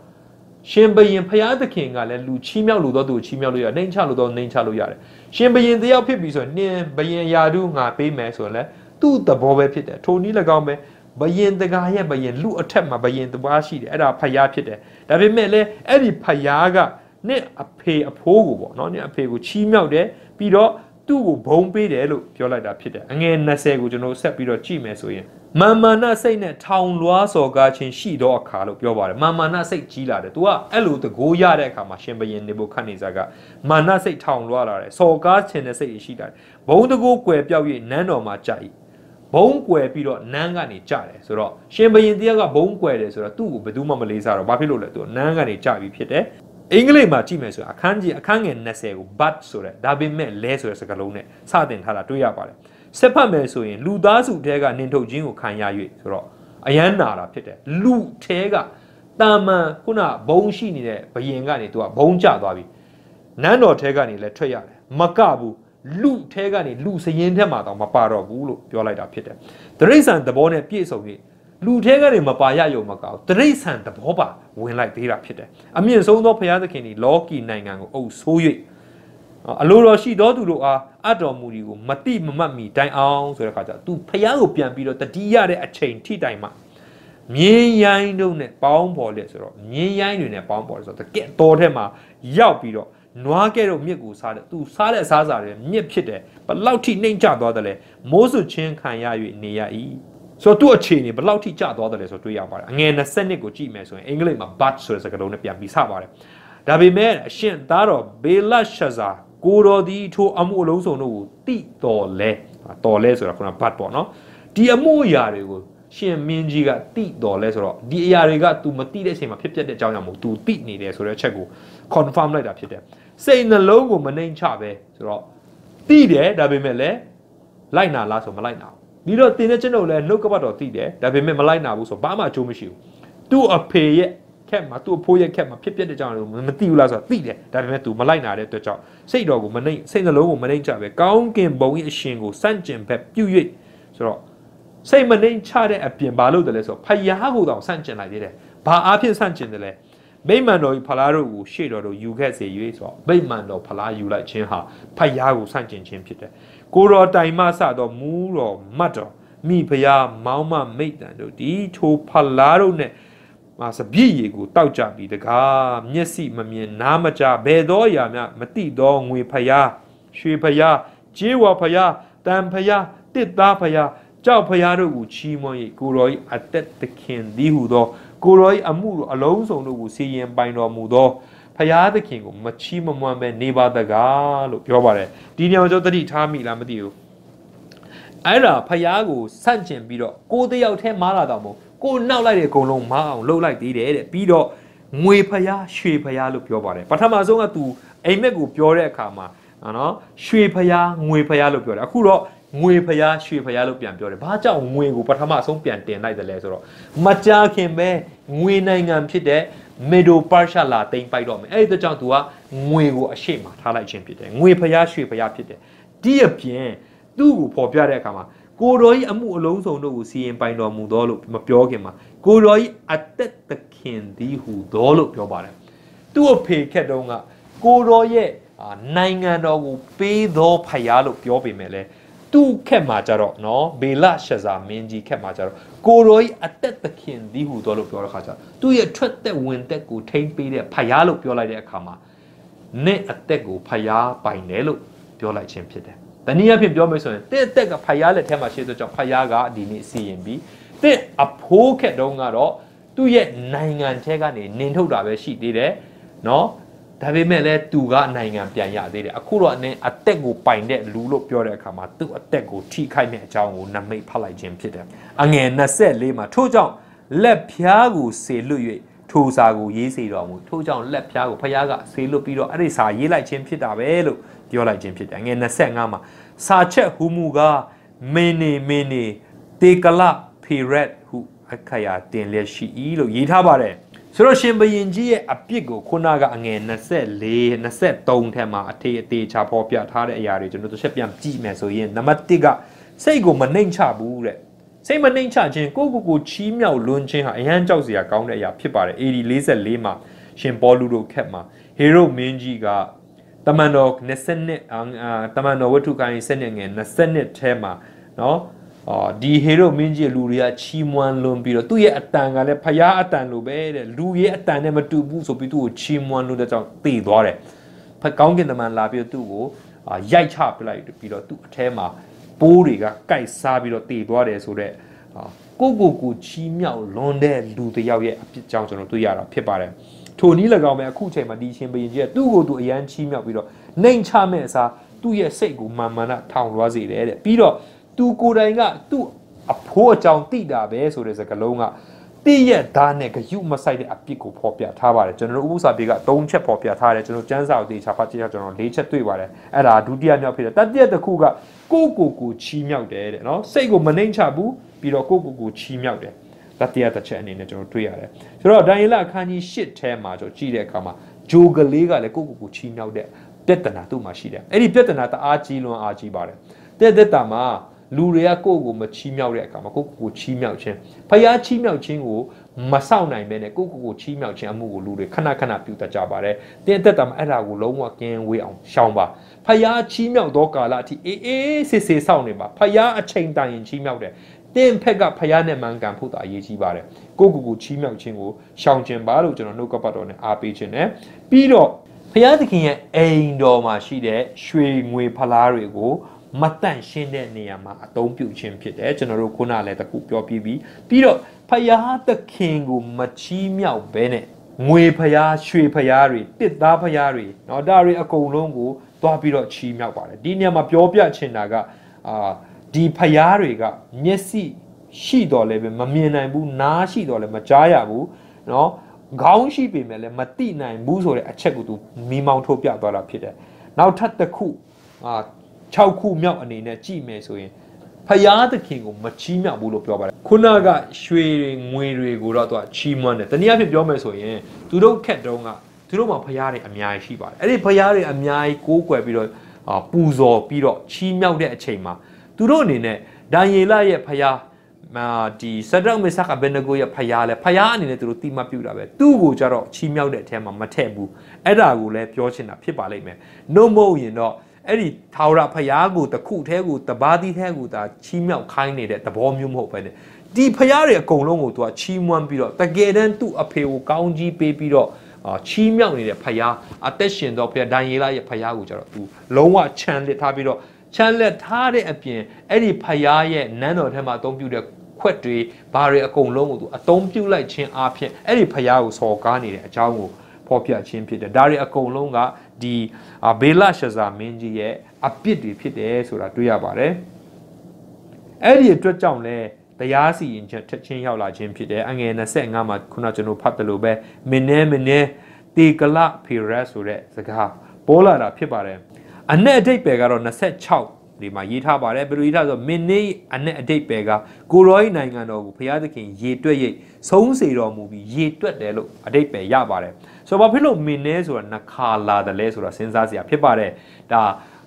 ရှင်ဘရင်ဖျားသခင်ကလည်းလူချီးမြှောက်လို့တော့သူချီးမြှောက်လို့ရနှိမ်ချလို့တော့နှိမ်ချလို့ရတယ်ရှင်ဘရင်တယောက်ဖြစ်ပြီဆိုရင်နင်းဘရင်ယာတုငါပေးမယ်ဆိုရင်လည်းသူ့သဘောပဲဖြစ်တယ်ထိုနည်း၎င်းပဲဘယင်တကာရဲ့ဘယင်လူအထက်မှာဘယင်တပါးရှိတယ်အဲ့ဒါဖယားဖြစ်တယ်ဒါပေမဲ့လည်းအဲ့ဒီဖယားကနဲ့အဖေအဖိုးကိုပေါ့နော်နဲ့အဖေကိုချီးမြှောက်တယ်ပြီးတော့ သူ့ကိုဘုံပေးတယ်လို့ပြောလိုက်တာဖြစ်တယ်အငယ်20ကိုကျွန်တော်ဆက်ပြီးတော့ကြည့်မယ်ဆိုရင်မာမာနစိတ်နဲ့ထောင်လွှားစော်ကားခြင်းရှိသောအခါလို့ပြောပါတယ်မာမာနစိတ်ကြီးလာတယ်။ तू ကအဲ့လိုတကိုးရတဲ့အခါမှာရှင်ဘရင်နေဘုခတ်နေစားကမာနစိတ်ထောင်လွှားလာတယ်။စော်ကားခြင်းတဲ့စိတ်ရှိလာတယ်။ဘုံတကိုးကွယ်ပြောက်၍နန်းတော်မှာကြာ၏ဘုံကွယ်ပြီးတော့နန်းကနေကြတယ်ဆိုတော့ရှင်ဘရင်တရားကဘုံကွယ်တယ်ဆိုတော့သူ့ကိုဘယ်သူမှမလေးစားတော့ဘာဖြစ်လို့လဲသူနန်းကနေကြပြီးဖြစ်တယ် အင်္ဂလိပ်မှာကြည့်မယ်ဆိုအခန်းကြီးအခန်းငယ်20ကို but ဆိုတဲ့ဒါပေမဲ့လဲဆိုတဲ့စကားလုံးနဲ့စတင်ထားတာတွေ့ရပါတယ်ဆက်ဖတ်မယ်ဆိုရင်လူသားစုတဲကနင်ထုတ်ခြင်းကိုခံရ၍ဆိုတော့အယမ်းနာတာဖြစ်တယ်လူတဲကတာမန်ခုနဘုံရှိနေတဲ့ဘယင်ကနေသူကဘုံကျသွားပြီနန်းတော်ထဲကနေလည်းထွက်ရတယ်မကဘူးလူထဲကနေလူစရင်ထဲမှာတော့မပါတော့ဘူးလို့ပြောလိုက်တာဖြစ်တယ်တရိษံသဘောနဲ့ပြည့်စုံပြီး လူထဲကနေမပါရယုံမကောက်တရိษံသဘောပါဝင်လိုက်သေးတာဖြစ်တယ်အမြင့်ဆုံးသောဘုရားသခင်ဒီလောကီနိုင်ငံကိုအုပ်ဆိုး၍အလိုတော်ရှိသောသူတို့အားအတော်မူဒီကိုမတိမမတ်မီတိုင်အောင်ဆိုတဲ့ခါကျသူဖះကိုပြန်ပြီးတော့တတိရတဲ့အချိန်ထိတိုင်မှမြင်းရိုင်းတို့နဲ့ပေါင်းပေါ်လက်ဆိုတော့မြင်းရိုင်းတွေနဲ့ပေါင်းပေါ်လက်ဆိုတော့တကက်တော်ထဲမှာရောက်ပြီးတော့နွားကဲတော့မြစ်ကိုစားတယ်သူစားတဲ့အစားအစာတွေမြစ်ဖြစ်တယ်ဘလောက်ထိနှိမ့်ကျသွားတယ်လဲမိုးစုချင်းခံရ၍နေရ၏ ဆိုတော့သူ့အခြေအနေဘယ်လောက်ထိကျသွားတယ်လဲဆိုတွေ့ရပါတယ်အငယ်20နှစ်ကိုကြည့်မယ်ဆိုရင်အင်္ဂလိပ်မှာ but ဆိုတဲ့စကားလုံးနဲ့ပြန်ပြီးစပါတယ်ဒါပေမဲ့အရှင်သားတော်ဘေလရှဇာကိုတော်ဒီထိုအမှုအလုံးစုံတို့ကိုတိတော်လဲတော်လဲဆိုတာခုန but ပေါ့နော်ဒီအမှုအရာတွေကိုရှင်မင်းကြီးကတိတော်လဲဆိုတော့ဒီအရာတွေက तू မတိတဲ့အချိန်မှာဖြစ်ပျက်တဲ့အကြောင်းကြောင့်မို့ तू တိနေတယ်ဆိုတဲ့အချက်ကို confirm လိုက်တာဖြစ်တယ်စိတ်နှလုံးကိုမနှိမ်ချပဲဆိုတော့တိတယ်ဒါပေမဲ့လည်းလိုက်နာလားဆိုမလိုက်နာဘူး ပြီးတော့တင်တဲ့ကျွန်တော်လည်းနှုတ်ကပတ်တော်တိတယ်ဒါပေမဲ့မလိုက်နာဘူးဆိုဘာမှအကျိုးမရှိဘူးသူ့အဖေရဲ့ခက်မှာသူ့အဖိုးရဲ့ခက်မှာဖြစ်ပျက်တဲ့ကြောင်လို့မသိဘူးလားဆိုတော့သိတယ်ဒါပေမဲ့ तू မလိုက်နာတဲ့အတွက်ကြောင့်စိတ်တော်ကိုမနှိမ်စိတ်နှလုံးကိုမနှိမ်ချပဲကောင်းကင်ဘုံရဲ့အရှင်ကိုစန့်ကျင်ဘက်ပြု၍ဆိုတော့စိတ်မနှိမ်ချတဲ့အပြင်ဘာလို့တလဲဆိုတော့ဖယားကိုတောင်စန့်ကျင်လိုက်သေးတယ်ဘာအားဖြင့်စန့်ကျင်တယ်လဲဗိမာန်တော်ဖလားတို့ကိုရှေ့တော်တို့ယူခဲ့စေ၍ဆိုတော့ဗိမာန်တော်ဖလားယူလိုက်ခြင်းဟာဖယားကိုဆန့်ကျင်ခြင်းဖြစ်တယ် ကိုတော်တိုင်မဆတော့မူးတော်မတ်တော်မိဖယားမောင်းမမိတ်တန်တို့ဒီထိုဖလားတို့နဲ့မာစပြည့်ရီကိုတောက်ကြပြီးတကားမျက်စိမမြင်နားမကြဘယ်သောအရာများမတိသောငွေဖယားရွှေဖယားကြေးဝါဖယားတန်ဖယားတစ်သားဖယားကြောက်ဖယားတို့ကိုချီးမွမ်း၍ကိုတော်၏အသက်သခင်သည်ဟုသောကိုရောဤအမှုတို့အလုံးစုံတို့ကိုစီရင်ပိုင်တော်မူသော ဖရာသခင်ကိုမချီးမမွမ်းပဲနေပါတကားလို့ပြောပါတယ်ဒီညောင်ကျော်တတိထားမိလားမသိဘူးအဲ့ဒါဖရာကိုဆန့်ကျင်ပြီးတော့ကိုတယောက်တည်းမားလာတော့မို့ကိုနောက်လိုက်တဲ့အကုန်လုံးမားအောင်လှုပ်လိုက်သေးတယ်တဲ့ပြီးတော့ငွေဖရာရွှေဖရာလို့ပြောပါတယ်ပထမဆုံးကသူအိမ်မက်ကိုပြောတဲ့အခါမှာနော်ရွှေဖရာငွေဖရာလို့ပြောတယ်အခုတော့ငွေဖျားရွှေဖျားလို့ပြန်ပြောတယ်။ဘာကြောင့်ငွေကိုပထမဆုံးပြန်တင်လိုက်တယ်လဲဆိုတော့မကြာခင်ပဲငွေနိုင်ငံဖြစ်တဲ့ မီဒိုပါရှာလာတိမ်ပိုက်တော့မယ်။အဲ့ဒီကြောင့်သူကငွေကိုအရှိမထားလိုက်ခြင်းဖြစ်တယ်။ငွေဖျားရွှေဖျားဖြစ်တယ်။ဒီအပြင်သူ့ကိုပေါ်ပြတဲ့အခါမှာကိုတော်ကြီးအမှုအလုံးစုံတို့ကိုစီရင်ပိုင်တော်မူသောလို့မပြောခင်မှာကိုတော်ကြီးအသက်သခင်သည်ဟူသောလို့ပြောပါတယ်။သူ့အဖေခက်တုံးကကိုတော်ရဲ့နိုင်ငံတော်ကိုပေးသောဖျားလို့ပြောပေမဲ့လည်း သူ့ခက်မှာကြတော့နော်ဘေလရှဇာမင်းကြီးခက်မှာကြတော့ကိုရောကြီးအသက်သခင်သည်ဟူသောလို့ပြောတဲ့ခါကျသူ့ရဲ့ထွက်သက်ဝင်သက်ကိုထိမ့်ပေးတဲ့ဖယားလို့ပြောလိုက်တဲ့အခါမှာနဲ့အသက်ကိုဖယားပိုင်တယ်လို့ပြောလိုက်ခြင်းဖြစ်တယ်။တနည်းအားဖြင့်ပြောမယ်ဆိုရင်တဲ့အသက်ကဖယားလက်ထဲမှာရှိတဲ့ကြောင့်ဖယားကဒီနေ့စီရင်ပြီးတဲ့အဖိုးခက်တုံးကတော့သူ့ရဲ့နိုင်ငံထဲကနေနင်ထုတ်တာပဲရှိသေးတယ်။နော် ဒါပေမဲ့လည်းသူကနိုင်ငံပြန်ရသေးတယ်အခုတော့အင်းအသက်ကိုပိုင်တဲ့လူလို့ပြောတဲ့အခါမှာသူ့အသက်ကိုထိခိုက်တဲ့အကြောင်းကိုနမိတ်ဖတ်လိုက်ခြင်းဖြစ်တယ်အငယ်24မှာထို့ကြောင့်လက်ဖျားကိုဆေလွတ်၍ထိုစာကိုရေးစေတော်မူထို့ကြောင့်လက်ဖျားကိုဖျားကဆေးလွတ်ပြီးတော့အဲ့ဒီစာရေးလိုက်ခြင်းဖြစ်တာပဲလို့ပြောလိုက်ခြင်းဖြစ်တယ်ငွေ25မှာစာချက်ဟူမူကားမင်းနေမင်းနေတေကလဖေရက်ဟုအခရာတင်လျက်ရှိ၏လို့ရေးထားပါတယ် ဆိုတော့ရှင်ဘရင်ကြီးရဲ့အပြစ်ကိုခုနကအငယ်24 23ထဲမှာအထေအသေးချာဖော်ပြထားတဲ့အရာတွေကျွန်တော်တို့ချက်ပြန်ကြည့်မယ်ဆိုရင်နံပါတ်1ကစိတ်ကိုမနှိမ်ချဘူးတဲ့စိတ်မနှိမ်ချခြင်းကိုကိုကိုချီးမြှောက်လွန်းခြင်းဟာအရန်ကြောက်စရာကောင်းတဲ့အရာဖြစ်ပါတယ် AD 44မှာရှင်ပေါလုတို့ခက်မှာဟေရုမင်းကြီးကတမန်တော်20နှစ်အာတမန်တော်ဝတ္ထုကိုင်း7နှစ်ငယ်20နှစ်ထဲမှာနော် အော်ဒီဟေရိုမင်းကြီးလူတွေကချီးမွမ်းလွန်ပြီးတော့သူ့ရဲ့အတန်ကလည်းဖျားအတန်လိုပဲတဲ့လူရဲ့အတန်နဲ့မတူဘူးဆိုပြီးသူ့ကိုချီးမွမ်းလို့တဲ့ကြောင့်တည်သွားတယ်ဖကောင်းကင်တမန်လာပြီးတော့သူ့ကိုရိုက်ချပလိုက်ပြီးတော့သူ့အထဲမှာပိုးတွေကကိုက်စားပြီးတော့တည်သွားတယ်ဆိုတော့ကိုကိုကိုချီးမြှောက်လွန်တဲ့လူတစ်ယောက်ရဲ့အဖြစ်ကြောင့်ကျွန်တော်တွေ့ရတာဖြစ်ပါတယ်ထိုနည်း၎င်းပဲအခုချိန်မှာဒီရှင်ဘရင်ကြီးကသူ့ကိုသူအရန်ချီးမြှောက်ပြီးတော့နှိမ်ချမဲ့အစားသူ့ရဲ့စိတ်ကိုမာမာနထောင်လွှားစေတယ်တဲ့ပြီးတော့ သူကိုယ်တိုင်ကသူ့အဖိုးအကြောင်းတိတာပဲဆိုတဲ့စကားလုံးကတိရဲ့ဓာတ်နဲ့ဂယုမဆိုင်တဲ့အပြစ်ကိုဖော်ပြထားပါတယ်ကျွန်တော်တို့ဥပ္ပစာပေက၃ချက်ဖော်ပြထားတယ်ကျွန်တော်စမ်းစာကိုတေချာဖတ်ကြည့်ရကျွန်တော်၄ချက်တွေ့ပါတယ်အဲ့ဒါဒုတိယမြောက်ဖြစ်တယ်တတိယတစ်ခုကကိုကိုကိုချီးမြှောက်တယ်တဲ့နော်စိတ်ကိုမနှိမ့်ချဘူးပြီးတော့ကိုကိုကိုချီးမြှောက်တယ်တတိယတစ်ချက်အနေနဲ့ကျွန်တော်တွေ့ရတယ်ဆိုတော့ဒိုင်လာအခန်းကြီး၈ထဲမှာကျွန်တော်ကြည့်တဲ့အခါမှာဂျိုကလေးကလည်းကိုကိုကိုချီးမြှောက်တဲ့ပြဿနာသူ့မှာရှိတယ်အဲ့ဒီပြဿနာတအားကြီးလွန်အားကြီးပါတယ်တဲ့တဲ့တာမှာ လူတွေကကိုယ့်ကိုမချီးမြှောက်တဲ့အခါမှာကိုယ့်ကိုချီးမြှောက်ခြင်းဖျားချီးမြှောက်ခြင်းကိုမဆောက်နိုင်ပဲနဲ့ကိုယ့်ကိုကိုချီးမြှောက်ခြင်းအမှုကိုလူတွေခဏခဏပြုတတ်ကြပါတယ်။တင်းသက်တာမှာအဲ့ဒါကိုလုံးဝကင်းဝေးအောင်ရှောင်ပါ။ဖျားချီးမြှောက်သောကာလအထိအေးအေးဆေးဆေးဆောက်နေပါ။ဖျားအချိန်တိုင်ရင်ချီးမြှောက်တယ်။တင်းဖက်ကဖျားနဲ့မှန်ကန်ဖို့တာအရေးကြီးပါတယ်။ကိုယ့်ကိုကိုချီးမြှောက်ခြင်းကိုရှောင်ခြင်းပါလို့ကျွန်တော်နှုတ်ကပတ်တော်နဲ့အားပေးခြင်းနဲ့ပြီးတော့ဖျားသခင်ရဲ့အိမ်တော်မှာရှိတဲ့ရွှေငွေဖလားတွေကို မတန့်ရှင်းတဲ့နေရာမှာအသုံးပြုခြင်းဖြစ်တယ်ကျွန်တော်တို့ခုနလည်းတခုပြောပြီးပြီပြီးတော့ဖယားသခင်ကိုမချီးမြှောက်ဘဲနဲ့ငွေဖယားရွှေဖယားတွေတစ်သားဖယားတွေเนาะဒါတွေအကုန်လုံးကိုသွားပြီးတော့ချီးမြှောက်ပါတယ်ဒီနေရာမှာပြောပြချင်တာကအာဒီဖယားတွေကမျက်စိရှိတော်လည်းပဲမမြင်နိုင်ဘူးနားရှိတော်လည်းမကြားရဘူးเนาะခေါင်းရှိပေမဲ့လည်းမတိနိုင်ဘူးဆိုတဲ့အချက်ကိုသူမိမောင်းထုတ်ပြသွားတာဖြစ်တယ်နောက်ထပ်တစ်ခုအာ 6ခုမြောက်အနေနဲ့ကြည့်မယ်ဆိုရင်ဖယားသခင်ကိုမချီးမြှောက်ဘူးလို့ပြောပါတယ်ခုနကရွှေတွေငွေတွေကိုတော့သူကချီးမွမ်းတယ်တနည်းအားဖြင့်ပြောမယ်ဆိုရင်သူတို့ခက်တုံးကသူတို့မှာဖယားတွေအများကြီးရှိပါတယ်အဲ့ဒီဖယားတွေအများကြီးကိုးကွယ်ပြီးတော့ပူဇော်ပြီးတော့ချီးမြှောက်တဲ့အချိန်မှာသူတို့အနေနဲ့ဒံယေလရဲ့ဖယားမာဒီဆဒရက်မစ္စကဘန်နဂိုရဲ့ဖယားလဲဖယားအနေနဲ့သူတို့တိမတ်ပြူတာပဲသူ့ကိုကြတော့ချီးမြှောက်တဲ့အထက်မှာမထည့်ဘူးအဲ့ဒါကိုလည်းပြောချင်တာဖြစ်ပါလိမ့်မယ်နှုတ်မဟုတ်ရင်တော့ အဲ့ဒီထာဝရဖယားကိုတခုထဲကိုတပါးသီးထဲကိုဒါချီးမြှောက်ခိုင်းနေတဲ့သဘောမျိုးမဟုတ်ပဲနဲ့ဒီဖယားတွေအကုန်လုံးကိုသူကချီးမွမ်းပြီးတော့တကယ်တမ်းသူ့အဖေကိုကောင်းကြီးပေးပြီးတော့အာချီးမြှောက်နေတဲ့ဖယားအသက်ရှင်သောဖယားဒန်ယေလရဲ့ဖယားကိုကြတော့သူလုံးဝချမ်းလက်ထားပြီးတော့ချမ်းလက်ထားတဲ့အပြင်အဲ့ဒီဖယားရဲ့နန်းတော်ထဲမှာအသုံးပြုတဲ့ခွက်တွေဘာတွေအကုန်လုံးကိုသူအသုံးပြုလိုက်ခြင်းအပြင်အဲ့ဒီဖယားကိုစော်ကားနေတဲ့အကြောင်းကိုဖော်ပြခြင်းဖြစ်တယ်ဒါတွေအကုန်လုံးက ဒီဘေလရှဇာမင်းကြီးရဲ့အပြစ်တွေဖြစ်တယ်ဆိုတာတွေ့ရပါတယ်အဲ့ဒီအတွက်ကြောင့်လဲတရားစီရင်ချက်ထက်ချင်းရောက်လာခြင်းဖြစ်တယ်အငယ်25မှာခုနကျွန်တော်ဖတ်တယ်လို့ပဲမင်းနဲ့မင်းနဲ့တေကလဖေရက်ဆိုတဲ့စကားပေါ်လာတာဖြစ်ပါတယ်အ내အတိတ်ပဲကတော့26ဒီမှာရေးထားပါတယ်ဘယ်လိုရေးထားဆိုမင်းနေအ내အတိတ်ပဲကကိုရောဤနိုင်ငံတော်ကိုဘုရားသခင်ရေတွက်ရိတ်ဆုံးစေတော်မူပြီးရေတွက်တယ်လို့အတိတ်ပဲရပါတယ် ဆိုတော့ဘာဖြစ်လို့မင်းနေဆိုတာနှခါလာတယ်လဲဆိုတာစဉ်းစားစရာဖြစ်ပါတယ်ဒါ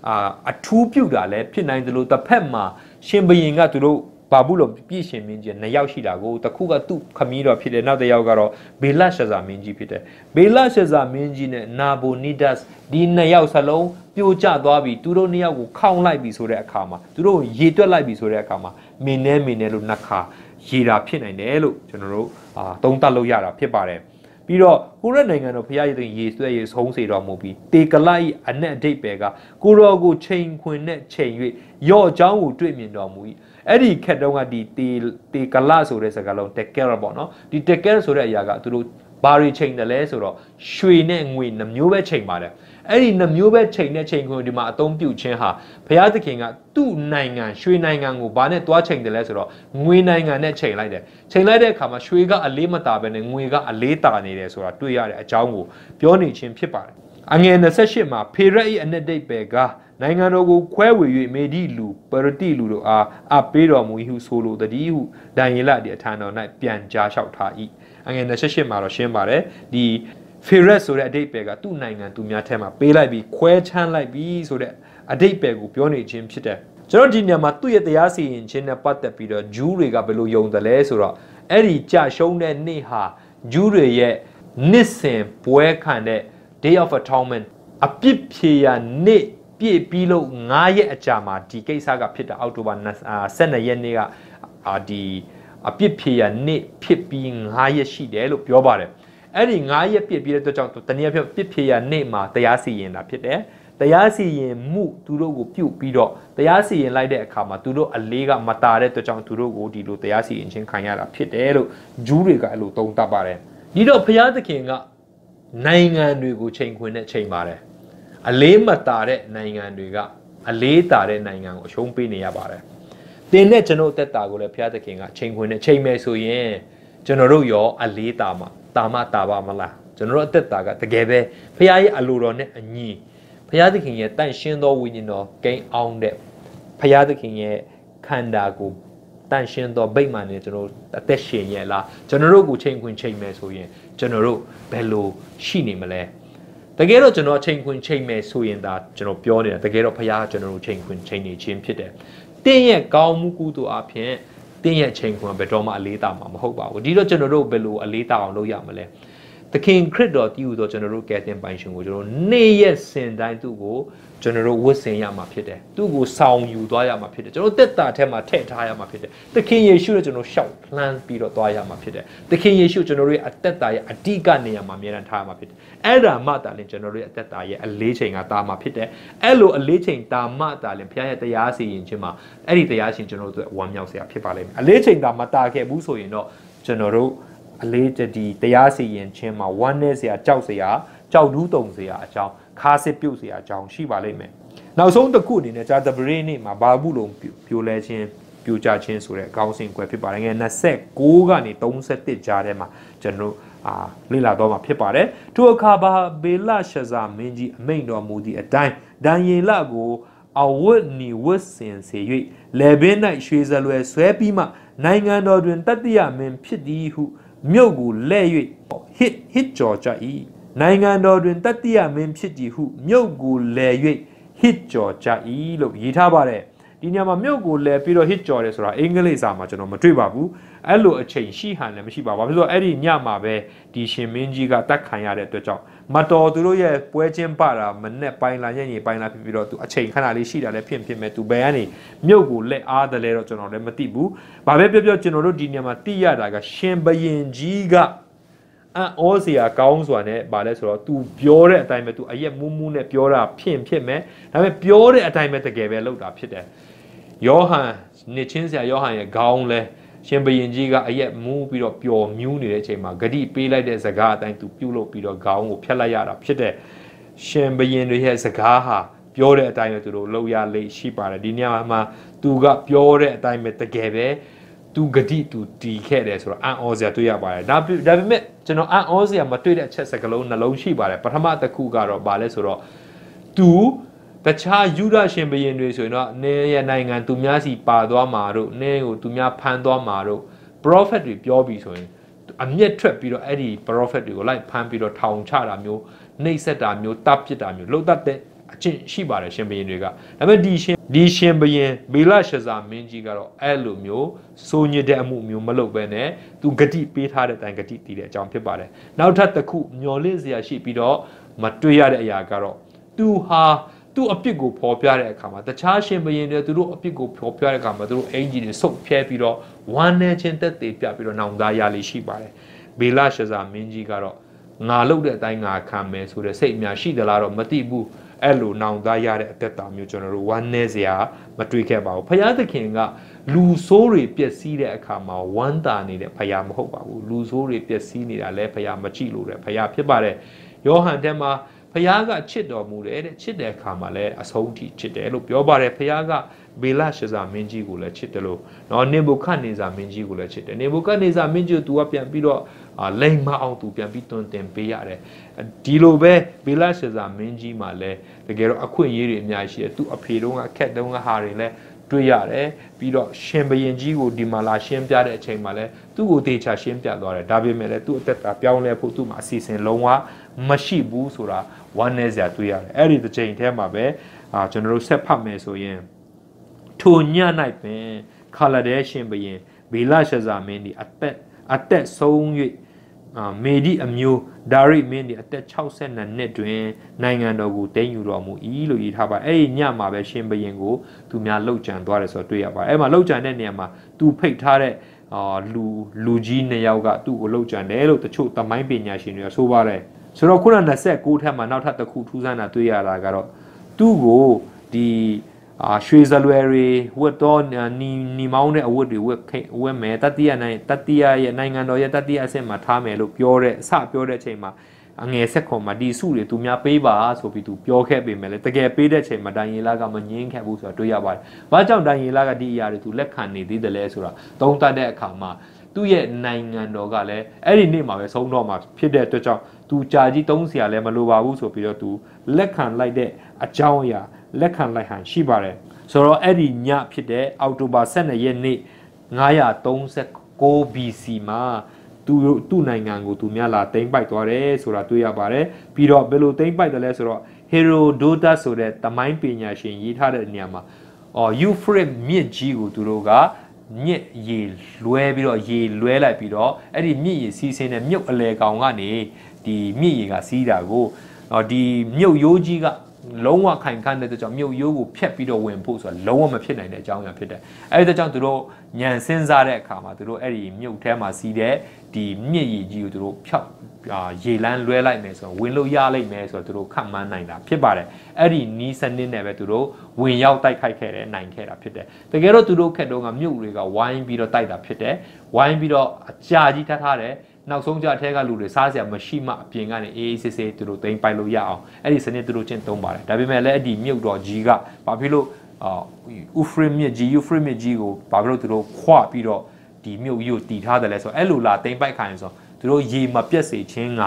အာအထူးပြုတာလည်းဖြစ်နိုင်တယ်လို့တစ်ဖက်မှာရှင်ဘရင်ကသူတို့ဘာဘူးလို့ပြည့်ရှင်မင်းကြီးနှစ်ယောက်ရှိတာကိုတခုကသူ့ခမည်းတော်ဖြစ်တယ်နောက်တစ်ယောက်ကတော့ဘေလရှဇာမင်းကြီးဖြစ်တယ်ဘေလရှဇာမင်းကြီးနဲ့နာဘိုနီဒတ်ဒီနှစ်ယောက်စလုံးပြိုကျသွားပြီသူတို့နှစ်ယောက်ကိုခေါင်းလိုက်ပြီဆိုတဲ့အခါမှာသူတို့ရေတွက်လိုက်ပြီဆိုတဲ့အခါမှာမင်းနဲ့မင်းနဲ့လို့နှစ်ခါရေတာဖြစ်နိုင်တယ်လို့ကျွန်တော်တို့အာသုံးသပ်လို့ရတာဖြစ်ပါတယ် ပြီးတော့ကိုရက်နိုင်ငံတော်ဖရာရည်သိရေဆွဲရေဆုံးစေတော်မူပြီးတေကလဤအနက်အဓိပ္ပယ်ကကိုရောကိုချိန်ခွင်နဲ့ချိန်၍ရော့အကြောင်းကိုတွေ့မြင်တော်မူ၏အဲ့ဒီခက်တုံးကဒီတေတေကလဆိုတဲ့စကားလုံးတက်ကဲပေါ့နော်ဒီတက်ကဲဆိုတဲ့အရာကသူတို့ဘာတွေချိန်တယ်လဲဆိုတော့ရွှေနဲ့ငွေနှမျိုးပဲချိန်ပါတယ်။ အဲ့ဒီနှမျိုးပဲချိန်တဲ့ချိန်ကိုဒီမှာအသုံးပြုခြင်းဟာဘုရားသခင်ကသူ့နိုင်ငံရွှေနိုင်ငံကိုဘာနဲ့တွားချိန်တယ်လဲဆိုတော့ငွေနိုင်ငံနဲ့ချိန်လိုက်တယ်ချိန်လိုက်တဲ့အခါမှာရွှေကအလေးမတာပဲနဲ့ငွေကအလေးတာနေတယ်ဆိုတာတွေ့ရတဲ့အကြောင်းကိုပြောနေခြင်းဖြစ်ပါတယ်အငယ်28မှာဖေရက်၏အနှစ်ဒိတ်ပဲကနိုင်ငံတော်ကိုခွဲဝေ၍မေဒီလူပရတိလူတို့အားအပေးတော်မူ၏ဟုဆိုလိုတည်းဟုဒံယေလဒီအထံတော်၌ပြန်ကြားလျှောက်ထား၏အငယ်28မှာတော့ရှင်းပါတယ်ဒီ ဖေရက်ဆိုတဲ့အဓိပ္ပာယ်ကသူ့နိုင်ငံသူများထဲမှာပေးလိုက်ပြီးခွဲချမ်းလိုက်ပြီးဆိုတဲ့အဓိပ္ပာယ်ကိုပြောနေခြင်းဖြစ်တယ်ကျွန်တော်ဒီနေရာမှာသူ့ရဲ့တရားစီရင်ခြင်းနဲ့ပတ်သက်ပြီးတော့ဂျူးတွေကဘယ်လိုယုံတယ်လဲဆိုတော့အဲ့ဒီကြရှုံးတဲ့နေ့ဟာဂျူးတွေရဲ့နှစ်စဉ်ပွဲခံတဲ့ Day of Atonement အပြစ်ဖြေရာနေ့ပြည့်ပြီးလို့9ရက်အကြာမှာဒီကိစ္စကဖြစ်တာအောက်တိုဘာ12ရက်နေ့ကအာဒီအပြစ်ဖြေရာနေ့ဖြစ်ပြီး9ရက်ရှိတယ်လို့ပြောပါတယ် အဲ့ဒီ9ရက်ပြည့်ပြီးတဲ့အတွက်ကြောင့်တနည်းအားဖြင့်ပြစ်ဖြေရာနေ့မှာတရားစီရင်တာဖြစ်တယ်တရားစီရင်မှုသူတို့ကိုပြုတ်ပြီးတော့တရားစီရင်လိုက်တဲ့အခါမှာသူတို့အလေးကမတာတဲ့အတွက်ကြောင့်သူတို့ကိုဒီလိုတရားစီရင်ခြင်းခံရတာဖြစ်တယ်လို့ဂျူးတွေကအဲ့လိုသုံးသပ်ပါတယ်ဒီတော့ဘုရားသခင်ကနိုင်ငံတွေကိုချိန်ခွင်တဲ့ချိန်ပါတယ်အလေးမတာတဲ့နိုင်ငံတွေကအလေးတာတဲ့နိုင်ငံကိုအရှုံးပေးနေရပါတယ်တင်တဲ့ကျွန်တော်အသက်တာကိုလည်းဘုရားသခင်ကချိန်ခွင်နဲ့ချိန်မယ်ဆိုရင်ကျွန်တော်တို့ရောအလေးတာမှာ တာမတာပါမလားကျွန်တော်တို့အသက်တာကတကယ်ပဲဘုရားရဲ့အလိုတော်နဲ့အညီဘုရားသခင်ရဲ့တန့်ရှင်းသောဝိညာဉ်တော်ဂိမ်းအောင်တဲ့ဘုရားသခင်ရဲ့ခန္ဓာကိုတန့်ရှင်းသောဗိမာန်နဲ့ကျွန်တော်အသက်ရှင်ရဲ့လားကျွန်တော်တို့ကိုချိန်ခွင်ချိန်မယ်ဆိုရင်ကျွန်တော်တို့ဘယ်လိုရှိနေမလဲတကယ်တော့ကျွန်တော်ချိန်ခွင်ချိန်မယ်ဆိုရင်ဒါကျွန်တော်ပြောနေတာတကယ်တော့ဖခင်ကျွန်တော်တို့ချိန်ခွင်ချိန်နေခြင်းဖြစ်တယ်တင်းရဲ့ကောင်းမှုကုသိုလ်အဖြစ် တင်းရဲ့ချိန်ခွင်ဘယ်တော့မှအလေးတာမှာမဟုတ်ပါဘူးဒီတော့ကျွန်တော်တို့ဘယ်လိုအလေးတာအောင်လုပ်ရမလဲ သခင်ခရစ်တော်တည်ဟူသောကျွန်တော်တို့ကယ်တင်ပိုင်ရှင်ကိုကျွန်တော်နေ့ရက်စင်တိုင်းသူ့ကိုကျွန်တော်တို့ဝတ်ဆင်ရမှာဖြစ်တယ်သူ့ကိုဆောင်ယူသွားရမှာဖြစ်တယ်ကျွန်တော်တက်တာထဲမှာထည့်ထားရမှာဖြစ်တယ်သခင်ယေရှုနဲ့ကျွန်တော်ရှောက်လှမ်းပြီးတော့သွားရမှာဖြစ်တယ်သခင်ယေရှုကျွန်တော်တို့ရဲ့အသက်တာရဲ့အဓိကနေရာမှာအမြဲတမ်းထားရမှာဖြစ်တယ်အဲ့ဒါမှတာလင်ကျွန်တော်တို့ရဲ့အသက်တာရဲ့အလေးချိန်ကတာမှာဖြစ်တယ်အဲ့လိုအလေးချိန်တာမှတာလင်ဘုရားရဲ့တရားစီရင်ခြင်းမှာအဲ့ဒီတရားရှင်ကျွန်တော်တို့ဝမ်းမြောက်စရာဖြစ်ပါလိမ့်မယ်အလေးချိန်တာမတာခဲ့ဘူးဆိုရင်တော့ကျွန်တော်တို့ အလေးတဒီတရားစီရင်ခြင်းမှာဝမ်းနည်းစရာကြောက်စရာကြောက်ဒူးတုံစရာအကြောင်းခါစစ်ပြုတ်စရာအကြောင်းရှိပါလိမ့်မယ်နောက်ဆုံးတစ်ခုအနေနဲ့ဂျာတပရေနေ့မှာဘာဘူးလုံးပြိုလဲခြင်းပြိုကျခြင်းဆိုတဲ့အကောင်းစဉ်ကွယ်ဖြစ်ပါတယ်ငယ်26ကနေ31ကြားထဲမှာကျွန်တော်အာလေ့လာတော့မှာဖြစ်ပါတယ်ထိုအခါဘာဘေလရှဇာမင်းကြီးအမိန်တော်မူသည့်အတိုင်းဒံယေလကိုအဝတ်နီဝတ်စင်စေ၍လေဘင်း၌ရွှေစလွယ်ဆွဲပြီးမှနိုင်ငံတော်တွင်တတိယမင်းဖြစ်သည်ဟု မြုပ်ကိုလဲ့၍ဟစ်ဟစ်ကြော်ကြ၏နိုင်ငံတော်တွင်တတိယမင်းဖြစ်သည်ဟုမြုပ်ကိုလဲ့၍ဟစ်ကြော်ကြ၏လို့ရေးထားပါတယ်ဒီညမှာမြုပ်ကိုလဲပြီးတော့ hit ကြော်တယ်ဆိုတာအင်္ဂလိပ်စာမှာကျွန်တော်မတွေ့ပါဘူး အဲ့လိုအချိန်ရှိဟန်လည်းမရှိပါဘူးဘာဖြစ်လို့အဲ့ဒီညမှာပဲဒီရှင်မင်းကြီးကတတ်ခံရတဲ့အတွက်ကြောင့်မတော်သူတို့ရဲ့ပွဲချင်းပတာမနဲ့ပိုင်းလာညညပိုင်းလာဖြစ်ပြီးတော့သူအချိန်ခဏလေးရှိတာလည်းဖြစ်ဖြစ်မဲ့သူဘယ်ကနေမြုပ်ကိုလက်အားတယ်လဲတော့ကျွန်တော်လည်းမသိဘူးဘာပဲပြောပြောကျွန်တော်တို့ဒီညမှာသိရတာကရှင်ဘရင်ကြီးကအံ့ဩစရာကောင်းစွာနဲ့ဗာလဲဆိုတော့ तू ပြောတဲ့အတိုင်းပဲ तू အရက်မူးမူးနဲ့ပြောတာဖြစ်ဖြစ်မယ်ဒါပေမဲ့ပြောတဲ့အတိုင်းပဲတကယ်ပဲလုပ်တာဖြစ်တယ်ယောဟန်နှစ်ချင်းဆရာယောဟန်ရဲ့ခေါင်းလဲ ရှင်ဘရင်ကြီးကအရက်မူးပြီးတော့ပျော်မြူးနေတဲ့အချိန်မှာဂတိပေးလိုက်တဲ့စကားအတိုင်းသူပြုတ်လို့ပြီးတော့ခေါင်းကိုဖျက်လိုက်ရတာဖြစ်တဲ့ရှင်ဘရင်တွေရဲ့စကားဟာပြောတဲ့အတိုင်းပဲသူတို့လုပ်ရလိမ့်ရှိပါတယ်ဒီညမှာသူကပြောတဲ့အတိုင်းပဲတကယ်ပဲသူဂတိသူတီခဲ့တယ်ဆိုတော့အံ့ဩစရာတွေ့ရပါတယ်ဒါဒါပေမဲ့ကျွန်တော်အံ့ဩစရာမတွေ့တဲ့အချက်စကလုံးနှလုံးရှိပါတယ်ပထမတစ်ခုကတော့ဗာလဲဆိုတော့သူ တခြားယူဒရှင်ဘရင်တွေဆိုရင်တော့နင်းရဲ့နိုင်ငံသူများစီပါသွားမှာတို့နင်းကိုသူများဖမ်းသွားမှာတို့ prophet တွေပြောပြီးဆိုရင်အမျက်ထွက်ပြီးတော့အဲ့ဒီ prophet တွေကိုလိုက်ဖမ်းပြီးတော့ထောင်ချတာမျိုးနှိပ်စက်တာမျိုးတပ်ပစ်တာမျိုးလှုပ်တတ်တဲ့အချင်းရှိပါတယ်ရှင်ဘရင်တွေကဒါပေမဲ့ဒီရှင်ဒီရှင်ဘရင်ဘေလရှဇာမင်းကြီးကတော့အဲ့လိုမျိုးစိုးညစ်တဲ့အမှုမျိုးမလုပ်ဘဲနဲ့သူဂတိပေးထားတဲ့အတိုင်းဂတိတည်တဲ့အကြောင်းဖြစ်ပါတယ်နောက်ထပ်တစ်ခုမျော်လင့်စရာရှိပြီးတော့မတွေ့ရတဲ့အရာကတော့သူဟာ သူ့အပြစ်ကိုဖော်ပြတဲ့အခါမှာတခြားရှင်ဘရင်တွေသူတို့အပြစ်ကိုဖော်ပြတဲ့အခါမှာသူတို့အင်ဂျီတွေဆုတ်ဖြဲပြီးတော့ဝမ်းနေခြင်းတက်သေးပြပြီးတော့နောင်သားရလေးရှိပါတယ်ဘေလရှဇာမင်းကြီးကတော့ငါလုပ်တဲ့အတိုင်းငါခံမယ်ဆိုတဲ့စိတ်များရှိသလားတော့မသိဘူးအဲ့လိုနောင်တရတဲ့အသက်တာမျိုးကျွန်တော်တို့ဝမ်းနည်းစရာမတွေ့ခဲ့ပါဘူးဖယားသခင်ကလူဆိုးတွေပျက်စီးတဲ့အခါမှာဝမ်းတာနေတဲ့ဖယားမဟုတ်ပါဘူးလူဆိုးတွေပျက်စီးနေတာလဲဖယားမကြည့်လို့တဲ့ဖယားဖြစ်ပါတယ်ယောဟန်ထဲမှာ ဖယားကချစ်တော်မူတယ်တဲ့ချစ်တဲ့အခါမှာလည်းအဆုံးထိချစ်တယ်လို့ပြောပါတယ်ဖယားကဘေလရှဇာမင်းကြီးကိုလည်းချစ်တယ်လို့နော်နေဘုခတ်နေဇာမင်းကြီးကိုလည်းချစ်တယ်နေဘုခတ်နေဇာမင်းကြီးကို तू ကပြန်ပြီးတော့လိမ်မအောင် तू ပြန်ပြီးတွင်တင်ပေးရတယ်ဒီလိုပဲဘေလရှဇာမင်းကြီးမှာလည်းတကယ်တော့အခွင့်အရေးတွေအများကြီးရှိတယ်သူအဖေတုန်းကအခက်တုန်းကဟာတွေလည်းတွေ့ရတယ်ပြီးတော့ရှင်ဘရင်ကြီးကိုဒီမှာလာရှင်းပြတဲ့အချိန်မှာလဲသူ့ကိုတေချာရှင်းပြသွားတယ်ဒါပေမဲ့လည်းသူ့အသက်တာပြောင်းလဲဖို့သူ့မှာအစီအစဉ်လုံးဝမရှိဘူးဆိုတာ ဝမ်းနည်းစရာတွေ့ရတယ်အဲ့ဒီတစ်ချိန်ထဲမှာပဲအာကျွန်တော်တို့ဆက်ဖတ်မယ်ဆိုရင်ထိုည၌ပင်ခါလဒဲရှင်ဘရင်ဘေလရှဇာမင်းဒီအသက်အသက်ဆုံး၍အာမေဒီအမျိုးဒါရိမင်းဒီအသက်62နှစ်တွင်နိုင်ငံတော်ကိုတင်းယူတော်မူ၏လို့ရေးထားပါအဲ့ဒီညမှာပဲရှင်ဘရင်ကိုသူများလှုပ်ကြံသွားတယ်ဆိုတော့တွေ့ရပါတယ်အဲ့မှာလှုပ်ကြံတဲ့နေရာမှာသူဖိတ်ထားတဲ့အာလူလူကြီးနှစ်ယောက်ကသူ့ကိုလှုပ်ကြံတယ်လို့တချို့သမိုင်းပညာရှင်တွေကဆိုပါတယ် ဆိုတော့ခုန29ထက်မှာနောက်ထပ်တစ်ခုထူးဆန်းတာတွေ့ရတာကတော့သူ့ကိုဒီအာရွှေစလွယ်တွေဝတ်တော့နီနီမောင်းတဲ့အဝတ်တွေဝတ်ဝတ်မယ်တတိယနိုင်တတိယရဲ့နိုင်ငံတော်ရဲ့တတိယအဆင့်မှာထားမယ်လို့ပြောတဲ့အစပြောတဲ့အချိန်မှာအငယ်ဆက်ခွန်မှာဒီစုတွေသူများပေးပါဆိုပြီးသူပြောခဲ့ပေမဲ့လည်းတကယ်ပေးတဲ့ချိန်မှာဒိုင်ယေလာကမငင်းခဲ့ဘူးဆိုတာတွေ့ရပါတယ်။ဘာကြောင့်ဒိုင်ယေလာကဒီအရာတွေသူလက်ခံနေသေးတယ်လဲဆိုတာသုံးသပ်တဲ့အခါမှာသူ့ရဲ့နိုင်ငံတော်ကလည်းအဲ့ဒီနေ့မှာပဲဆုံးတော့မှာဖြစ်တဲ့အတွက်ကြောင့် သူကြာကြီးသုံးစရာလည်းမလိုပါဘူးဆိုပြီးတော့သူလက်ခံလိုက်တဲ့အကြောင်းအရာလက်ခံလိုက်ဟန်ရှိပါတယ်ဆိုတော့အဲ့ဒီညဖြစ်တဲ့အောက်တိုဘာ12ရက်နေ့939 BC မှာသူသူ့နိုင်ငံကိုသူများလာသိမ်းပိုက်သွားတယ်ဆိုတာတွေ့ရပါတယ်ပြီးတော့ဘယ်လိုသိမ်းပိုက်တယ်လဲဆိုတော့ Herodotus ဆိုတဲ့တမိုင်းပညာရှင်ရေးထားတဲ့နေရာမှာအော် Euphrates မြစ်ကြီးကိုသူတို့ကမြစ်ရေလွဲပြီးတော့ရေလွဲလိုက်ပြီးတော့အဲ့ဒီမြစ်ရေစီးဆင်းတဲ့မြုပ်အလဲကောင်ကနေ ဒီမြစ်ရေကစီးတာကိုဒီမြုပ်ရိုးကြီးကလုံးဝခိုင်ခန့်တဲ့ကြောင့်မြုပ်ရိုးကိုဖျက်ပြီးတော့ဝင်ဖို့ဆိုတာလုံးဝမဖြစ်နိုင်တဲ့အကြောင်းအရာဖြစ်တယ်။အဲဒီကြောင့်သူတို့ညံစင်းစားတဲ့အခါမှာသူတို့အဲ့ဒီမြုပ်ထဲမှာစီးတဲ့ဒီမြစ်ရည်ကြီးကိုသူတို့ဖျောက်ရေလန်းလွဲလိုက်မယ်ဆိုတော့ဝင်လို့ရလိမ့်မယ်ဆိုတော့သူတို့ခန့်မှန်းနိုင်တာဖြစ်ပါတယ်။အဲ့ဒီနီးစနစ်နဲ့ပဲသူတို့ဝင်ရောက်တိုက်ခိုက်ခဲ့တယ်နိုင်ခဲ့တာဖြစ်တယ်။တကယ်တော့သူတို့ခက်တော့ကမြုပ်တွေကဝိုင်းပြီးတော့တိုက်တာဖြစ်တယ်။ဝိုင်းပြီးတော့အကြာကြီးထားထားတယ်။ နောက်ဆုံးကြအထက်ကလူတွေစားစရာမရှိမှအပြင်ကနေအေးအေးဆေးဆေးသူတို့တိမ့်ပိုက်လို့ရအောင်အဲ့ဒီစနစ်သူတို့ကျင့်သုံးပါတယ်ဒါပေမဲ့လည်းအဲ့ဒီမြုပ်တော်ကြီးကဘာဖြစ်လို့အာဥဖရမြစ်ကြီးယူဖရမြစ်ကြီးကိုဘာဖြစ်လို့သူတို့ခွပြီးတော့ဒီမြုပ်ကြီးကိုတည်ထားတယ်လဲဆိုတော့အဲ့လိုလာတိမ့်ပိုက်ခိုင်းဆိုသူတို့ရေမပြတ်စေခြင်းက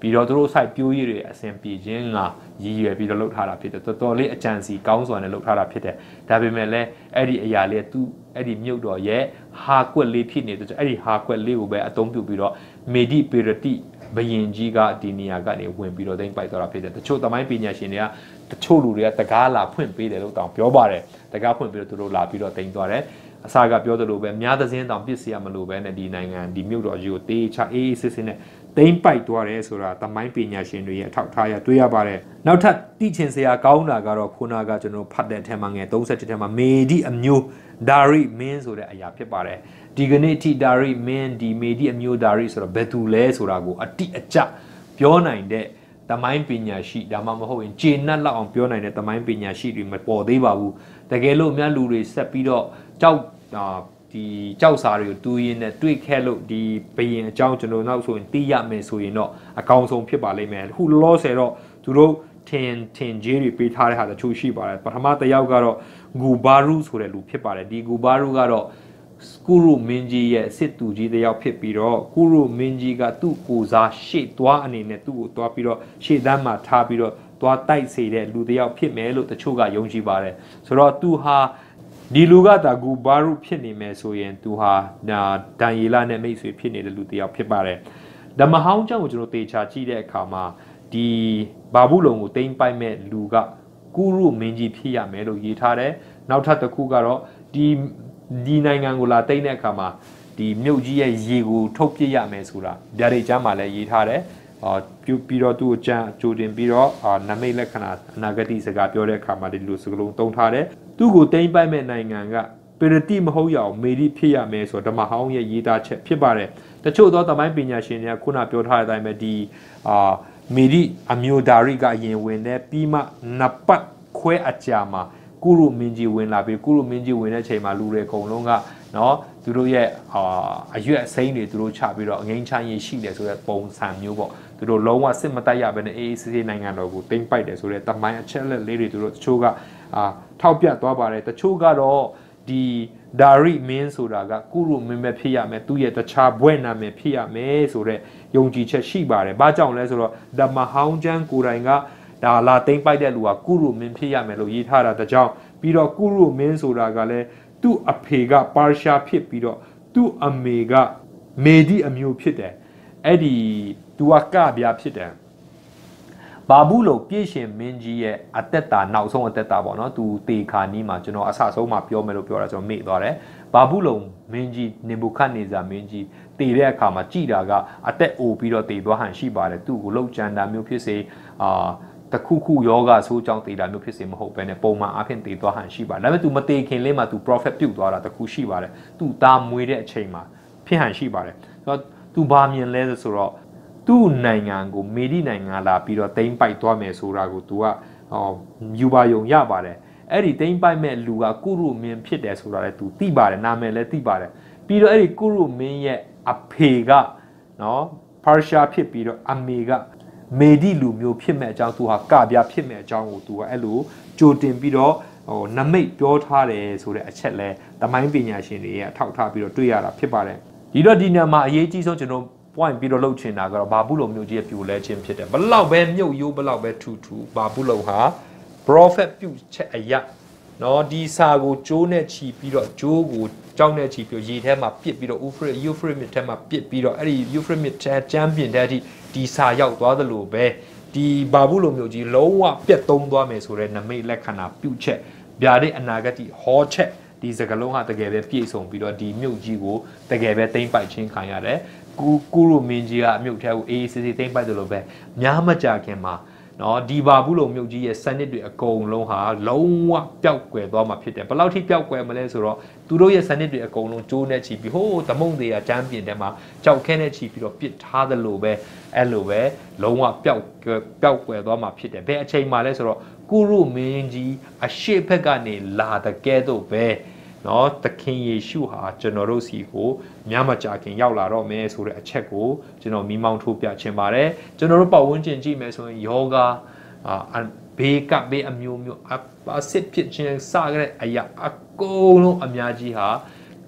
ပြီးတော့သူတို့စိုက်ပျိုးရည်တွေအဆင်ပြေခြင်းကရည်ရွယ်ပြီးတော့လှုပ်ထားတာဖြစ်တယ်တော်တော်လေးအကြံစီကောင်းစွာနဲ့လှုပ်ထားတာဖြစ်တယ်ဒါပေမဲ့လည်းအဲ့ဒီအရာလေးသူအဲ့ဒီမြုပ်တော်ရဲ့ဟာကွက်လေးဖြစ်နေတဲ့အဲ့ဒီဟာကွက်လေးကိုပဲအသုံးပြုပြီးတော့ မေဒီပေရတိဘယင်ကြီးကဒီနေရာကနေဝင်ပြီးတော့သိမ့်ပိုက်သွားတာဖြစ်တယ်တချို့သမိုင်းပညာရှင်တွေကတချို့လူတွေကတကားလာဖွင့်ပေးတယ်လို့တောင်ပြောပါတယ်တကားဖွင့်ပြီးတော့သူတို့လာပြီးတော့သိမ့်သွားတယ်အစာကပြောသလိုပဲများသစင်းတောင်ပြစ်စီရမလို့ပဲနဲ့ဒီနိုင်ငံဒီမြို့တော်ကြီးကိုတေးချအေးအေးစစ်စစ်နဲ့ သိမ့်ပိုက်သွားတယ်ဆိုတာသမိုင်းပညာရှင်တွေရဲ့အထောက်ထားရတွေ့ရပါတယ်နောက်ထပ်တိချင်စရာကောင်းတာကတော့ခုနကကျွန်တော်ဖတ်တဲ့အထက်မှာငယ်37ထဲမှာမေဒီအမျိုးဒါရိမင်းဆိုတဲ့အရာဖြစ်ပါတယ်ဒီကနေ့ထိဒါရိမင်းဒီမေဒီအမျိုးဒါရိဆိုတော့ဘယ်သူလဲဆိုတာကိုအတိအကျပြောနိုင်တဲ့တမိုင်းပညာရှိဒါမှမဟုတ်ရင်ဂျေနတ်လောက်အောင်ပြောနိုင်တဲ့တမိုင်းပညာရှိတွေမပေါ်သေးပါဘူးတကယ်လို့များလူတွေဆက်ပြီးတော့ကြောက် ဒီကြောက်စာတွေကိုတူးရင်းနဲ့တွေ့ခဲ့လို့ဒီဘယင်အကြောင်းကျွန်တော်နောက်ဆိုရင်သိရမယ်ဆိုရင်တော့အကောင်းဆုံးဖြစ်ပါလိမ့်မယ်ခုလောဆယ်တော့သူတို့ထင်ထင်ကြီးတွေပေးထားတဲ့ဟာတချို့ရှိပါတယ်ပထမတစ်ယောက်ကတော့ဂူဘာရူဆိုတဲ့လူဖြစ်ပါတယ်ဒီဂူဘာရူကတော့ကုရုမင်းကြီးရဲ့စစ်သူကြီးတယောက်ဖြစ်ပြီးတော့ကုရုမင်းကြီးကသူ့ကိုစားရှေ့သွားအနေနဲ့သူ့ကိုသွားပြီးတော့ရှေ့တန်းမှာထားပြီးတော့သွားတိုက်စေတဲ့လူတယောက်ဖြစ်မယ်လို့တချို့ကယုံကြည်ပါတယ်ဆိုတော့သူဟာ ဒီလူကတာဂူဘာရုဖြစ်နေမယ်ဆိုရင်သူဟာဒန်ယေလနဲ့မိတ်ဆွေဖြစ်နေတဲ့လူတယောက်ဖြစ်ပါတယ်ဓမ္မဟောင်းကျောင်းကိုကျွန်တော်တေချာကြည့်တဲ့အခါမှာဒီဘာဘူးလုံကိုတိမ့်ပိုက်မဲ့လူကကုရုမင်းကြီးဖြစ်ရမယ်လို့ရေးထားတယ်နောက်ထပ်တစ်ခုကတော့ဒီဒီနိုင်ငံကိုလာတိမ့်တဲ့အခါမှာဒီမြုပ်ကြီးရဲ့ရေကိုထုတ်ပြရမယ်ဆိုတာဗျာဒိတ်ကျမ်းမှာလည်းရေးထားတယ်အာပြုပြီးတော့သူ့အကြံကြိုတင်ပြီးတော့အာနမိတ်လက္ခဏာအနာဂတိစကားပြောတဲ့အခါမှာဒီလိုစကားလုံးသုံးထားတယ် သူ့ကိုတိမ့်ပိုက်မဲ့နိုင်ငံကပရတိမဟုတ်ရအောင်မေရီဖြစ်ရမယ်ဆိုတော့ဓမ္မဟောင်းရဲ့ရေးသားချက်ဖြစ်ပါတယ်တချို့သောသမိုင်းပညာရှင်တွေကခုနပြောထားတဲ့အတိုင်းပဲဒီအာမေဒီအမျိုးဒါရိကအရင်ဝင်တယ်ပြီးမှနပတ်ခွဲအကြာမှာကုရုမင်းကြီးဝင်လာပြီးကုရုမင်းကြီးဝင်တဲ့ချိန်မှာလူတွေအကုန်လုံးကနော်သူတို့ရဲ့အာအရွက်အစိမ်းတွေသူတို့ချပြီးတော့အငိမ့်ချမ်းရေးရှိတယ်ဆိုတဲ့ပုံစံမျိုးပေါ့သူတို့လုံးဝစစ်မတိုက်ရဘဲနဲ့အေးအေးဆေးဆေးနိုင်ငံတော်ကိုတင်ပိုက်တယ်ဆိုတဲ့တမိုင်းအချက်လက်လေးတွေသူတို့တချို့က အာထောက်ပြသွားပါတယ်တချို့ကတော့ဒီဒါရိမင်းဆိုတာကကုရုမင်းပဲဖြစ်ရမယ်သူ့ရဲ့တခြားဘွဲ့နာမည်ဖြစ်ရမယ်ဆိုတော့ယုံကြည်ချက်ရှိပါတယ်။ဘာကြောင့်လဲဆိုတော့ဓမ္မဟောင်းကျမ်းကိုယ်တိုင်ကဒါလာသိမ့်ပိုက်တဲ့လူကကုရုမင်းဖြစ်ရမယ်လို့ရေးထားတာတကြောင်ပြီးတော့ကုရုမင်းဆိုတာကလည်းသူ့အဖေကပါရှာဖြစ်ပြီးတော့သူ့အမေကမေဒီအမျိုးဖြစ်တယ်။အဲ့ဒီသူကကပြဖြစ်တယ်။ ဘာဘူးလို့ပြည့်ရှင်မင်းကြီးရဲ့အသက်တာနောက်ဆုံးအသက်တာပေါ့နော်သူတေခါနီးမှာကျွန်တော်အဆဆုံးမှာပြောမယ်လို့ပြောတာကျွန်တော်မေ့သွားတယ်ဘာဘူးလုံမင်းကြီးနေဘူခတ်နေဇာမင်းကြီးတည်တဲ့အခါမှာကြည်တာကအသက်အိုပြီးတော့တည်သွားဟန်ရှိပါတယ်သူ့ကိုလောက်ကြံတာမျိုးဖြစ်စေအာတခုခုယောဂဆိုးကြောင့်တည်တာမျိုးဖြစ်စေမဟုတ်ဘဲနဲ့ပုံမှန်အဖြစ်တည်သွားဟန်ရှိပါတယ်ဒါပေမဲ့ तू မတည်ခင်လေးမှာ तू profit ပြုတ်သွားတာတခုရှိပါတယ် तू သားမွေးတဲ့အချိန်မှာဖြစ်ဟန်ရှိပါတယ်ဆိုတော့ तू ဘာမြင်လဲဆိုတော့ သူ့နိုင်ငံကိုမေဒီနိုင်ငံလာပြီးတော့တိမ့်ပိုက်သွားမယ်ဆိုတာကို तू ကဟောယူပါယုံရပါတယ်အဲ့ဒီတိမ့်ပိုက်မဲ့လူကကုရုမင်းဖြစ်တယ်ဆိုတာလည်း तू သိပါတယ်နာမည်လည်းသိပါတယ်ပြီးတော့အဲ့ဒီကုရုမင်းရဲ့အဖေကနော်ပါရှာဖြစ်ပြီးတော့အမေကမေဒီလူမျိုးဖြစ်မဲ့အကြောင်း तू ဟာကပြဖြစ်မဲ့အကြောင်းကို तू ကအဲ့လိုကြိုတင်ပြီးတော့ဟိုနမိတ်ပြောထားတယ်ဆိုတဲ့အချက်လဲတမိုင်းပညာရှင်တွေရဲ့အထောက်ထားပြီးတော့တွေ့ရတာဖြစ်ပါတယ်ဒီတော့ဒီညမှာအရေးကြီးဆုံးကျွန်တော် point ပြီးတော့လှုပ်ချင်တာကတော့ဘာဘူးလုံမျိုးကြီးရဲ့ပြိုလဲခြင်းဖြစ်တယ်ဘလောက်ပဲမြုပ်ရိုးဘလောက်ပဲထူထူဘာဘူးလုံဟာ prophet ပြုချက်အရာနော်ဒီစာကိုကျိုးနဲ့ချီပြီးတော့ကျိုးကိုကြောက်နဲ့ချီပြီးရေထဲမှာပစ်ပြီးတော့ Euphrates Euphrates မြစ်ထဲမှာပစ်ပြီးတော့အဲ့ဒီ Euphrates မြစ်ထဲကျမ်းပြင်တဲ့အထိဒီစာရောက်သွားသလိုပဲဒီဘာဘူးလိုမျိုးကြီးလုံးဝပြတ်သုံးသွားမယ်ဆိုတဲ့နမိတ်လက္ခဏာပြုချက်ဗျာဒိတ်အနာဂတ်ဟောချက်ဒီစကလုံးဟာတကယ်ပဲပြည့်စုံပြီးတော့ဒီမြုပ်ကြီးကိုတကယ်ပဲတိမ့်ပိုက်ချင်းခံရတယ် ကူကူရိုမင်းကြီးကအမြုပ်ထဲကိုအေးအေးဆေးဆေးတိမ့်ပိုက်တယ်လို့ပဲများမကြခင်မှာနော်ဒီဘာဘူးလုံမြုပ်ကြီးရဲ့စနစ်တွေအကုန်လုံးဟာလုံးဝပျောက်ကွယ်သွားမှာဖြစ်တယ်ဘယ်လောက်ထိပျောက်ကွယ်မလဲဆိုတော့သူတို့ရဲ့စနစ်တွေအကုန်လုံးကျိုးနေချီပြီးဟိုးသမုံတွေကကျမ်းပြင်ထဲမှာကြောက်ခဲနေချီပြီးတော့ပစ်ထားသလိုပဲအဲ့လိုပဲလုံးဝပျောက်ပျောက်ကွယ်သွားမှာဖြစ်တယ်ဘယ်အချိန်မှလဲဆိုတော့ကုရုမင်းကြီးအရှိဘက်ကနေလာတဲ့ကဲတော့ပဲ နော်သခင်ယေရှုဟာကျွန်တော်တို့စီကိုမြမကြခင်ရောက်လာတော့မယ်ဆိုတဲ့အချက်ကိုကျွန်တော်မိမောင်းထိုးပြချင်ပါတယ်ကျွန်တော်တို့ပတ်ဝန်းကျင်ကြည့်မယ်ဆိုရင်ယောဂအာဘေးကဘေးအမျိုးမျိုးအစစ်ဖြစ်ခြင်းစကြတဲ့အရာအကုန်လုံးအများကြီးဟာ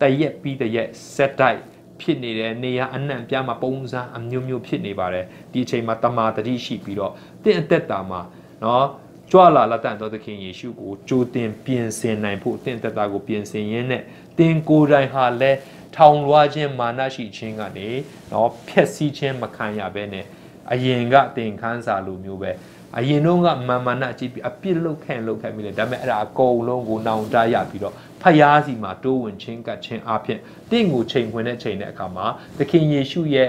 တရက်ပြီးတရက်ဆက်တိုက်ဖြစ်နေတဲ့နေရာအနှံ့ပြားမှာပုံစံအမျိုးမျိုးဖြစ်နေပါတယ်ဒီအချိန်မှာတမာတတိရှိပြီးတော့တင့်အသက်တာမှာနော် ကြွလာလက်တန်တော်သခင်ယေရှုကိုကြိုတင်ပြင်ဆင်နိုင်ဖို့တင့်သက်တာကိုပြင်ဆင်ရင်းနဲ့တင်ကိုယ်တိုင်ဟာလည်းထောင်လွှားခြင်းမာနရှိခြင်းကနေနော်ဖျက်ဆီးခြင်းမခံရဘဲနဲ့အရင်ကတင်ခန်းစာလိုမျိုးပဲအရင်တော့ကမာမနာကြည့်ပြီးအပြစ်လုတ်ခန့်လုတ်ခန့်ပြီးလေဒါပေမဲ့အဲ့ဒါအကုန်လုံးကိုနောင်တရပြီးတော့ဖယားစီမှာတိုးဝင်ခြင်းကတ်ခြင်းအပြင်တင့်ကိုချိန်ခွင်တဲ့ချိန်တဲ့အခါမှာသခင်ယေရှုရဲ့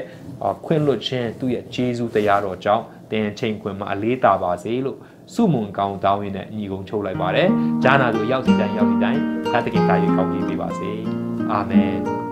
ခွင့်လွတ်ခြင်းသူ့ရဲ့ဂျေဇုတရားတော်ကြောင့်တင်ချိန်ခွင်မှာအလေးတာပါစေလို့ စုမုံကောင်းတောင်းရင်းနဲ့ညီကုံချုပ်လိုက်ပါတယ်။ဂျာနာတို့ရောက်စီတိုင်းရောက်စီတိုင်းသာတခင်တာရီကောင်းကြီးပေးပါစေ။အာမင်။